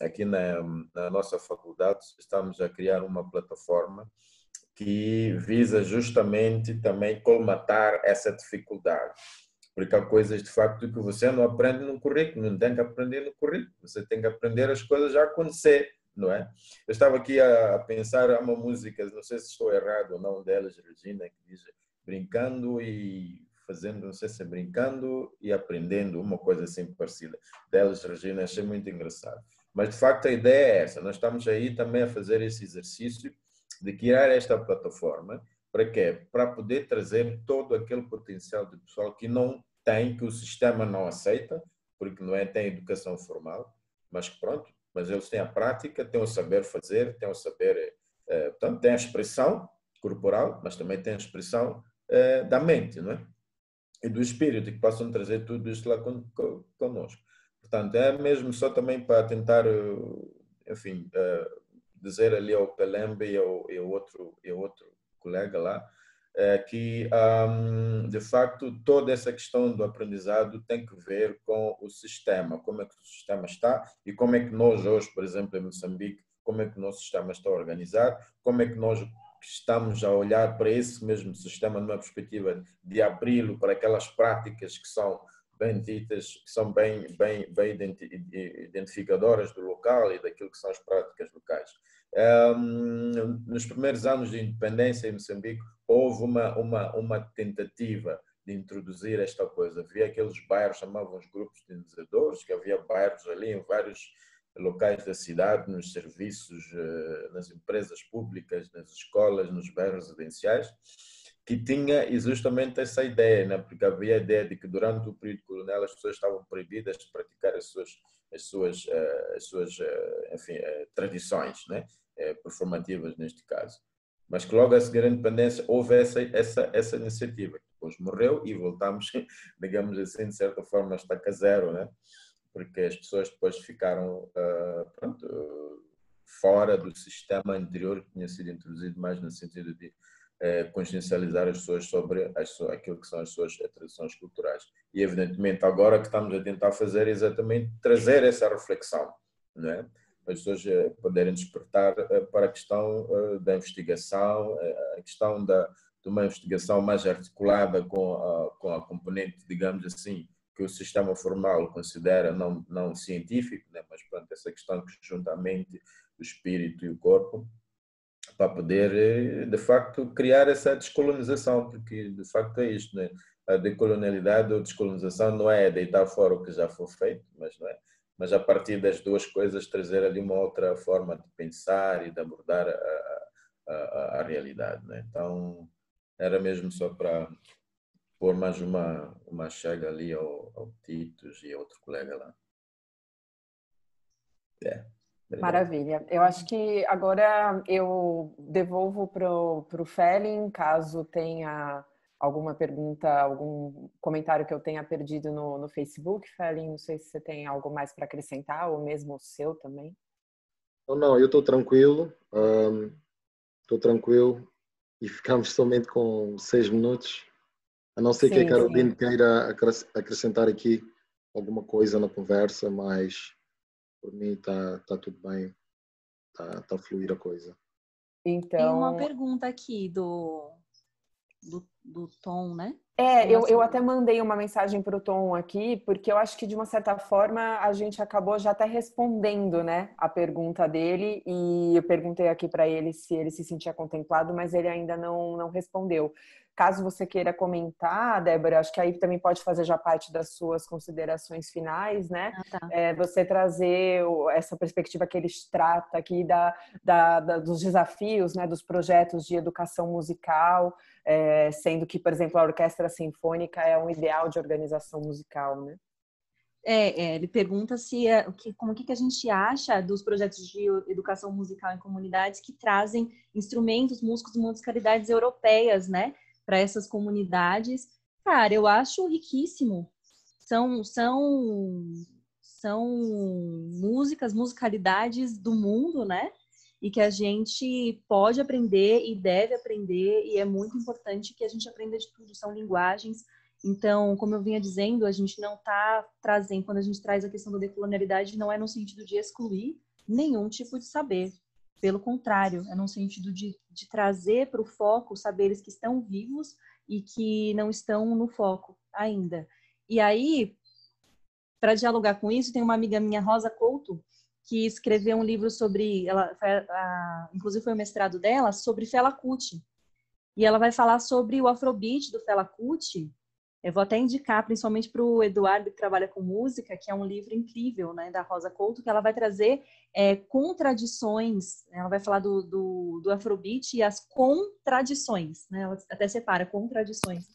aqui na, na, nossa faculdade, estamos a criar uma plataforma que visa justamente também colmatar essa dificuldade. Porque há coisas de facto que você não aprende no currículo, não tem que aprender no currículo, você tem que aprender as coisas a acontecer, não é? Eu estava aqui a pensar, há uma música, não sei se estou errado ou não, delas, Regina, que diz brincando e fazendo, não sei se é brincando e aprendendo, uma coisa assim parecida. Delas, Regina, achei muito engraçado. Mas de facto a ideia é essa, nós estamos aí também a fazer esse exercício de criar esta plataforma para quê? Para poder trazer todo aquele potencial de pessoal que não tem, que o sistema não aceita, porque não é tem educação formal, mas pronto, mas eles têm a prática, têm o saber fazer, têm o saber, eh, portanto, têm a expressão corporal, mas também têm a expressão eh, da mente, não é? E do espírito, que possam trazer tudo isso lá con, con, conosco. Portanto, é mesmo só também para tentar, eh, enfim, eh, dizer ali ao Pelembe e ao, e ao outro, e ao outro colega lá, é que, um, de facto, toda essa questão do aprendizado tem que ver com o sistema, como é que o sistema está e como é que nós hoje, por exemplo, em Moçambique, como é que o nosso sistema está organizado, como é que nós estamos a olhar para esse mesmo sistema numa perspectiva de abri-lo para aquelas práticas que são bem ditas, que são bem, bem, bem identificadoras do local e daquilo que são as práticas locais. Um, nos primeiros anos de independência em Moçambique, houve uma, uma, uma tentativa de introduzir esta coisa. Havia aqueles bairros, chamavam os grupos de iniciadores, que havia bairros ali em vários locais da cidade, nos serviços, eh, nas empresas públicas, nas escolas, nos bairros residenciais, que tinha justamente essa ideia, né? porque havia a ideia de que durante o período colonial as pessoas estavam proibidas de praticar as suas, as suas, eh, as suas eh, enfim, tradições, né? performativas neste caso. Mas que logo a seguir à independência houve essa, essa, essa iniciativa. Depois morreu e voltamos, digamos assim, de certa forma, a estaca zero, né? Porque as pessoas depois ficaram uh, pronto, fora do sistema anterior que tinha sido introduzido mais no sentido de uh, consciencializar as pessoas sobre as, aquilo que são as suas tradições culturais. E evidentemente agora que estamos a tentar fazer é exatamente trazer essa reflexão, não é? as pessoas eh, poderem despertar eh, para a questão da investigação, a questão da, de uma investigação mais articulada com a, com a componente, digamos assim, que o sistema formal considera não, não científico, né? mas pronto, essa questão que junta a mente, o espírito e o corpo, para poder, de facto, criar essa descolonização, porque de facto é isto, né? a decolonialidade ou descolonização não é deitar fora o que já foi feito, mas não é mas a partir das duas coisas trazer ali uma outra forma de pensar e de abordar a, a, a realidade. Né? Então, era mesmo só para pôr mais uma, uma chega ali ao, ao Titos e outro colega lá. É. Maravilha. Eu acho que agora eu devolvo para o Felin, caso tenha alguma pergunta, algum comentário que eu tenha perdido no, no Facebook, Felin? Não sei se você tem algo mais para acrescentar, ou mesmo o seu também. Não, não, eu estou tranquilo. Estou um, tranquilo e ficamos somente com seis minutos. A não ser sim, que a Caroline sim. queira acrescentar aqui alguma coisa na conversa, mas por mim está tá tudo bem, está tá a fluir a coisa. Então... Tem uma pergunta aqui do, do, do Tom, né? É, eu, eu até mandei uma mensagem para o Tom aqui, porque eu acho que de uma certa forma a gente acabou já até respondendo, né, a pergunta dele, e eu perguntei aqui para ele se ele se sentia contemplado, mas ele ainda não, não respondeu. Caso você queira comentar, Débora, acho que aí também pode fazer já parte das suas considerações finais, né? Ah, tá. é, você trazer essa perspectiva que ele trata aqui da, da, da, dos desafios, né, dos projetos de educação musical, é, sendo que, por exemplo, a orquestra sinfônica é um ideal de organização musical, né? É, é, ele pergunta se é, o que, como que, que a gente acha dos projetos de educação musical em comunidades que trazem instrumentos, músicos, musicalidades europeias, né? Para essas comunidades, cara, eu acho riquíssimo. São, são, são músicas, musicalidades do mundo, né? E que a gente pode aprender e deve aprender, e é muito importante que a gente aprenda de tudo. São linguagens. Então, como eu vinha dizendo, a gente não está trazendo, quando a gente traz a questão da decolonialidade, não é no sentido de excluir nenhum tipo de saber. Pelo contrário, é no sentido de, de trazer para o foco saberes que estão vivos e que não estão no foco ainda. E aí, para dialogar com isso, tem uma amiga minha, Rosa Couto, que escreveu um livro sobre, ela, a, inclusive foi o mestrado dela, sobre Fela Kuti. E ela vai falar sobre o Afrobeat do Fela Kuti, eu vou até indicar, principalmente para o Eduardo, que trabalha com música, que é um livro incrível, né, da Rosa Couto, que ela vai trazer é, contradições, ela vai falar do, do, do Afrobeat e as contradições, né, ela até separa contradições.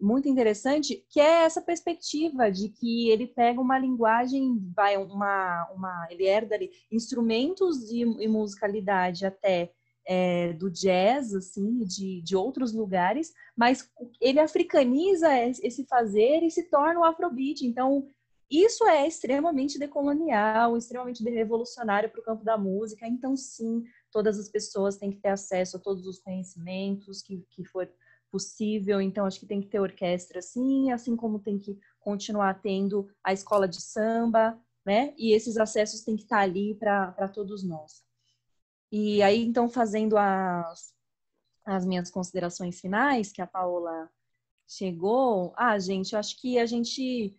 Muito interessante, que é essa perspectiva de que ele pega uma linguagem, vai uma, uma ele herda ali instrumentos e, e musicalidade até é, do jazz, assim, de, de outros lugares, mas ele africaniza esse fazer e se torna o afrobeat. Então, isso é extremamente decolonial, extremamente revolucionário para o campo da música. Então, sim, todas as pessoas têm que ter acesso a todos os conhecimentos que, que for possível. Então, acho que tem que ter orquestra, sim, assim como tem que continuar tendo a escola de samba, né? E esses acessos têm que estar ali para todos nós. E aí, então, fazendo as, as minhas considerações finais, que a Paola chegou, ah, gente, eu acho que a gente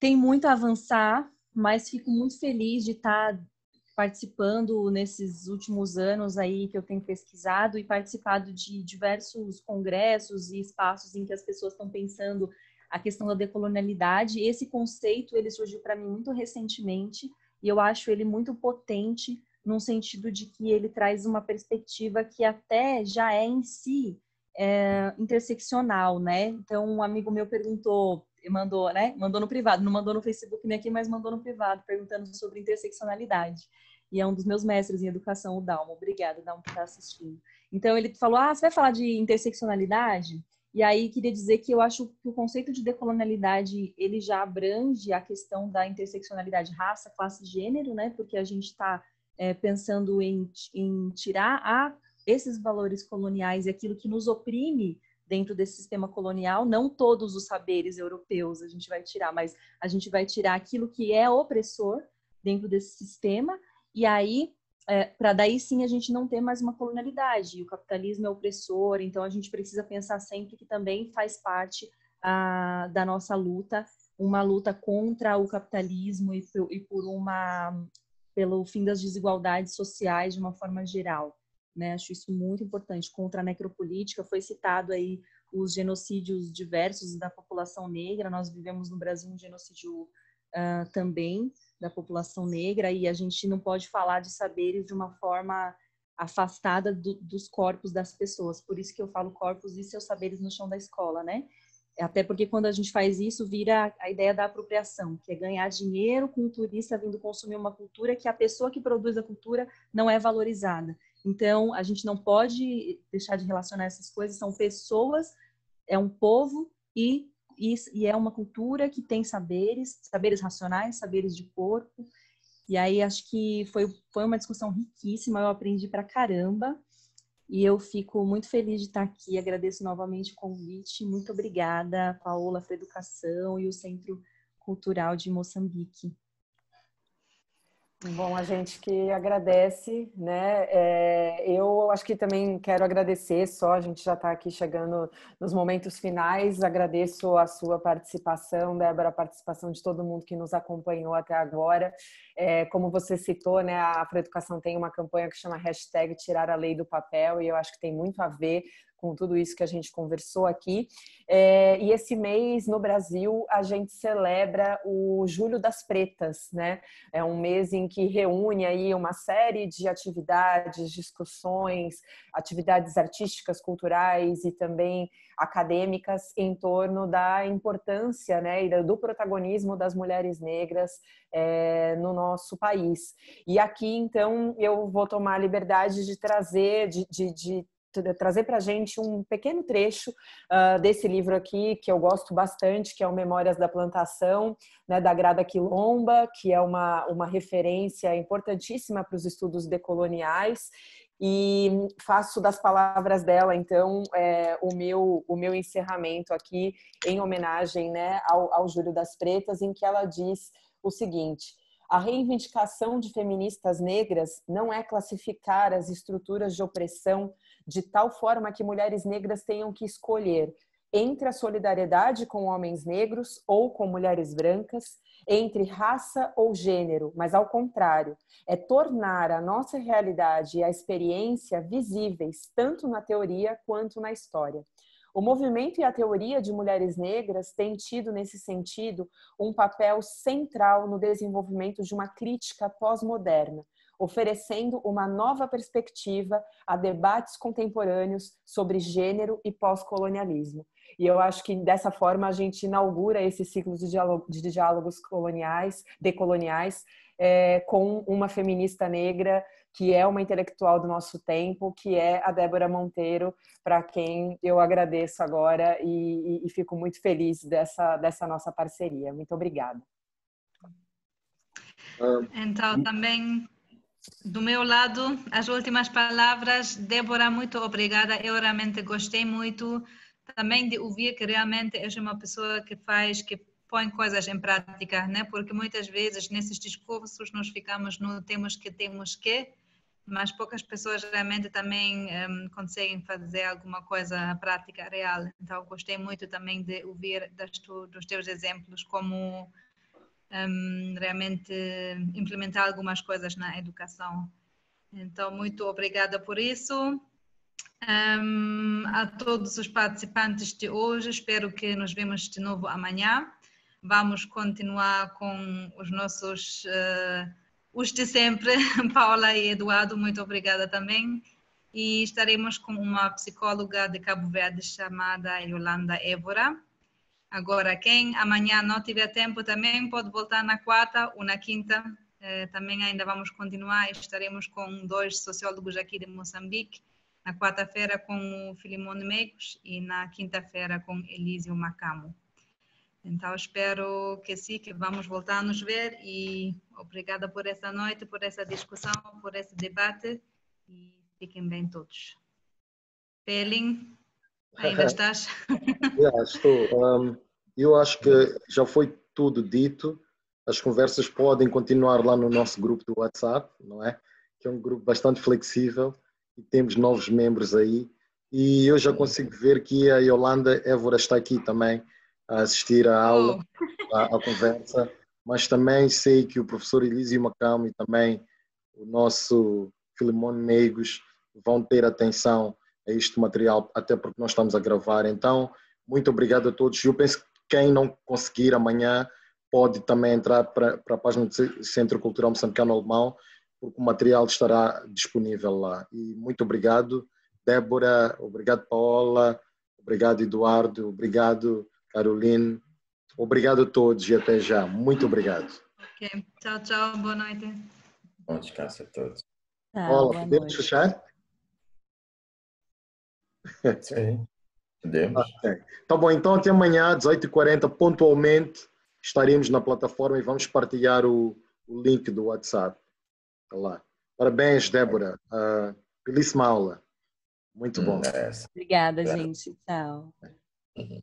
tem muito a avançar, mas fico muito feliz de estar participando nesses últimos anos aí que eu tenho pesquisado e participado de diversos congressos e espaços em que as pessoas estão pensando a questão da decolonialidade. Esse conceito ele surgiu para mim muito recentemente e eu acho ele muito potente num sentido de que ele traz uma perspectiva que até já é em si é, interseccional, né? Então, um amigo meu perguntou, mandou, né? Mandou no privado, não mandou no Facebook nem aqui, mas mandou no privado, perguntando sobre interseccionalidade. E é um dos meus mestres em educação, o Dalmo. Obrigada, Dalmo, por estar assistindo. Então, ele falou, ah, você vai falar de interseccionalidade? E aí, queria dizer que eu acho que o conceito de decolonialidade, ele já abrange a questão da interseccionalidade raça, classe e gênero, né? Porque a gente está é, pensando em, em tirar a, esses valores coloniais e aquilo que nos oprime dentro desse sistema colonial, não todos os saberes europeus a gente vai tirar, mas a gente vai tirar aquilo que é opressor dentro desse sistema, e aí, é, para daí sim a gente não ter mais uma colonialidade, o capitalismo é opressor, então a gente precisa pensar sempre que também faz parte a, da nossa luta, uma luta contra o capitalismo e e por uma pelo fim das desigualdades sociais de uma forma geral. Né? Acho isso muito importante. Contra a necropolítica, foi citado aí os genocídios diversos da população negra. Nós vivemos no Brasil um genocídio uh, também da população negra e a gente não pode falar de saberes de uma forma afastada do, dos corpos das pessoas. Por isso que eu falo corpos e seus saberes no chão da escola, né? Até porque quando a gente faz isso, vira a ideia da apropriação, que é ganhar dinheiro com o turista vindo consumir uma cultura que a pessoa que produz a cultura não é valorizada. Então, a gente não pode deixar de relacionar essas coisas, são pessoas, é um povo e, e, e é uma cultura que tem saberes, saberes racionais, saberes de corpo. E aí acho que foi, foi uma discussão riquíssima, eu aprendi pra caramba. E eu fico muito feliz de estar aqui. Agradeço novamente o convite. Muito obrigada, Paola, para educação e o Centro Cultural de Moçambique. Bom, a gente que agradece, né? É, eu acho que também quero agradecer só, a gente já está aqui chegando nos momentos finais. Agradeço a sua participação, Débora, a participação de todo mundo que nos acompanhou até agora. É, como você citou, né, a Afroeducação tem uma campanha que chama hashtag Tirar a Lei do Papel, e eu acho que tem muito a ver com tudo isso que a gente conversou aqui. É, e esse mês no Brasil a gente celebra o Julho das Pretas, né? É um mês em que reúne aí uma série de atividades, discussões, atividades artísticas, culturais e também acadêmicas em torno da importância, né, e do protagonismo das mulheres negras é, no nosso país. E aqui então eu vou tomar a liberdade de trazer, de, de, de trazer para a gente um pequeno trecho uh, desse livro aqui, que eu gosto bastante, que é o Memórias da Plantação, né, da Grada Quilomba, que é uma, uma referência importantíssima para os estudos decoloniais. E faço das palavras dela, então, é, o, meu, o meu encerramento aqui, em homenagem né, ao, ao Júlio das Pretas, em que ela diz o seguinte a reivindicação de feministas negras não é classificar as estruturas de opressão de tal forma que mulheres negras tenham que escolher entre a solidariedade com homens negros ou com mulheres brancas, entre raça ou gênero, mas ao contrário, é tornar a nossa realidade e a experiência visíveis tanto na teoria quanto na história. O movimento e a teoria de mulheres negras têm tido, nesse sentido, um papel central no desenvolvimento de uma crítica pós-moderna, oferecendo uma nova perspectiva a debates contemporâneos sobre gênero e pós-colonialismo. E eu acho que dessa forma a gente inaugura esse ciclo de, diálogo, de diálogos coloniais, decoloniais, é, com uma feminista negra que é uma intelectual do nosso tempo, que é a Débora Monteiro, para quem eu agradeço agora e, e, e, fico muito feliz dessa, dessa nossa parceria. Muito obrigada. Então, também do meu lado, as últimas palavras. Débora, muito obrigada. Eu realmente gostei muito também de ouvir que realmente é uma pessoa que faz, que põe coisas em prática, né? Porque muitas vezes nesses discursos nós ficamos no temos que, temos que, mas poucas pessoas realmente também um, conseguem fazer alguma coisa prática real. Então, gostei muito também de ouvir tu, dos teus exemplos como um, realmente implementar algumas coisas na educação. Então, muito obrigada por isso. Um, a todos os participantes de hoje, espero que nos vemos de novo amanhã. Vamos continuar com os nossos uh, os de sempre, Paula e Eduardo, muito obrigada também. E estaremos com uma psicóloga de Cabo Verde chamada Yolanda Évora. Agora, quem amanhã não tiver tempo também pode voltar na quarta ou na quinta. Eh, também ainda vamos continuar. Estaremos com dois sociólogos aqui de Moçambique. Na quarta-feira com o Filimone Meigos e na quinta-feira com Elísio Macamo. Então, espero que sim, que vamos voltar a nos ver e obrigada por essa noite, por essa discussão, por esse debate e fiquem bem todos. Pelin, ainda estás? yeah, estou. Um, eu acho que já foi tudo dito. As conversas podem continuar lá no nosso grupo do WhatsApp, não é? Que é um grupo bastante flexível e temos novos membros aí. E eu já consigo ver que a Yolanda Évora está aqui também a assistir à aula, oh. à, à, conversa, mas também sei que o professor Elísio Macamo e também o nosso Filimone Neigos vão ter atenção a este material, até porque nós estamos a gravar. Então, muito obrigado a todos. Eu penso que quem não conseguir amanhã pode também entrar para, para a página do Centro Cultural Moçambicano Alemão, porque o material estará disponível lá. E muito obrigado, Débora, obrigado, Paola, obrigado, Eduardo, obrigado, Caroline. Obrigado a todos e até já. Muito obrigado. Ok. Tchau, tchau. Boa noite. Bom descanso a todos. Ah, Olá, podemos fechar? Sim, podemos. Ah, tá bom, então até amanhã, 18h40, pontualmente, estaremos na plataforma e vamos partilhar o, o link do WhatsApp. Tá lá. Parabéns, Débora. Uh, belíssima aula. Muito bom. Obrigada, gente. Tchau. Uhum.